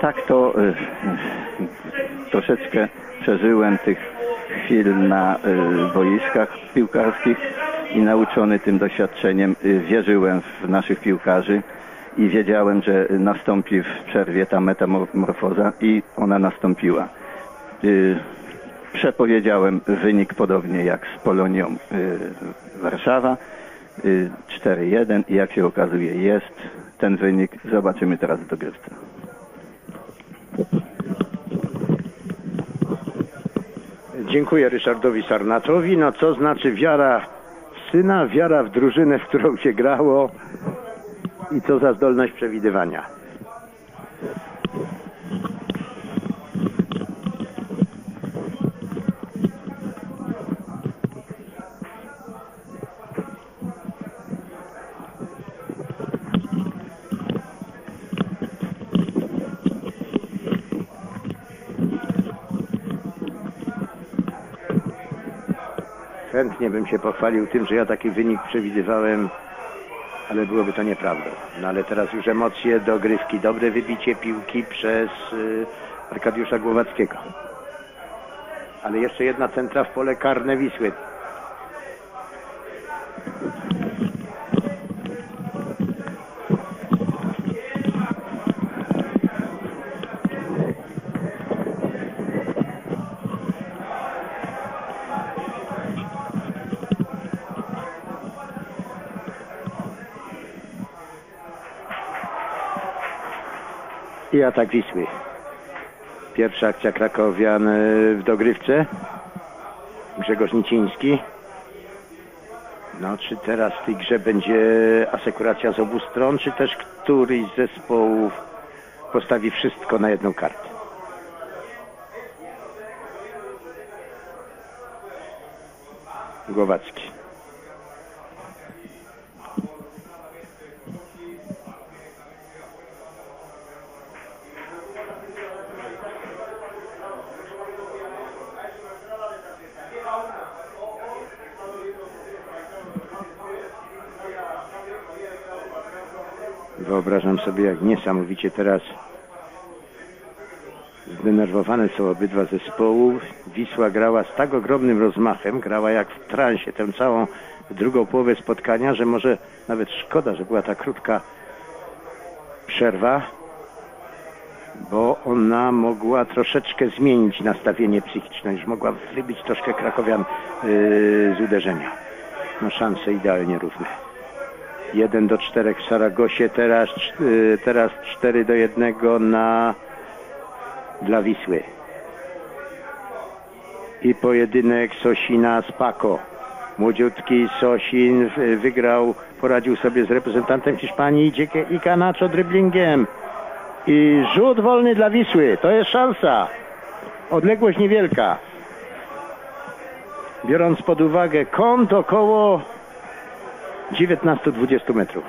tak to troszeczkę przeżyłem tych chwil na y, boiskach piłkarskich i nauczony tym doświadczeniem y, wierzyłem w naszych piłkarzy i wiedziałem, że nastąpi w przerwie ta metamorfoza i ona nastąpiła. Y, przepowiedziałem wynik podobnie jak z Polonią Warszawa 4-1 i jak się okazuje jest ten wynik. Zobaczymy teraz w dogrywce. Dziękuję Ryszardowi Sarnatowi. No co znaczy wiara w syna, wiara w drużynę, w którą się grało i co za zdolność przewidywania. chętnie bym się pochwalił tym, że ja taki wynik przewidywałem, ale byłoby to nieprawdą. No ale teraz już emocje, dogrywki, dobre wybicie piłki przez y, Arkadiusza Głowackiego. Ale jeszcze jedna centra w pole karne Wisły. I atak Wisły. Pierwsza akcja Krakowian e, w dogrywce. Grzegorz Niciński. No, czy teraz w tej grze będzie asekuracja z obu stron, czy też któryś z zespołów postawi wszystko na jedną kartę? Głowacki. Sobie, jak niesamowicie teraz zdenerwowane są obydwa zespołu. Wisła grała z tak ogromnym rozmachem, grała jak w transie tę całą drugą połowę spotkania, że może nawet szkoda, że była ta krótka przerwa, bo ona mogła troszeczkę zmienić nastawienie psychiczne, już mogła wybić troszkę krakowian yy, z uderzenia. No szanse idealnie równe. 1 do 4 w Saragosie, teraz, y, teraz 4 do 1 na dla Wisły. I pojedynek Sosina z Paco. Młodziutki Sosin y, wygrał, poradził sobie z reprezentantem Hiszpanii, i Canacho driblingiem. I rzut wolny dla Wisły. To jest szansa. Odległość niewielka. Biorąc pod uwagę kąt około 19-20 metrów.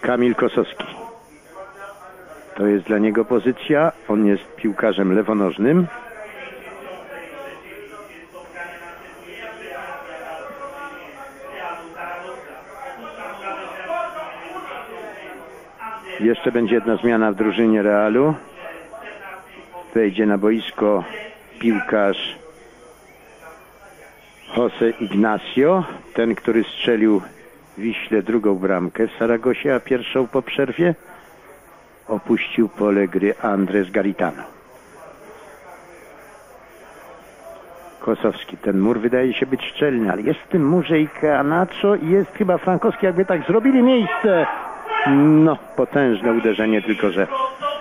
Kamil Kosowski. To jest dla niego pozycja. On jest piłkarzem lewonożnym. Jeszcze będzie jedna zmiana w drużynie Realu. Wejdzie na boisko piłkarz Jose Ignacio, ten, który strzelił Wiśle drugą bramkę w Saragosie, a pierwszą po przerwie opuścił pole gry Andres Garitano. Kosowski, ten mur wydaje się być szczelny, ale jest w tym murze i Canacho i jest chyba Frankowski, jakby tak zrobili miejsce. No, potężne uderzenie, tylko że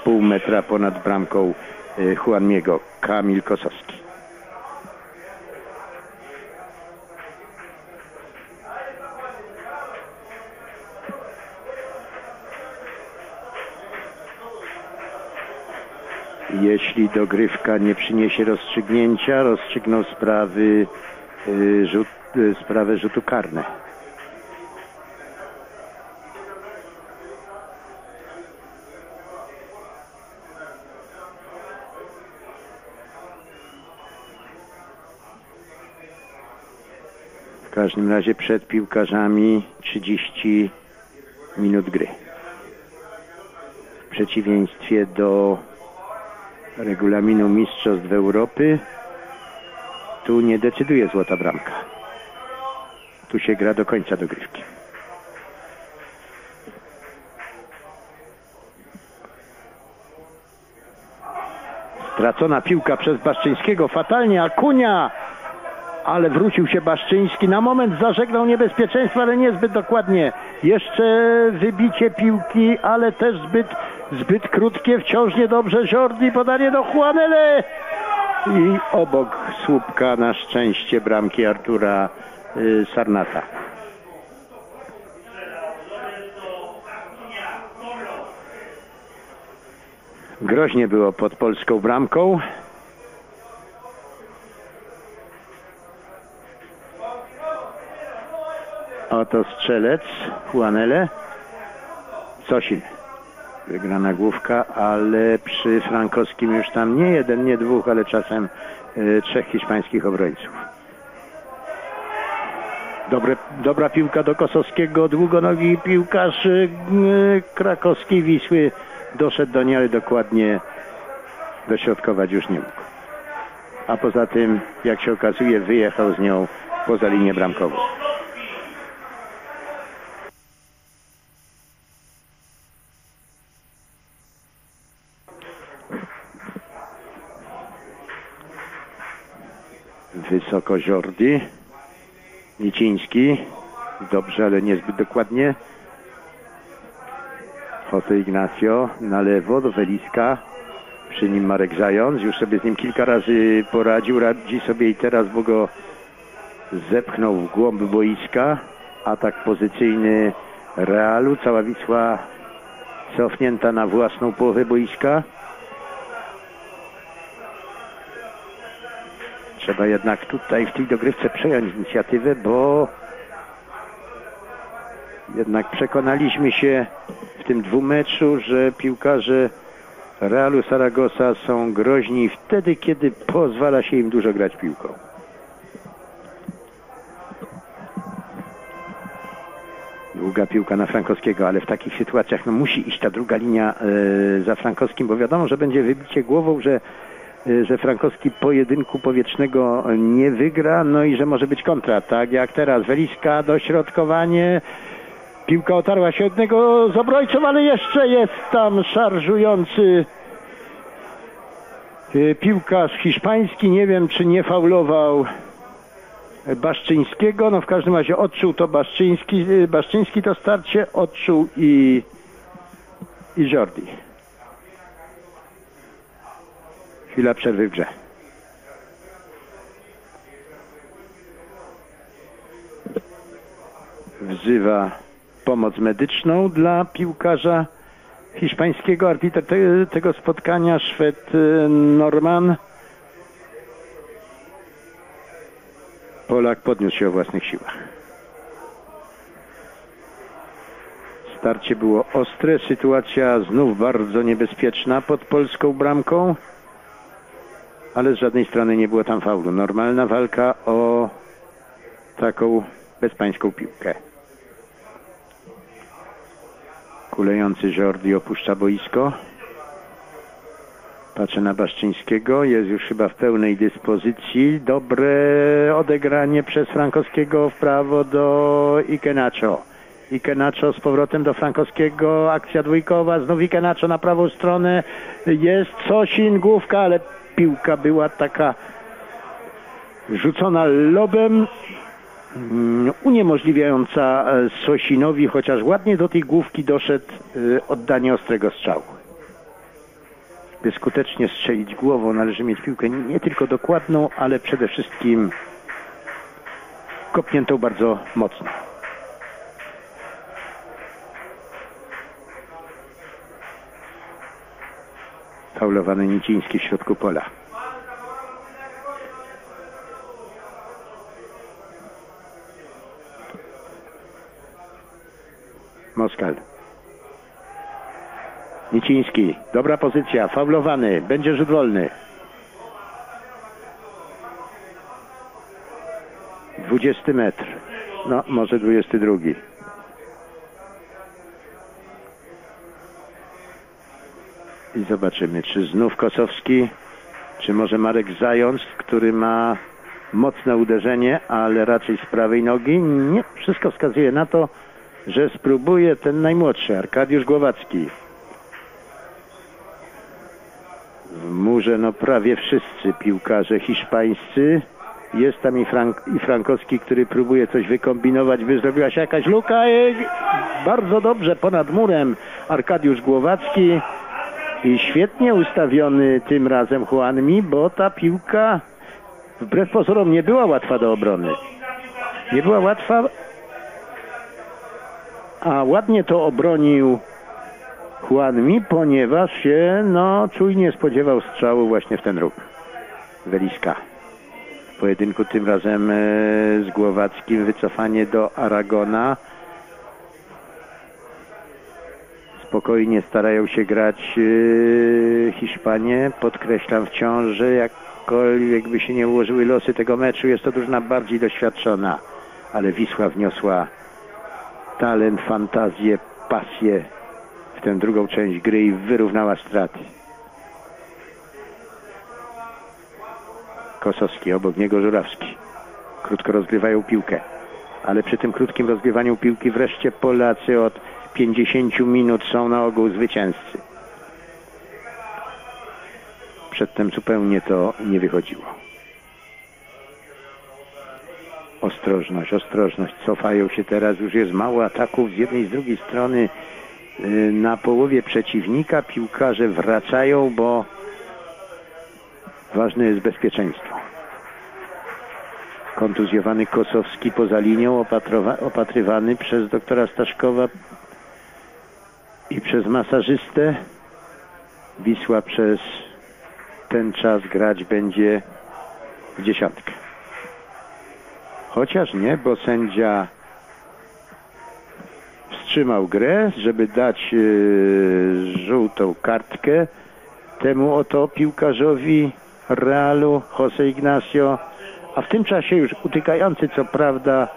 pół metra ponad bramką y, Juanmiego, Kamil Kosowski. Jeśli dogrywka nie przyniesie rozstrzygnięcia, rozstrzygną sprawy, y, rzut, y, sprawę rzutu karne. Każdym razie przed piłkarzami 30 minut gry. W przeciwieństwie do regulaminu Mistrzostw Europy tu nie decyduje złota bramka. Tu się gra do końca dogrywki. Stracona piłka przez Baszczyńskiego. Fatalnie Akunia. Ale wrócił się Baszczyński. Na moment zażegnał niebezpieczeństwo, ale niezbyt dokładnie. Jeszcze wybicie piłki, ale też zbyt, zbyt krótkie. Wciąż niedobrze Jordi. Podanie do Juanele. I obok słupka na szczęście bramki Artura y, Sarnata. Groźnie było pod polską bramką. Oto strzelec Juanele. Sosin. Wygrana główka, ale przy Frankowskim już tam nie jeden, nie dwóch, ale czasem y, trzech hiszpańskich obrońców. Dobre, dobra piłka do Kosowskiego, długonogi piłkarz y, krakowskiej Wisły doszedł do niej, ale dokładnie dośrodkować już nie mógł. A poza tym, jak się okazuje, wyjechał z nią poza linię bramkową. Jordi. Niciński. Dobrze, ale niezbyt dokładnie. Jose Ignacio na lewo do Weliska. Przy nim Marek Zając. Już sobie z nim kilka razy poradził. Radzi sobie i teraz, bo go zepchnął w głąb boiska. Atak pozycyjny Realu. Cała Wisła cofnięta na własną połowę boiska. Trzeba jednak tutaj w tej dogrywce przejąć inicjatywę, bo jednak przekonaliśmy się w tym dwumeczu, że piłkarze Realu Saragossa są groźni wtedy, kiedy pozwala się im dużo grać piłką. Długa piłka na Frankowskiego, ale w takich sytuacjach no, musi iść ta druga linia e, za Frankowskim, bo wiadomo, że będzie wybicie głową, że że Frankowski pojedynku powietrznego nie wygra, no i że może być kontra, tak jak teraz. Weliska, dośrodkowanie, Piłka otarła się jednego z obrońców, ale jeszcze jest tam szarżujący y, piłkarz hiszpański. Nie wiem, czy nie faulował Baszczyńskiego. No w każdym razie odczuł to Baszczyński. y, Baszczyński to starcie odczuł i, i Jordi. Chwila przerwy w grze. Wzywa pomoc medyczną dla piłkarza hiszpańskiego. Arbiter te, tego spotkania Szwed y, Norman. Polak podniósł się o własnych siłach. Starcie było ostre, sytuacja znów bardzo niebezpieczna pod polską bramką, ale z żadnej strony nie było tam faulu. Normalna walka o taką bezpańską piłkę. Kulejący Jordi opuszcza boisko. Patrzę na Baszczyńskiego, jest już chyba w pełnej dyspozycji. Dobre odegranie przez Frankowskiego w prawo do Ikenacho. Ikenacho z powrotem do Frankowskiego, akcja dwójkowa, znów Ikenacho na prawą stronę. Jest Sosin, główka, ale piłka była taka rzucona lobem, mm, uniemożliwiająca e, Sosinowi, chociaż ładnie do tej główki doszedł e, oddanie ostrego strzału by skutecznie strzelić głową, należy mieć piłkę nie tylko dokładną, ale przede wszystkim kopniętą bardzo mocno. Faulowany Niciński w środku pola. Moskal. Niciński, dobra pozycja, faulowany, będzie rzut wolny. 20 metr, no może 22. I zobaczymy, czy znów Kosowski, czy może Marek Zając, który ma mocne uderzenie, ale raczej z prawej nogi. Nie, wszystko wskazuje na to, że spróbuje ten najmłodszy, Arkadiusz Głowacki. W murze no prawie wszyscy piłkarze hiszpańscy. Jest tam i, Frank, i Frankowski, który próbuje coś wykombinować, by zrobiła się jakaś luka. I bardzo dobrze ponad murem Arkadiusz Głowacki. I świetnie ustawiony tym razem Juanmi, bo ta piłka wbrew pozorom nie była łatwa do obrony. Nie była łatwa, a ładnie to obronił Juanmi, ponieważ się no, czujnie spodziewał strzału właśnie w ten róg. Weliska. W pojedynku tym razem e, z Głowackim wycofanie do Aragona. Spokojnie starają się grać e, Hiszpanie. Podkreślam wciąż, że jakkolwiek by się nie ułożyły losy tego meczu, jest to drużyna bardziej doświadczona. Ale Wisła wniosła talent, fantazję, pasję w tę drugą część gry i wyrównała straty. Kosowski, obok niego Żurawski. Krótko rozgrywają piłkę. Ale przy tym krótkim rozgrywaniu piłki wreszcie Polacy od 50 minut są na ogół zwycięzcy. Przedtem zupełnie to nie wychodziło. Ostrożność, ostrożność. Cofają się teraz. Już jest mało ataków z jednej i z drugiej strony y, na połowie przeciwnika. Piłkarze wracają, bo ważne jest bezpieczeństwo. Kontuzjowany Kosowski poza linią, opatrywany przez doktora Staszkowa i przez masażystę. Wisła przez ten czas grać będzie w dziesiątkę. Chociaż nie, bo sędzia wstrzymał grę, żeby dać yy, żółtą kartkę temu oto piłkarzowi Realu Jose Ignacio, a w tym czasie już utykający co prawda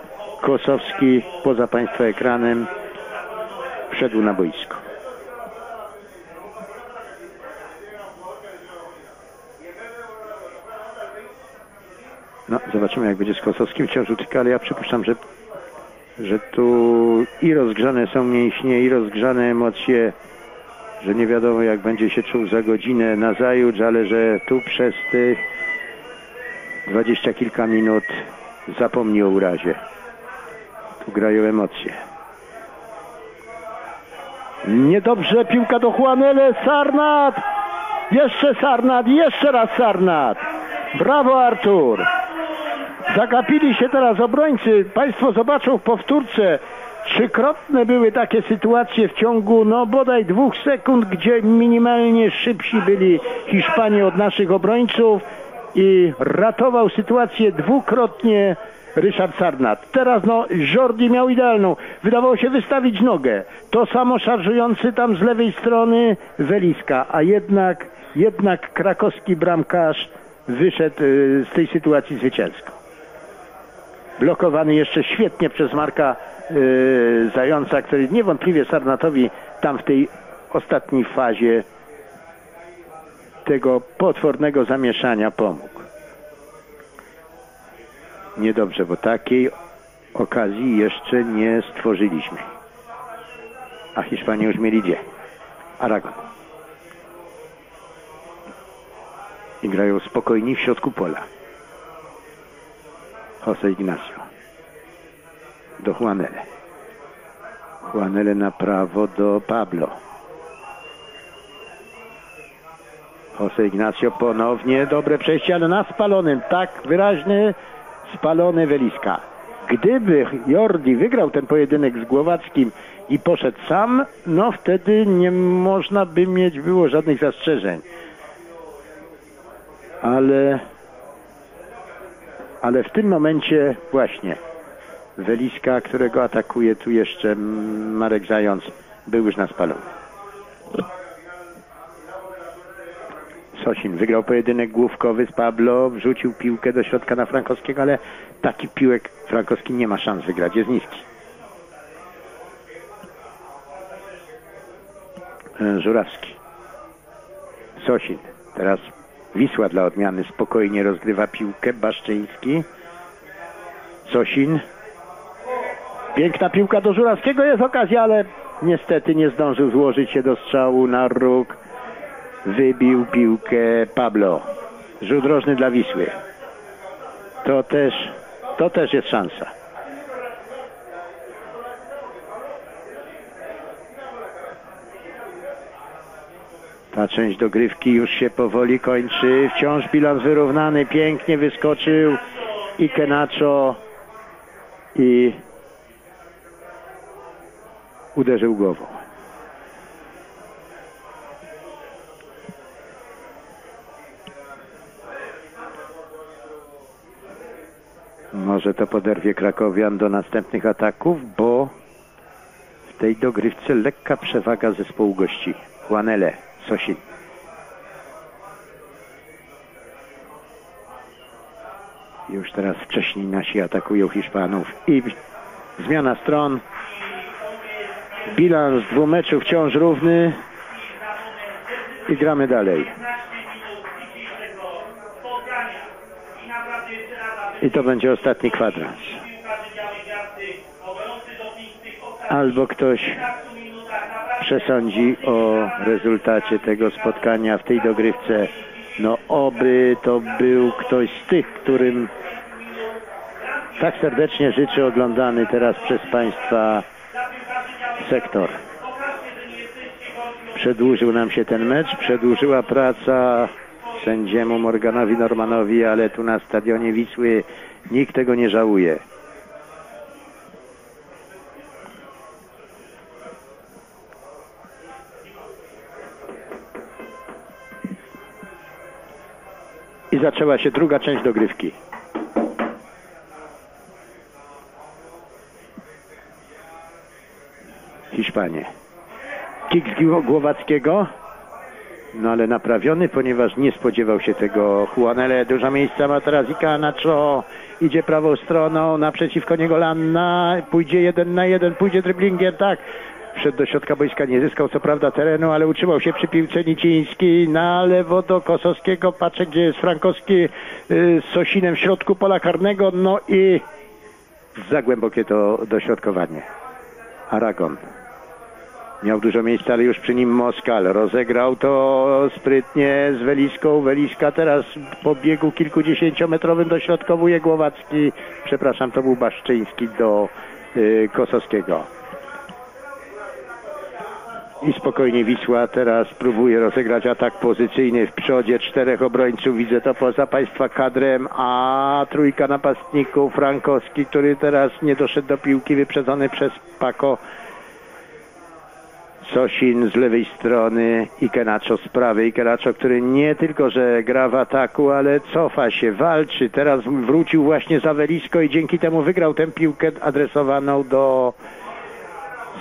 Kosowski poza Państwa ekranem wszedł na boisko. No, zobaczymy jak będzie z Kosowskim. Wciąż utyka, ale ja przypuszczam, że, że tu i rozgrzane są mięśnie, i rozgrzane emocje, że nie wiadomo jak będzie się czuł za godzinę na zajutrz, ale że tu przez tych dwadzieścia kilka minut zapomni o urazie. Tu grają emocje. Niedobrze, piłka do Juanele, Sarnat! Jeszcze Sarnat, jeszcze raz Sarnat! Brawo Artur! Zagapili się teraz obrońcy. Państwo zobaczą w powtórce. Trzykrotne były takie sytuacje w ciągu, no bodaj dwóch sekund, gdzie minimalnie szybsi byli Hiszpanie od naszych obrońców i ratował sytuację dwukrotnie Ryszard Sarnat. Teraz no Jordi miał idealną. Wydawało się wystawić nogę. To samo szarżujący tam z lewej strony Weliska, a jednak, jednak krakowski bramkarz wyszedł y, z tej sytuacji zwycięsko blokowany jeszcze świetnie przez Marka yy, Zająca, który niewątpliwie Sarnatowi tam w tej ostatniej fazie tego potwornego zamieszania pomógł. Niedobrze, bo takiej okazji jeszcze nie stworzyliśmy. A Hiszpanie już mieli gdzie? Aragon. I grają spokojni w środku pola. José Ignacio. Do Juanele. Juanele na prawo do Pablo. José Ignacio ponownie. Dobre przejście, ale na spalonym. Tak, wyraźny, spalony Weliska. Gdyby Jordi wygrał ten pojedynek z Głowackim i poszedł sam, no wtedy nie można by mieć było żadnych zastrzeżeń. Ale ale w tym momencie właśnie Weliska, którego atakuje tu jeszcze Marek Zając, był już na spalony. Sosin wygrał pojedynek główkowy z Pablo, wrzucił piłkę do środka na Frankowskiego, ale taki piłek Frankowski nie ma szans wygrać, jest niski. E, Żurawski. Sosin. Teraz Wisła dla odmiany spokojnie rozgrywa piłkę. Baszczyński. Sosin. Piękna piłka do Żurawskiego. Jest okazja, ale niestety nie zdążył złożyć się do strzału na róg. Wybił piłkę Pablo. Rzut rożny dla Wisły. To też, to też jest szansa. Ta część dogrywki już się powoli kończy. Wciąż bilans wyrównany. Pięknie wyskoczył i Kenacho i uderzył głową. Może to poderwie Krakowian do następnych ataków, bo w tej dogrywce lekka przewaga zespołu gości. Juanele Sosin. Już teraz wcześniej nasi atakują Hiszpanów i zmiana stron. Bilans dwóch meczów wciąż równy i gramy dalej. I to będzie ostatni kwadrans. Albo ktoś przesądzi o rezultacie tego spotkania w tej dogrywce. No oby to był ktoś z tych, którym tak serdecznie życzy oglądany teraz przez Państwa sektor. Przedłużył nam się ten mecz, przedłużyła praca sędziemu Morganowi Normanowi, ale tu na stadionie Wisły nikt tego nie żałuje. Zaczęła się druga część dogrywki. Hiszpanie. Kick z Głowackiego. No ale naprawiony, ponieważ nie spodziewał się tego Juanele. Dużo miejsca ma teraz Ika Nacho. Idzie prawą stroną, naprzeciwko niego Lanna. Pójdzie jeden na jeden, pójdzie dribblingiem, tak. Wszedł do środka boiska, nie zyskał co prawda terenu, ale utrzymał się przy piłce Niciński na lewo do Kosowskiego. Patrzę, gdzie jest Frankowski y, z Sosinem w środku pola karnego. No i za głębokie to dośrodkowanie. Aragon. Miał dużo miejsca, ale już przy nim Moskal. Rozegrał to sprytnie z Weliską. Weliska teraz po biegu kilkudziesięciometrowym dośrodkowuje Głowacki. Przepraszam, to był Baszczyński do y, Kosowskiego. I spokojnie Wisła teraz próbuje rozegrać atak pozycyjny w przodzie czterech obrońców. Widzę to poza Państwa kadrem, a trójka napastników Frankowski, który teraz nie doszedł do piłki, wyprzedzony przez Pako Sosin z lewej strony i Kenacho z prawej. Kenacho, który nie tylko, że gra w ataku, ale cofa się, walczy. Teraz wrócił właśnie za Welisko i dzięki temu wygrał tę piłkę adresowaną do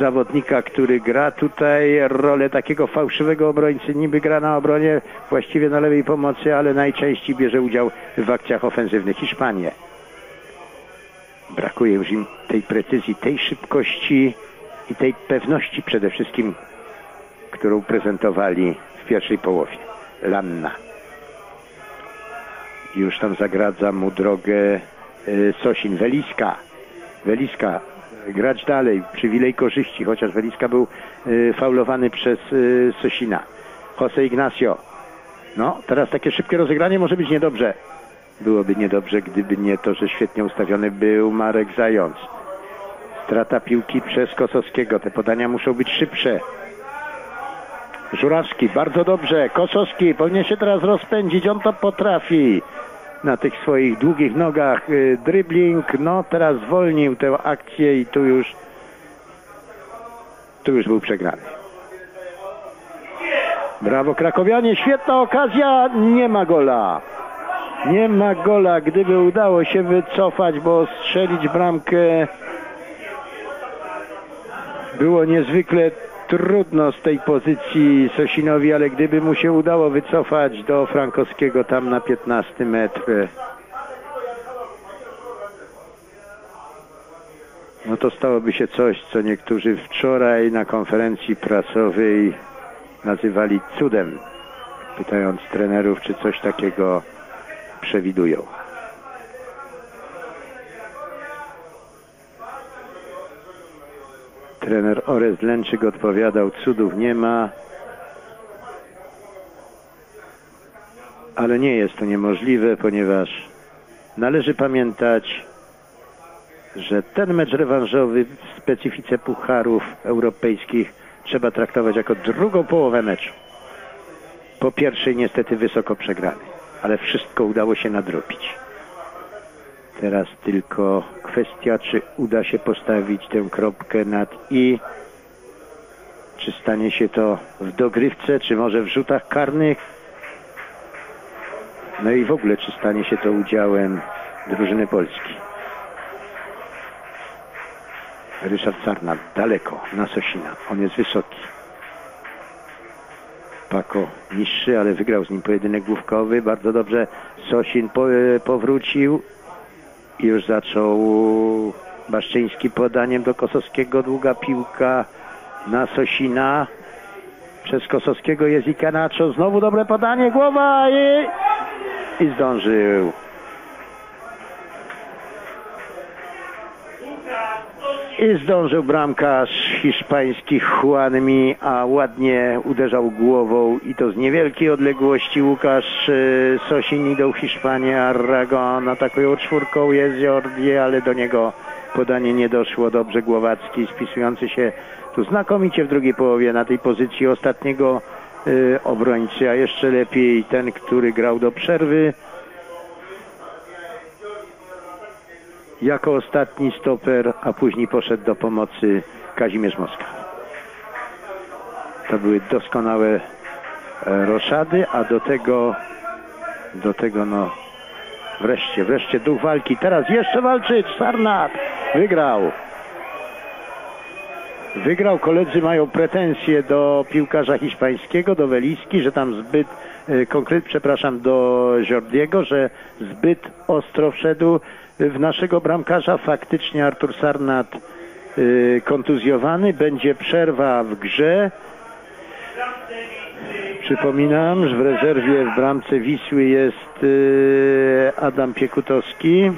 zawodnika, który gra tutaj rolę takiego fałszywego obrońcy. Niby gra na obronie, właściwie na lewej pomocy, ale najczęściej bierze udział w akcjach ofensywnych. Hiszpanię. Brakuje już im tej precyzji, tej szybkości i tej pewności przede wszystkim, którą prezentowali w pierwszej połowie. Lanna. Już tam zagradza mu drogę y, Sosin. Weliska. Weliska. Grać dalej. Przywilej korzyści, chociaż Weliska był y, faulowany przez y, Sosina. Jose Ignacio. No, teraz takie szybkie rozegranie może być niedobrze. Byłoby niedobrze, gdyby nie to, że świetnie ustawiony był Marek Zając. Strata piłki przez Kosowskiego. Te podania muszą być szybsze. Żurawski, bardzo dobrze. Kosowski powinien się teraz rozpędzić. On to potrafi. Na tych swoich długich nogach y, dribbling. No teraz zwolnił tę akcję i tu już tu już był przegrany. Brawo Krakowianie, świetna okazja, nie ma gola. Nie ma gola, gdyby udało się wycofać, bo strzelić bramkę było niezwykle trudno z tej pozycji Sosinowi, ale gdyby mu się udało wycofać do Frankowskiego tam na 15 metr, no to stałoby się coś, co niektórzy wczoraj na konferencji prasowej nazywali cudem, pytając trenerów, czy coś takiego przewidują. Trener Orez Lęczyk odpowiadał, cudów nie ma, ale nie jest to niemożliwe, ponieważ należy pamiętać, że ten mecz rewanżowy w specyfice pucharów europejskich trzeba traktować jako drugą połowę meczu. Po pierwszej niestety wysoko przegrany, ale wszystko udało się nadrobić. Teraz tylko kwestia, czy uda się postawić tę kropkę nad i. Czy stanie się to w dogrywce, czy może w rzutach karnych. No i w ogóle, czy stanie się to udziałem drużyny Polski. Ryszard Sarna daleko na Sosina. On jest wysoki. Pako niższy, ale wygrał z nim pojedynek główkowy. Bardzo dobrze Sosin e, powrócił już zaczął Baszczyński podaniem do Kosowskiego. Długa piłka na Sosina. Przez Kosowskiego jest i Kanaczo. Znowu dobre podanie. Głowa i, i zdążył. I zdążył bramkarz hiszpański Juanmi, a ładnie uderzał głową i to z niewielkiej odległości Łukasz y, Sosin idą Hiszpanię, Aragon atakują czwórką, jest ale do niego podanie nie doszło. Dobrze Głowacki spisujący się tu znakomicie w drugiej połowie na tej pozycji ostatniego y, obrońcy, a jeszcze lepiej ten, który grał do przerwy. Jako ostatni stoper, a później poszedł do pomocy Kazimierz Moskwa. To były doskonałe e, roszady, a do tego do tego no wreszcie, wreszcie duch walki. Teraz jeszcze walczyć, Sarnat wygrał. Wygrał, koledzy mają pretensje do piłkarza hiszpańskiego, do Weliski, że tam zbyt, e, konkret, przepraszam, do Jordiego, że zbyt ostro wszedł w naszego bramkarza. Faktycznie Artur Sarnat y, kontuzjowany. Będzie przerwa w grze. Przypominam, że w rezerwie w bramce Wisły jest y, Adam Piekutowski.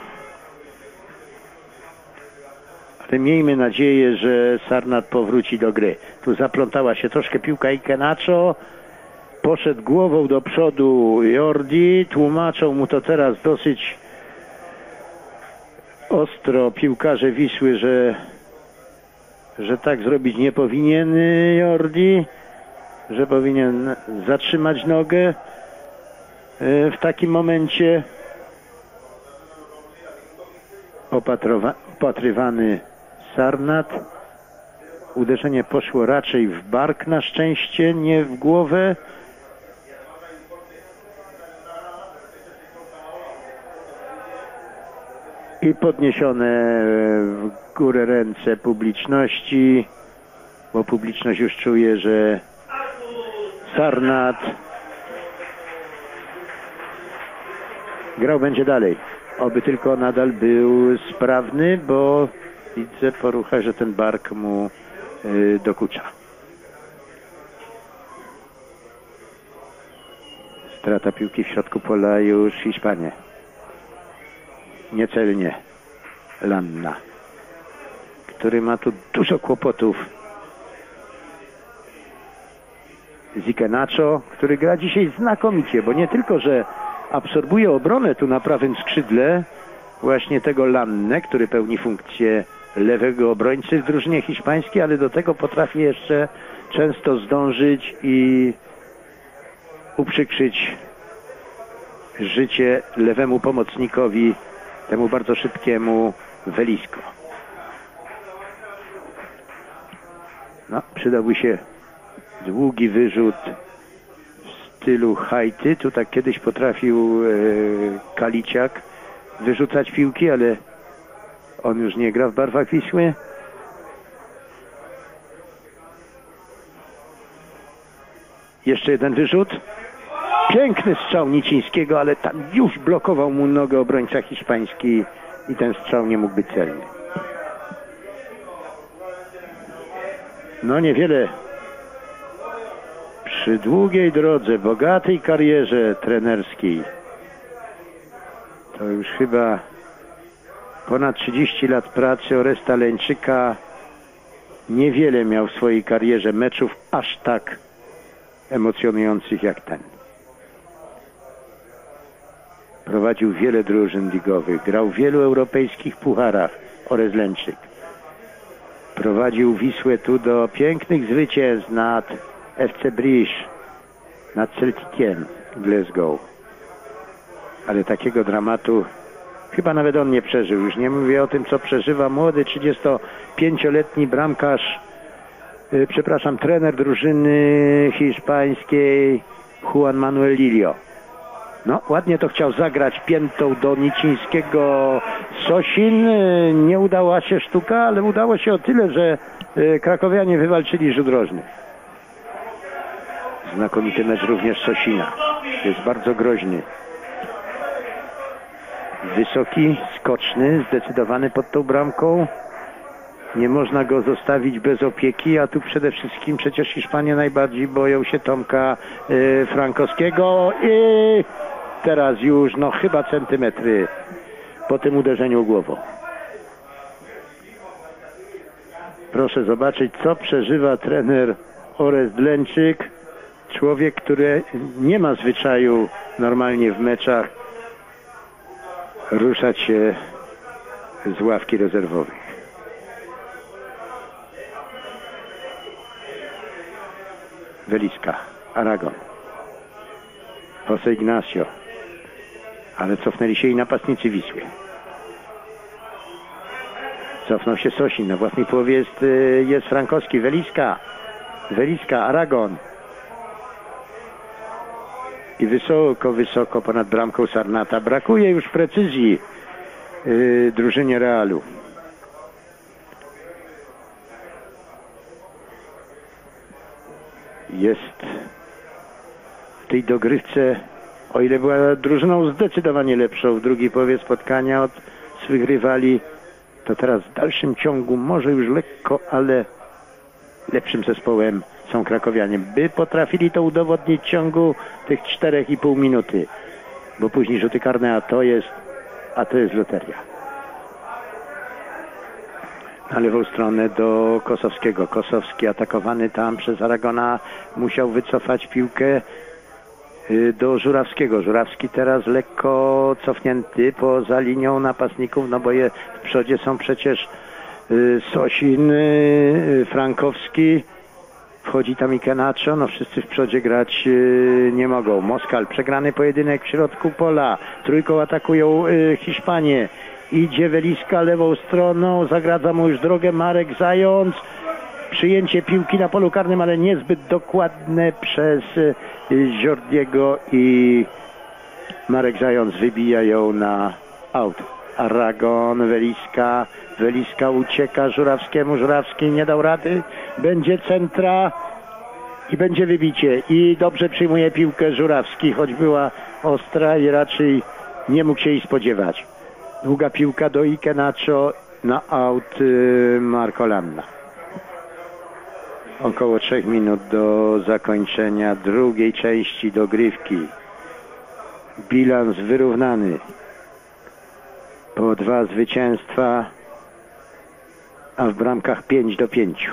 zatem miejmy nadzieję, że Sarnat powróci do gry. Tu zaplątała się troszkę piłka Ikenacho. Poszedł głową do przodu Jordi. Tłumaczą mu to teraz dosyć ostro piłkarze Wisły, że, że tak zrobić nie powinien Jordi, że powinien zatrzymać nogę e, w takim momencie. Opatrowa- opatrywany Sarnat. Uderzenie poszło raczej w bark na szczęście, nie w głowę. I podniesione w górę ręce publiczności, bo publiczność już czuje, że Sarnat grał będzie dalej. Oby tylko nadal był sprawny, bo widzę po ruchach, że ten bark mu y, dokucza. Strata piłki w środku pola już Hiszpanie. Niecelnie Lanna, który ma tu dużo kłopotów. Zikenacho, który gra dzisiaj znakomicie, bo nie tylko, że absorbuje obronę tu na prawym skrzydle właśnie tego Lannę, który pełni funkcję lewego obrońcy w drużynie hiszpańskiej, ale do tego potrafi jeszcze często zdążyć i uprzykrzyć życie lewemu pomocnikowi, temu bardzo szybkiemu Welisko. No, przydałby się długi wyrzut w stylu hajty. Tu tak kiedyś potrafił e, Kaliciak wyrzucać piłki, ale on już nie gra w barwach Wisły. Jeszcze jeden wyrzut. Piękny strzał Nicińskiego, ale tam już blokował mu nogę obrońca hiszpański i ten strzał nie mógł być celny. No niewiele przy długiej drodze, bogatej karierze trenerskiej. To już chyba ponad 30 lat pracy Oresta Leńczyka niewiele miał w swojej karierze meczów aż tak emocjonujących jak ten. Prowadził wiele drużyn ligowych, grał w wielu europejskich pucharach Orest Lęczyk. Prowadził Wisłę tu do pięknych zwycięstw nad FC Brisz, nad Celticiem Glasgow. Ale takiego dramatu chyba nawet on nie przeżył. Już nie mówię o tym, co przeżywa młody 35-letni bramkarz, yy, przepraszam, trener drużyny hiszpańskiej Juan Manuel Lillo. No, ładnie to chciał zagrać piętą do Nicińskiego Sosin. Yy, Nie udała się sztuka, ale udało się o tyle, że yy, krakowianie wywalczyli rzut rożny. Znakomity mecz również Sosina. Jest bardzo groźny. Wysoki, skoczny, zdecydowany pod tą bramką. Nie można go zostawić bez opieki, a tu przede wszystkim przecież Hiszpanie najbardziej boją się Tomka y, Frankowskiego i teraz już no chyba centymetry po tym uderzeniu głową. Proszę zobaczyć, co przeżywa trener Orest Dlęczyk. Człowiek, który nie ma zwyczaju normalnie w meczach ruszać się z ławki rezerwowych. Weliska, Aragon, Jose Ignacio, ale cofnęli się i napastnicy Wisły. Cofnął się Sosin, na własnej połowie jest, y, jest Frankowski, Weliska, Weliska, Aragon. I wysoko, wysoko ponad bramką Sarnata. Brakuje już precyzji yy, drużynie Realu. Jest w tej dogrywce, o ile była drużyną zdecydowanie lepszą w drugiej połowie spotkania od swych rywali, to teraz w dalszym ciągu może już lekko, ale lepszym zespołem są krakowianie, by potrafili to udowodnić w ciągu tych 4,5 minuty, bo później rzuty karne, a to jest, a to jest loteria. Na lewą stronę do Kosowskiego. Kosowski atakowany tam przez Aragona musiał wycofać piłkę y, do Żurawskiego. Żurawski teraz lekko cofnięty poza linią napastników, no bo je w przodzie są przecież y, Sosin, y, Frankowski, wchodzi tam Ikenacho, no wszyscy w przodzie grać nie mogą. Moskal, przegrany pojedynek w środku pola, trójką atakują Hiszpanie. Idzie Weliska lewą stroną, zagradza mu już drogę Marek Zając. Przyjęcie piłki na polu karnym, ale niezbyt dokładne przez y, Jordiego i Marek Zając wybija ją na aut. Aragon, Weliska, Weliska ucieka Żurawskiemu, Żurawski nie dał rady, będzie centra i będzie wybicie i dobrze przyjmuje piłkę Żurawski, choć była ostra i raczej nie mógł się jej spodziewać. Długa piłka do Ikenacho na aut y, Marco Lanna. Około trzech minut do zakończenia drugiej części dogrywki. Bilans wyrównany. Po dwa zwycięstwa, a w bramkach 5 do 5.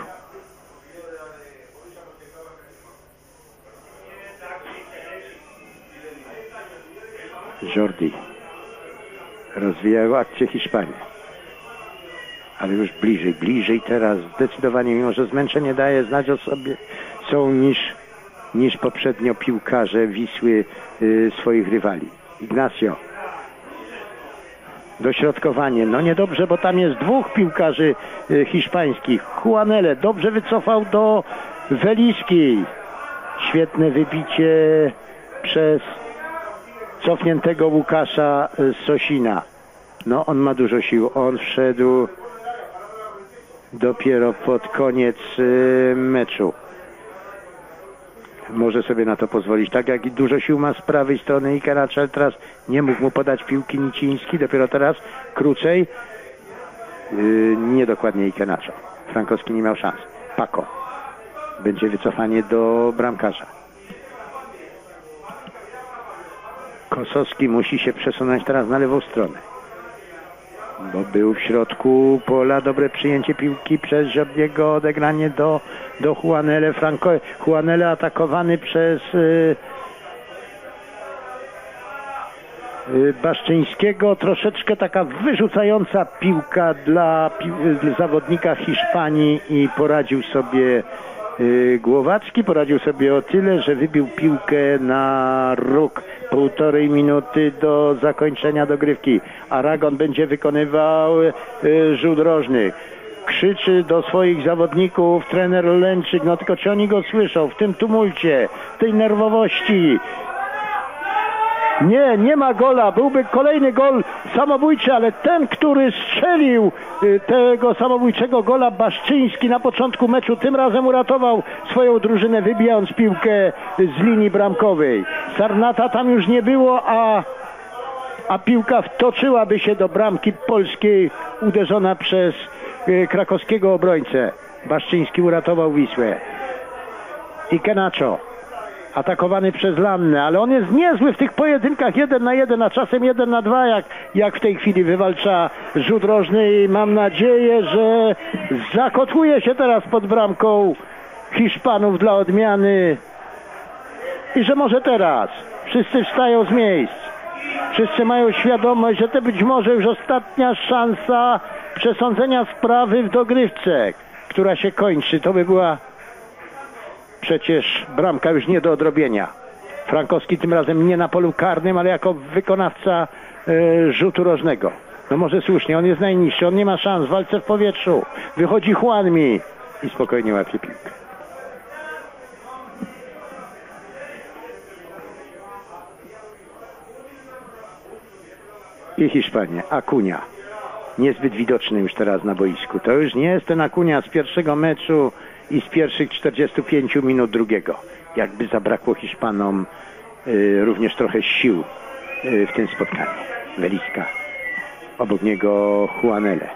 Jordi rozwijają akcję Hiszpanii. Ale już bliżej, bliżej teraz. Zdecydowanie, mimo że zmęczenie daje znać o sobie, są niż, niż poprzednio piłkarze Wisły y, swoich rywali. Ignacio. Dośrodkowanie. No niedobrze, bo tam jest dwóch piłkarzy y, hiszpańskich. Juanele dobrze wycofał do Weliskiej. Świetne wybicie przez cofniętego Łukasza Sosina. No on ma dużo sił. On wszedł dopiero pod koniec y, meczu. Może sobie na to pozwolić. Tak jak i dużo sił ma z prawej strony Ikeracz, ale teraz nie mógł mu podać piłki Niciński. Dopiero teraz krócej. Yy, niedokładnie Ikenacza. Frankowski nie miał szans. Pako. Będzie wycofanie do bramkarza. Kosowski musi się przesunąć teraz na lewą stronę. Bo był w środku pola, dobre przyjęcie piłki przez Żobiego, odegranie do, do Juanele. Franco, Juanele atakowany przez y, y, Baszczyńskiego. Troszeczkę taka wyrzucająca piłka dla, pi, dla zawodnika Hiszpanii i poradził sobie y, Głowacki. Poradził sobie o tyle, że wybił piłkę na róg półtorej minuty do zakończenia dogrywki. Aragon będzie wykonywał y, rzut rożny. Krzyczy do swoich zawodników trener Lęczyk, no tylko czy oni go słyszą w tym tumulcie, w tej nerwowości. Nie, nie ma gola. Byłby kolejny gol samobójczy, ale ten, który strzelił y, tego samobójczego gola Baszczyński na początku meczu, tym razem uratował swoją drużynę, wybijając piłkę z linii bramkowej. Sarnata tam już nie było, a, a piłka wtoczyłaby się do bramki polskiej, uderzona przez y, krakowskiego obrońcę. Baszczyński uratował Wisłę. I Kenacho atakowany przez Lannę, ale on jest niezły w tych pojedynkach jeden na jeden, a czasem jeden na dwa, jak, jak w tej chwili wywalcza rzut rożny i mam nadzieję, że zakotłuje się teraz pod bramką Hiszpanów dla odmiany i że może teraz wszyscy wstają z miejsc. Wszyscy mają świadomość, że to być może już ostatnia szansa przesądzenia sprawy w dogrywce, która się kończy. To by była przecież bramka już nie do odrobienia. Frankowski tym razem nie na polu karnym, ale jako wykonawca e, rzutu rożnego. No może słusznie, on jest najniższy, on nie ma szans walce w powietrzu. Wychodzi Juanmi i spokojnie łapie piłkę. I Hiszpania, Akunia. Niezbyt widoczny już teraz na boisku. To już nie jest ten Akunia z pierwszego meczu i z pierwszych 45 minut drugiego. Jakby zabrakło Hiszpanom y, również trochę sił y, w tym spotkaniu. Weliska. Obok niego Juanele.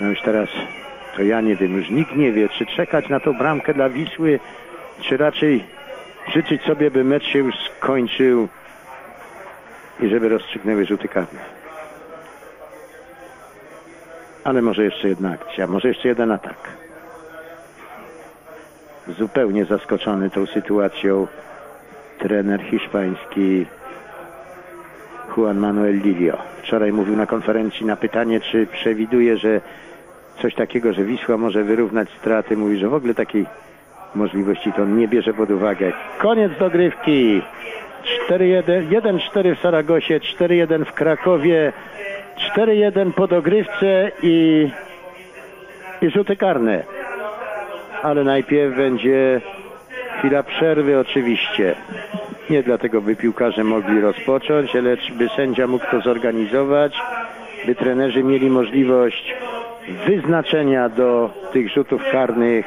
No już teraz to ja nie wiem, już nikt nie wie, czy czekać na tą bramkę dla Wisły, czy raczej życzyć sobie, by mecz się już skończył i żeby rozstrzygnęły rzuty karne. Ale może jeszcze jedna akcja, może jeszcze jeden atak. Zupełnie zaskoczony tą sytuacją trener hiszpański Juan Manuel Lilio. Wczoraj mówił na konferencji na pytanie, czy przewiduje, że coś takiego, że Wisła może wyrównać straty. Mówi, że w ogóle takiej możliwości to on nie bierze pod uwagę. Koniec dogrywki. 4-1, 1-4 w Saragosie, 4-1 w Krakowie, 4-1 po dogrywce i, i rzuty karne. Ale najpierw będzie chwila przerwy oczywiście. Nie dlatego, by piłkarze mogli rozpocząć, lecz by sędzia mógł to zorganizować, by trenerzy mieli możliwość wyznaczenia do tych rzutów karnych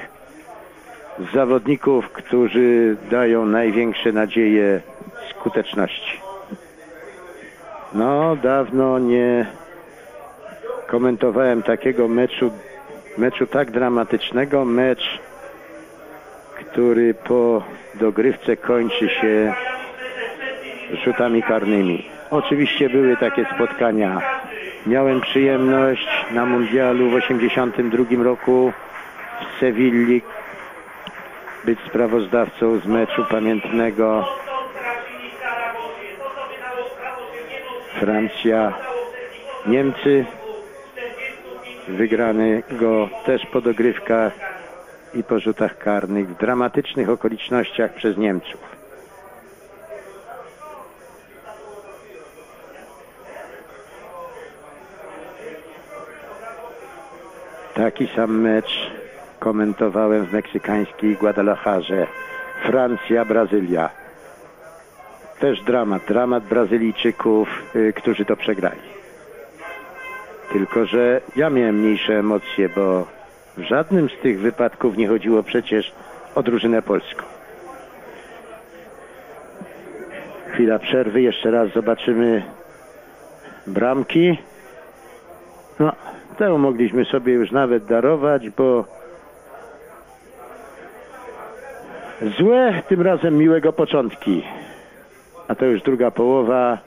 zawodników, którzy dają największe nadzieje skuteczności. No, dawno nie komentowałem takiego meczu, meczu tak dramatycznego, mecz, który po dogrywce kończy się rzutami karnymi. Oczywiście były takie spotkania. Miałem przyjemność na mundialu w 1982 roku w Sewilli być sprawozdawcą z meczu pamiętnego Francja Niemcy wygranego też po dogrywkach i po rzutach karnych w dramatycznych okolicznościach przez Niemców. Taki sam mecz komentowałem w meksykańskiej Guadalajarze. Francja, Brazylia. Też dramat, dramat Brazylijczyków, y, którzy to przegrali. Tylko, że ja miałem mniejsze emocje, bo w żadnym z tych wypadków nie chodziło przecież o drużynę polską. Chwila przerwy, jeszcze raz zobaczymy bramki. No, tę mogliśmy sobie już nawet darować, bo złe, tym razem miłego początki. A to już druga połowa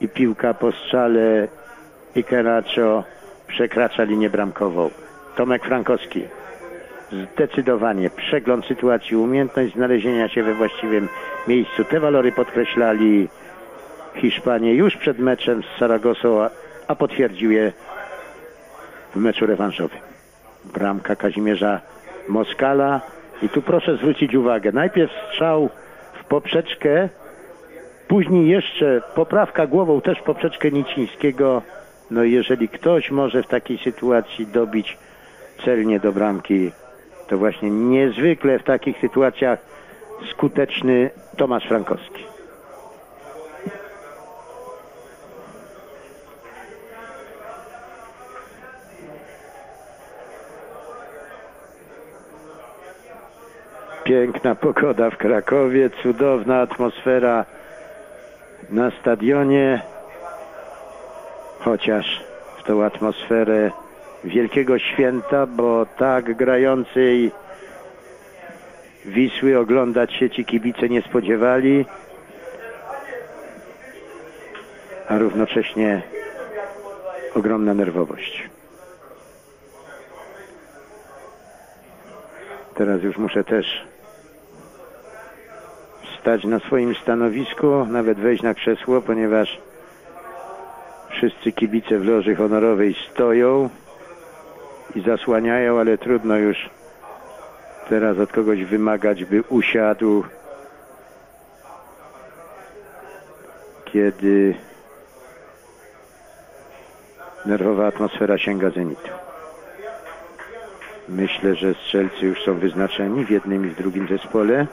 i piłka po strzale i Kenacho przekracza linię bramkową. Tomek Frankowski. Zdecydowanie przegląd sytuacji, umiejętność znalezienia się we właściwym miejscu. Te walory podkreślali Hiszpanie już przed meczem z Saragosą, a- potwierdził je w meczu rewanżowym. Bramka Kazimierza Moskala. I tu proszę zwrócić uwagę. Najpierw strzał w poprzeczkę, później jeszcze poprawka głową też w poprzeczkę Nicińskiego. No jeżeli ktoś może w takiej sytuacji dobić celnie do bramki, to właśnie niezwykle w takich sytuacjach skuteczny Tomasz Frankowski. Piękna pogoda w Krakowie, cudowna atmosfera na stadionie, chociaż w tą atmosferę wielkiego święta, bo tak grającej Wisły oglądać się ci kibice nie spodziewali, a równocześnie ogromna nerwowość. Teraz już muszę też stać na swoim stanowisku, nawet wejść na krzesło, ponieważ wszyscy kibice w loży honorowej stoją i zasłaniają, ale trudno już teraz od kogoś wymagać, by usiadł, kiedy nerwowa atmosfera sięga zenitu. Myślę, że strzelcy już są wyznaczeni w jednym i w drugim zespole.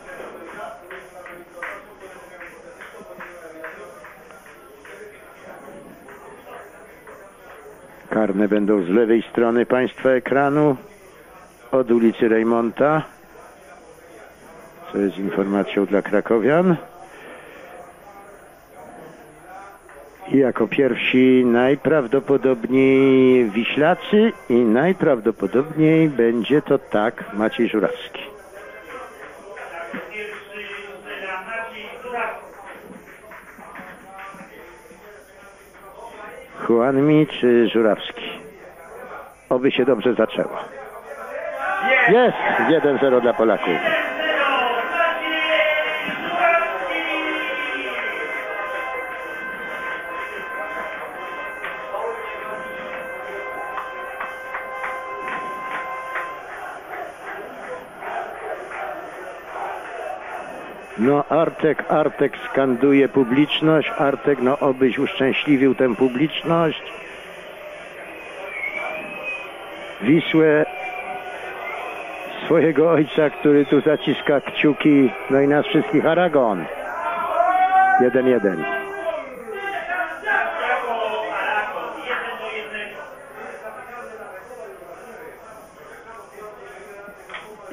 Karne będą z lewej strony Państwa ekranu od ulicy Rejmonta, co jest informacją dla krakowian. I jako pierwsi najprawdopodobniej Wiślacy i najprawdopodobniej będzie to tak Maciej Żurawski. Juanmi czy Żurawski? oby się dobrze zaczęło. Jest 1-0 dla Polaków. No Artek, Artek skanduje publiczność. Artek, no obyś uszczęśliwił tę publiczność. Wisłę swojego ojca, który tu zaciska kciuki, no i nas wszystkich Aragon. 1-1.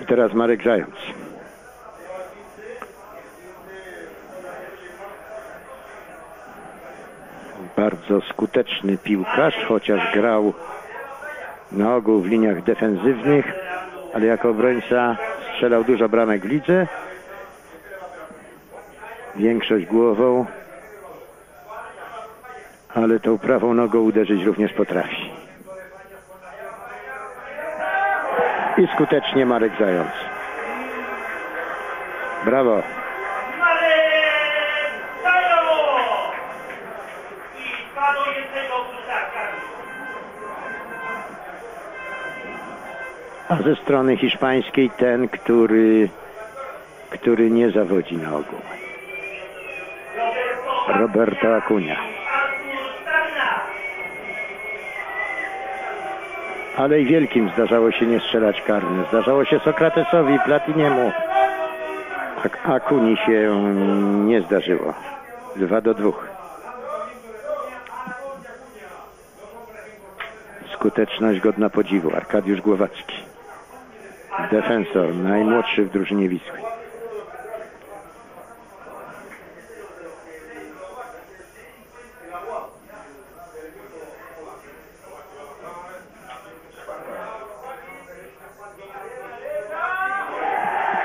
I teraz Marek Zając. Bardzo skuteczny piłkarz, chociaż grał na ogół w liniach defensywnych, ale jako obrońca strzelał dużo bramek w lidze. Większość głową, ale tą prawą nogą uderzyć również potrafi. I skutecznie Marek Zając. Brawo. A ze strony hiszpańskiej ten, który, który nie zawodzi na ogół. Roberto Stana. Ale i wielkim zdarzało się nie strzelać karny. Zdarzało się Sokratesowi, Platiniemu. A Akuni się nie zdarzyło. Dwa do dwóch. Skuteczność godna podziwu. Arkadiusz Głowacki. Defensor, najmłodszy w drużynie Wisły.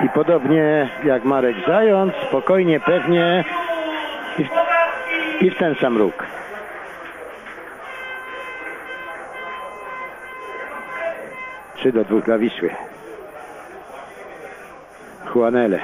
I podobnie jak Marek Zając, spokojnie, pewnie i w, i w ten sam róg. Trzy do dwóch dla Wisły. Castanio.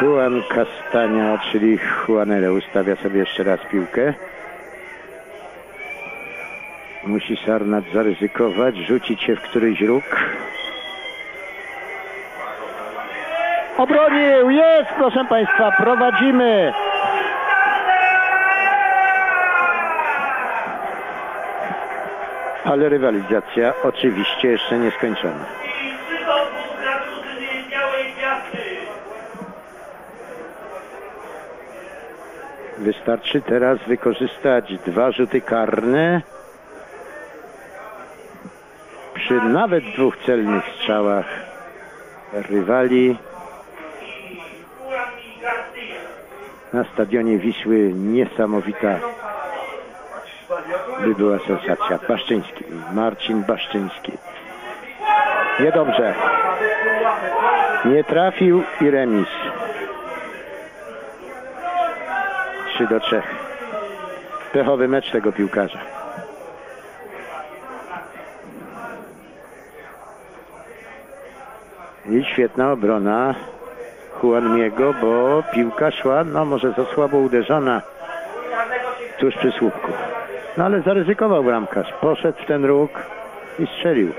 Juan Castania, czyli Juanele ustawia sobie jeszcze raz piłkę. Musi Sarnat zaryzykować, rzucić się w któryś róg. Obronił! Jest, proszę Państwa, prowadzimy! Ale rywalizacja oczywiście jeszcze nie skończona. Wystarczy teraz wykorzystać dwa rzuty karne przy nawet dwóch celnych strzałach rywali na stadionie Wisły niesamowita by była sensacja. Baszczyński, Marcin Baszczyński. Niedobrze. Nie trafił i remis. 3 do 3. Pechowy mecz tego piłkarza. I świetna obrona Juanmiego, bo piłka szła, no może za słabo uderzona tuż przy słupku. No ale zaryzykował bramkarz. Poszedł w ten róg i strzelił.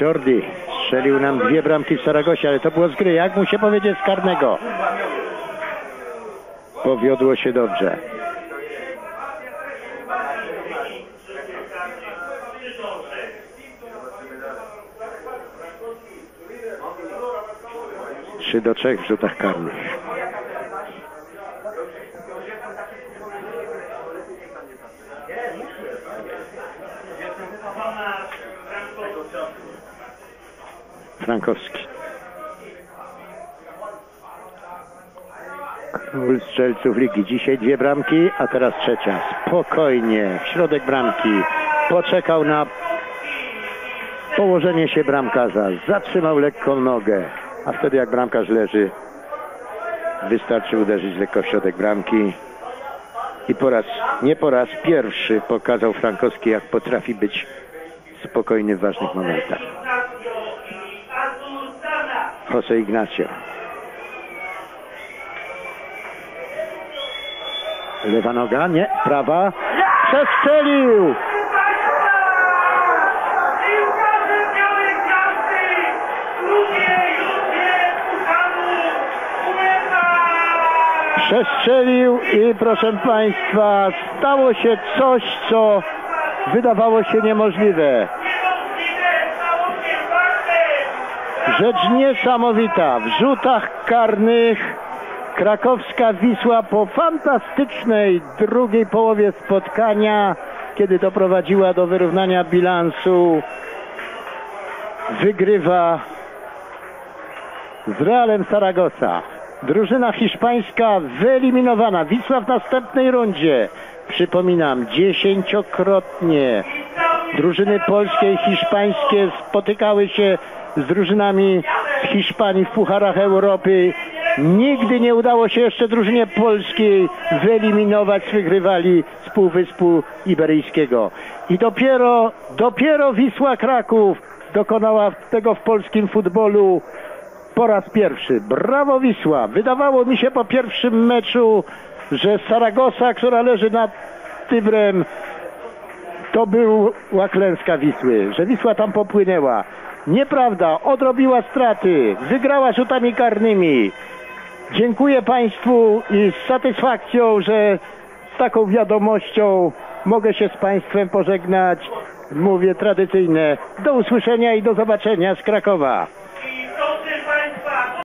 Jordi strzelił nam dwie bramki w Saragosie, ale to było z gry. Jak mu się powiedzieć z karnego? Powiodło się dobrze. Trzy do trzech w rzutach karnych. Frankowski. Król strzelców ligi. Dzisiaj dwie bramki, a teraz trzecia. Spokojnie. W środek bramki. Poczekał na położenie się bramkarza. Zatrzymał lekką nogę, a wtedy jak bramkarz leży, wystarczy uderzyć lekko w środek bramki. I po raz, nie po raz pierwszy pokazał Frankowski, jak potrafi być spokojny w ważnych momentach. Jose Ignacio. Lewa noga, nie, prawa. Przestrzelił! Przestrzelił i proszę Państwa, stało się coś, co wydawało się niemożliwe. Rzecz niesamowita. W rzutach karnych krakowska Wisła po fantastycznej drugiej połowie spotkania, kiedy doprowadziła do wyrównania bilansu, wygrywa z Realem Saragossa. Drużyna hiszpańska wyeliminowana. Wisła w następnej rundzie. Przypominam, dziesięciokrotnie drużyny polskie i hiszpańskie spotykały się z drużynami z Hiszpanii w Pucharach Europy. Nigdy nie udało się jeszcze drużynie polskiej wyeliminować swych rywali z Półwyspu Iberyjskiego. I dopiero, dopiero Wisła Kraków dokonała tego w polskim futbolu po raz pierwszy. Brawo Wisła. Wydawało mi się po pierwszym meczu, że Saragossa, która leży nad Tybrem, to była klęska Wisły, że Wisła tam popłynęła. Nieprawda, odrobiła straty, wygrała rzutami karnymi. Dziękuję Państwu i z satysfakcją, że z taką wiadomością mogę się z Państwem pożegnać. Mówię tradycyjne. Do usłyszenia i do zobaczenia z Krakowa.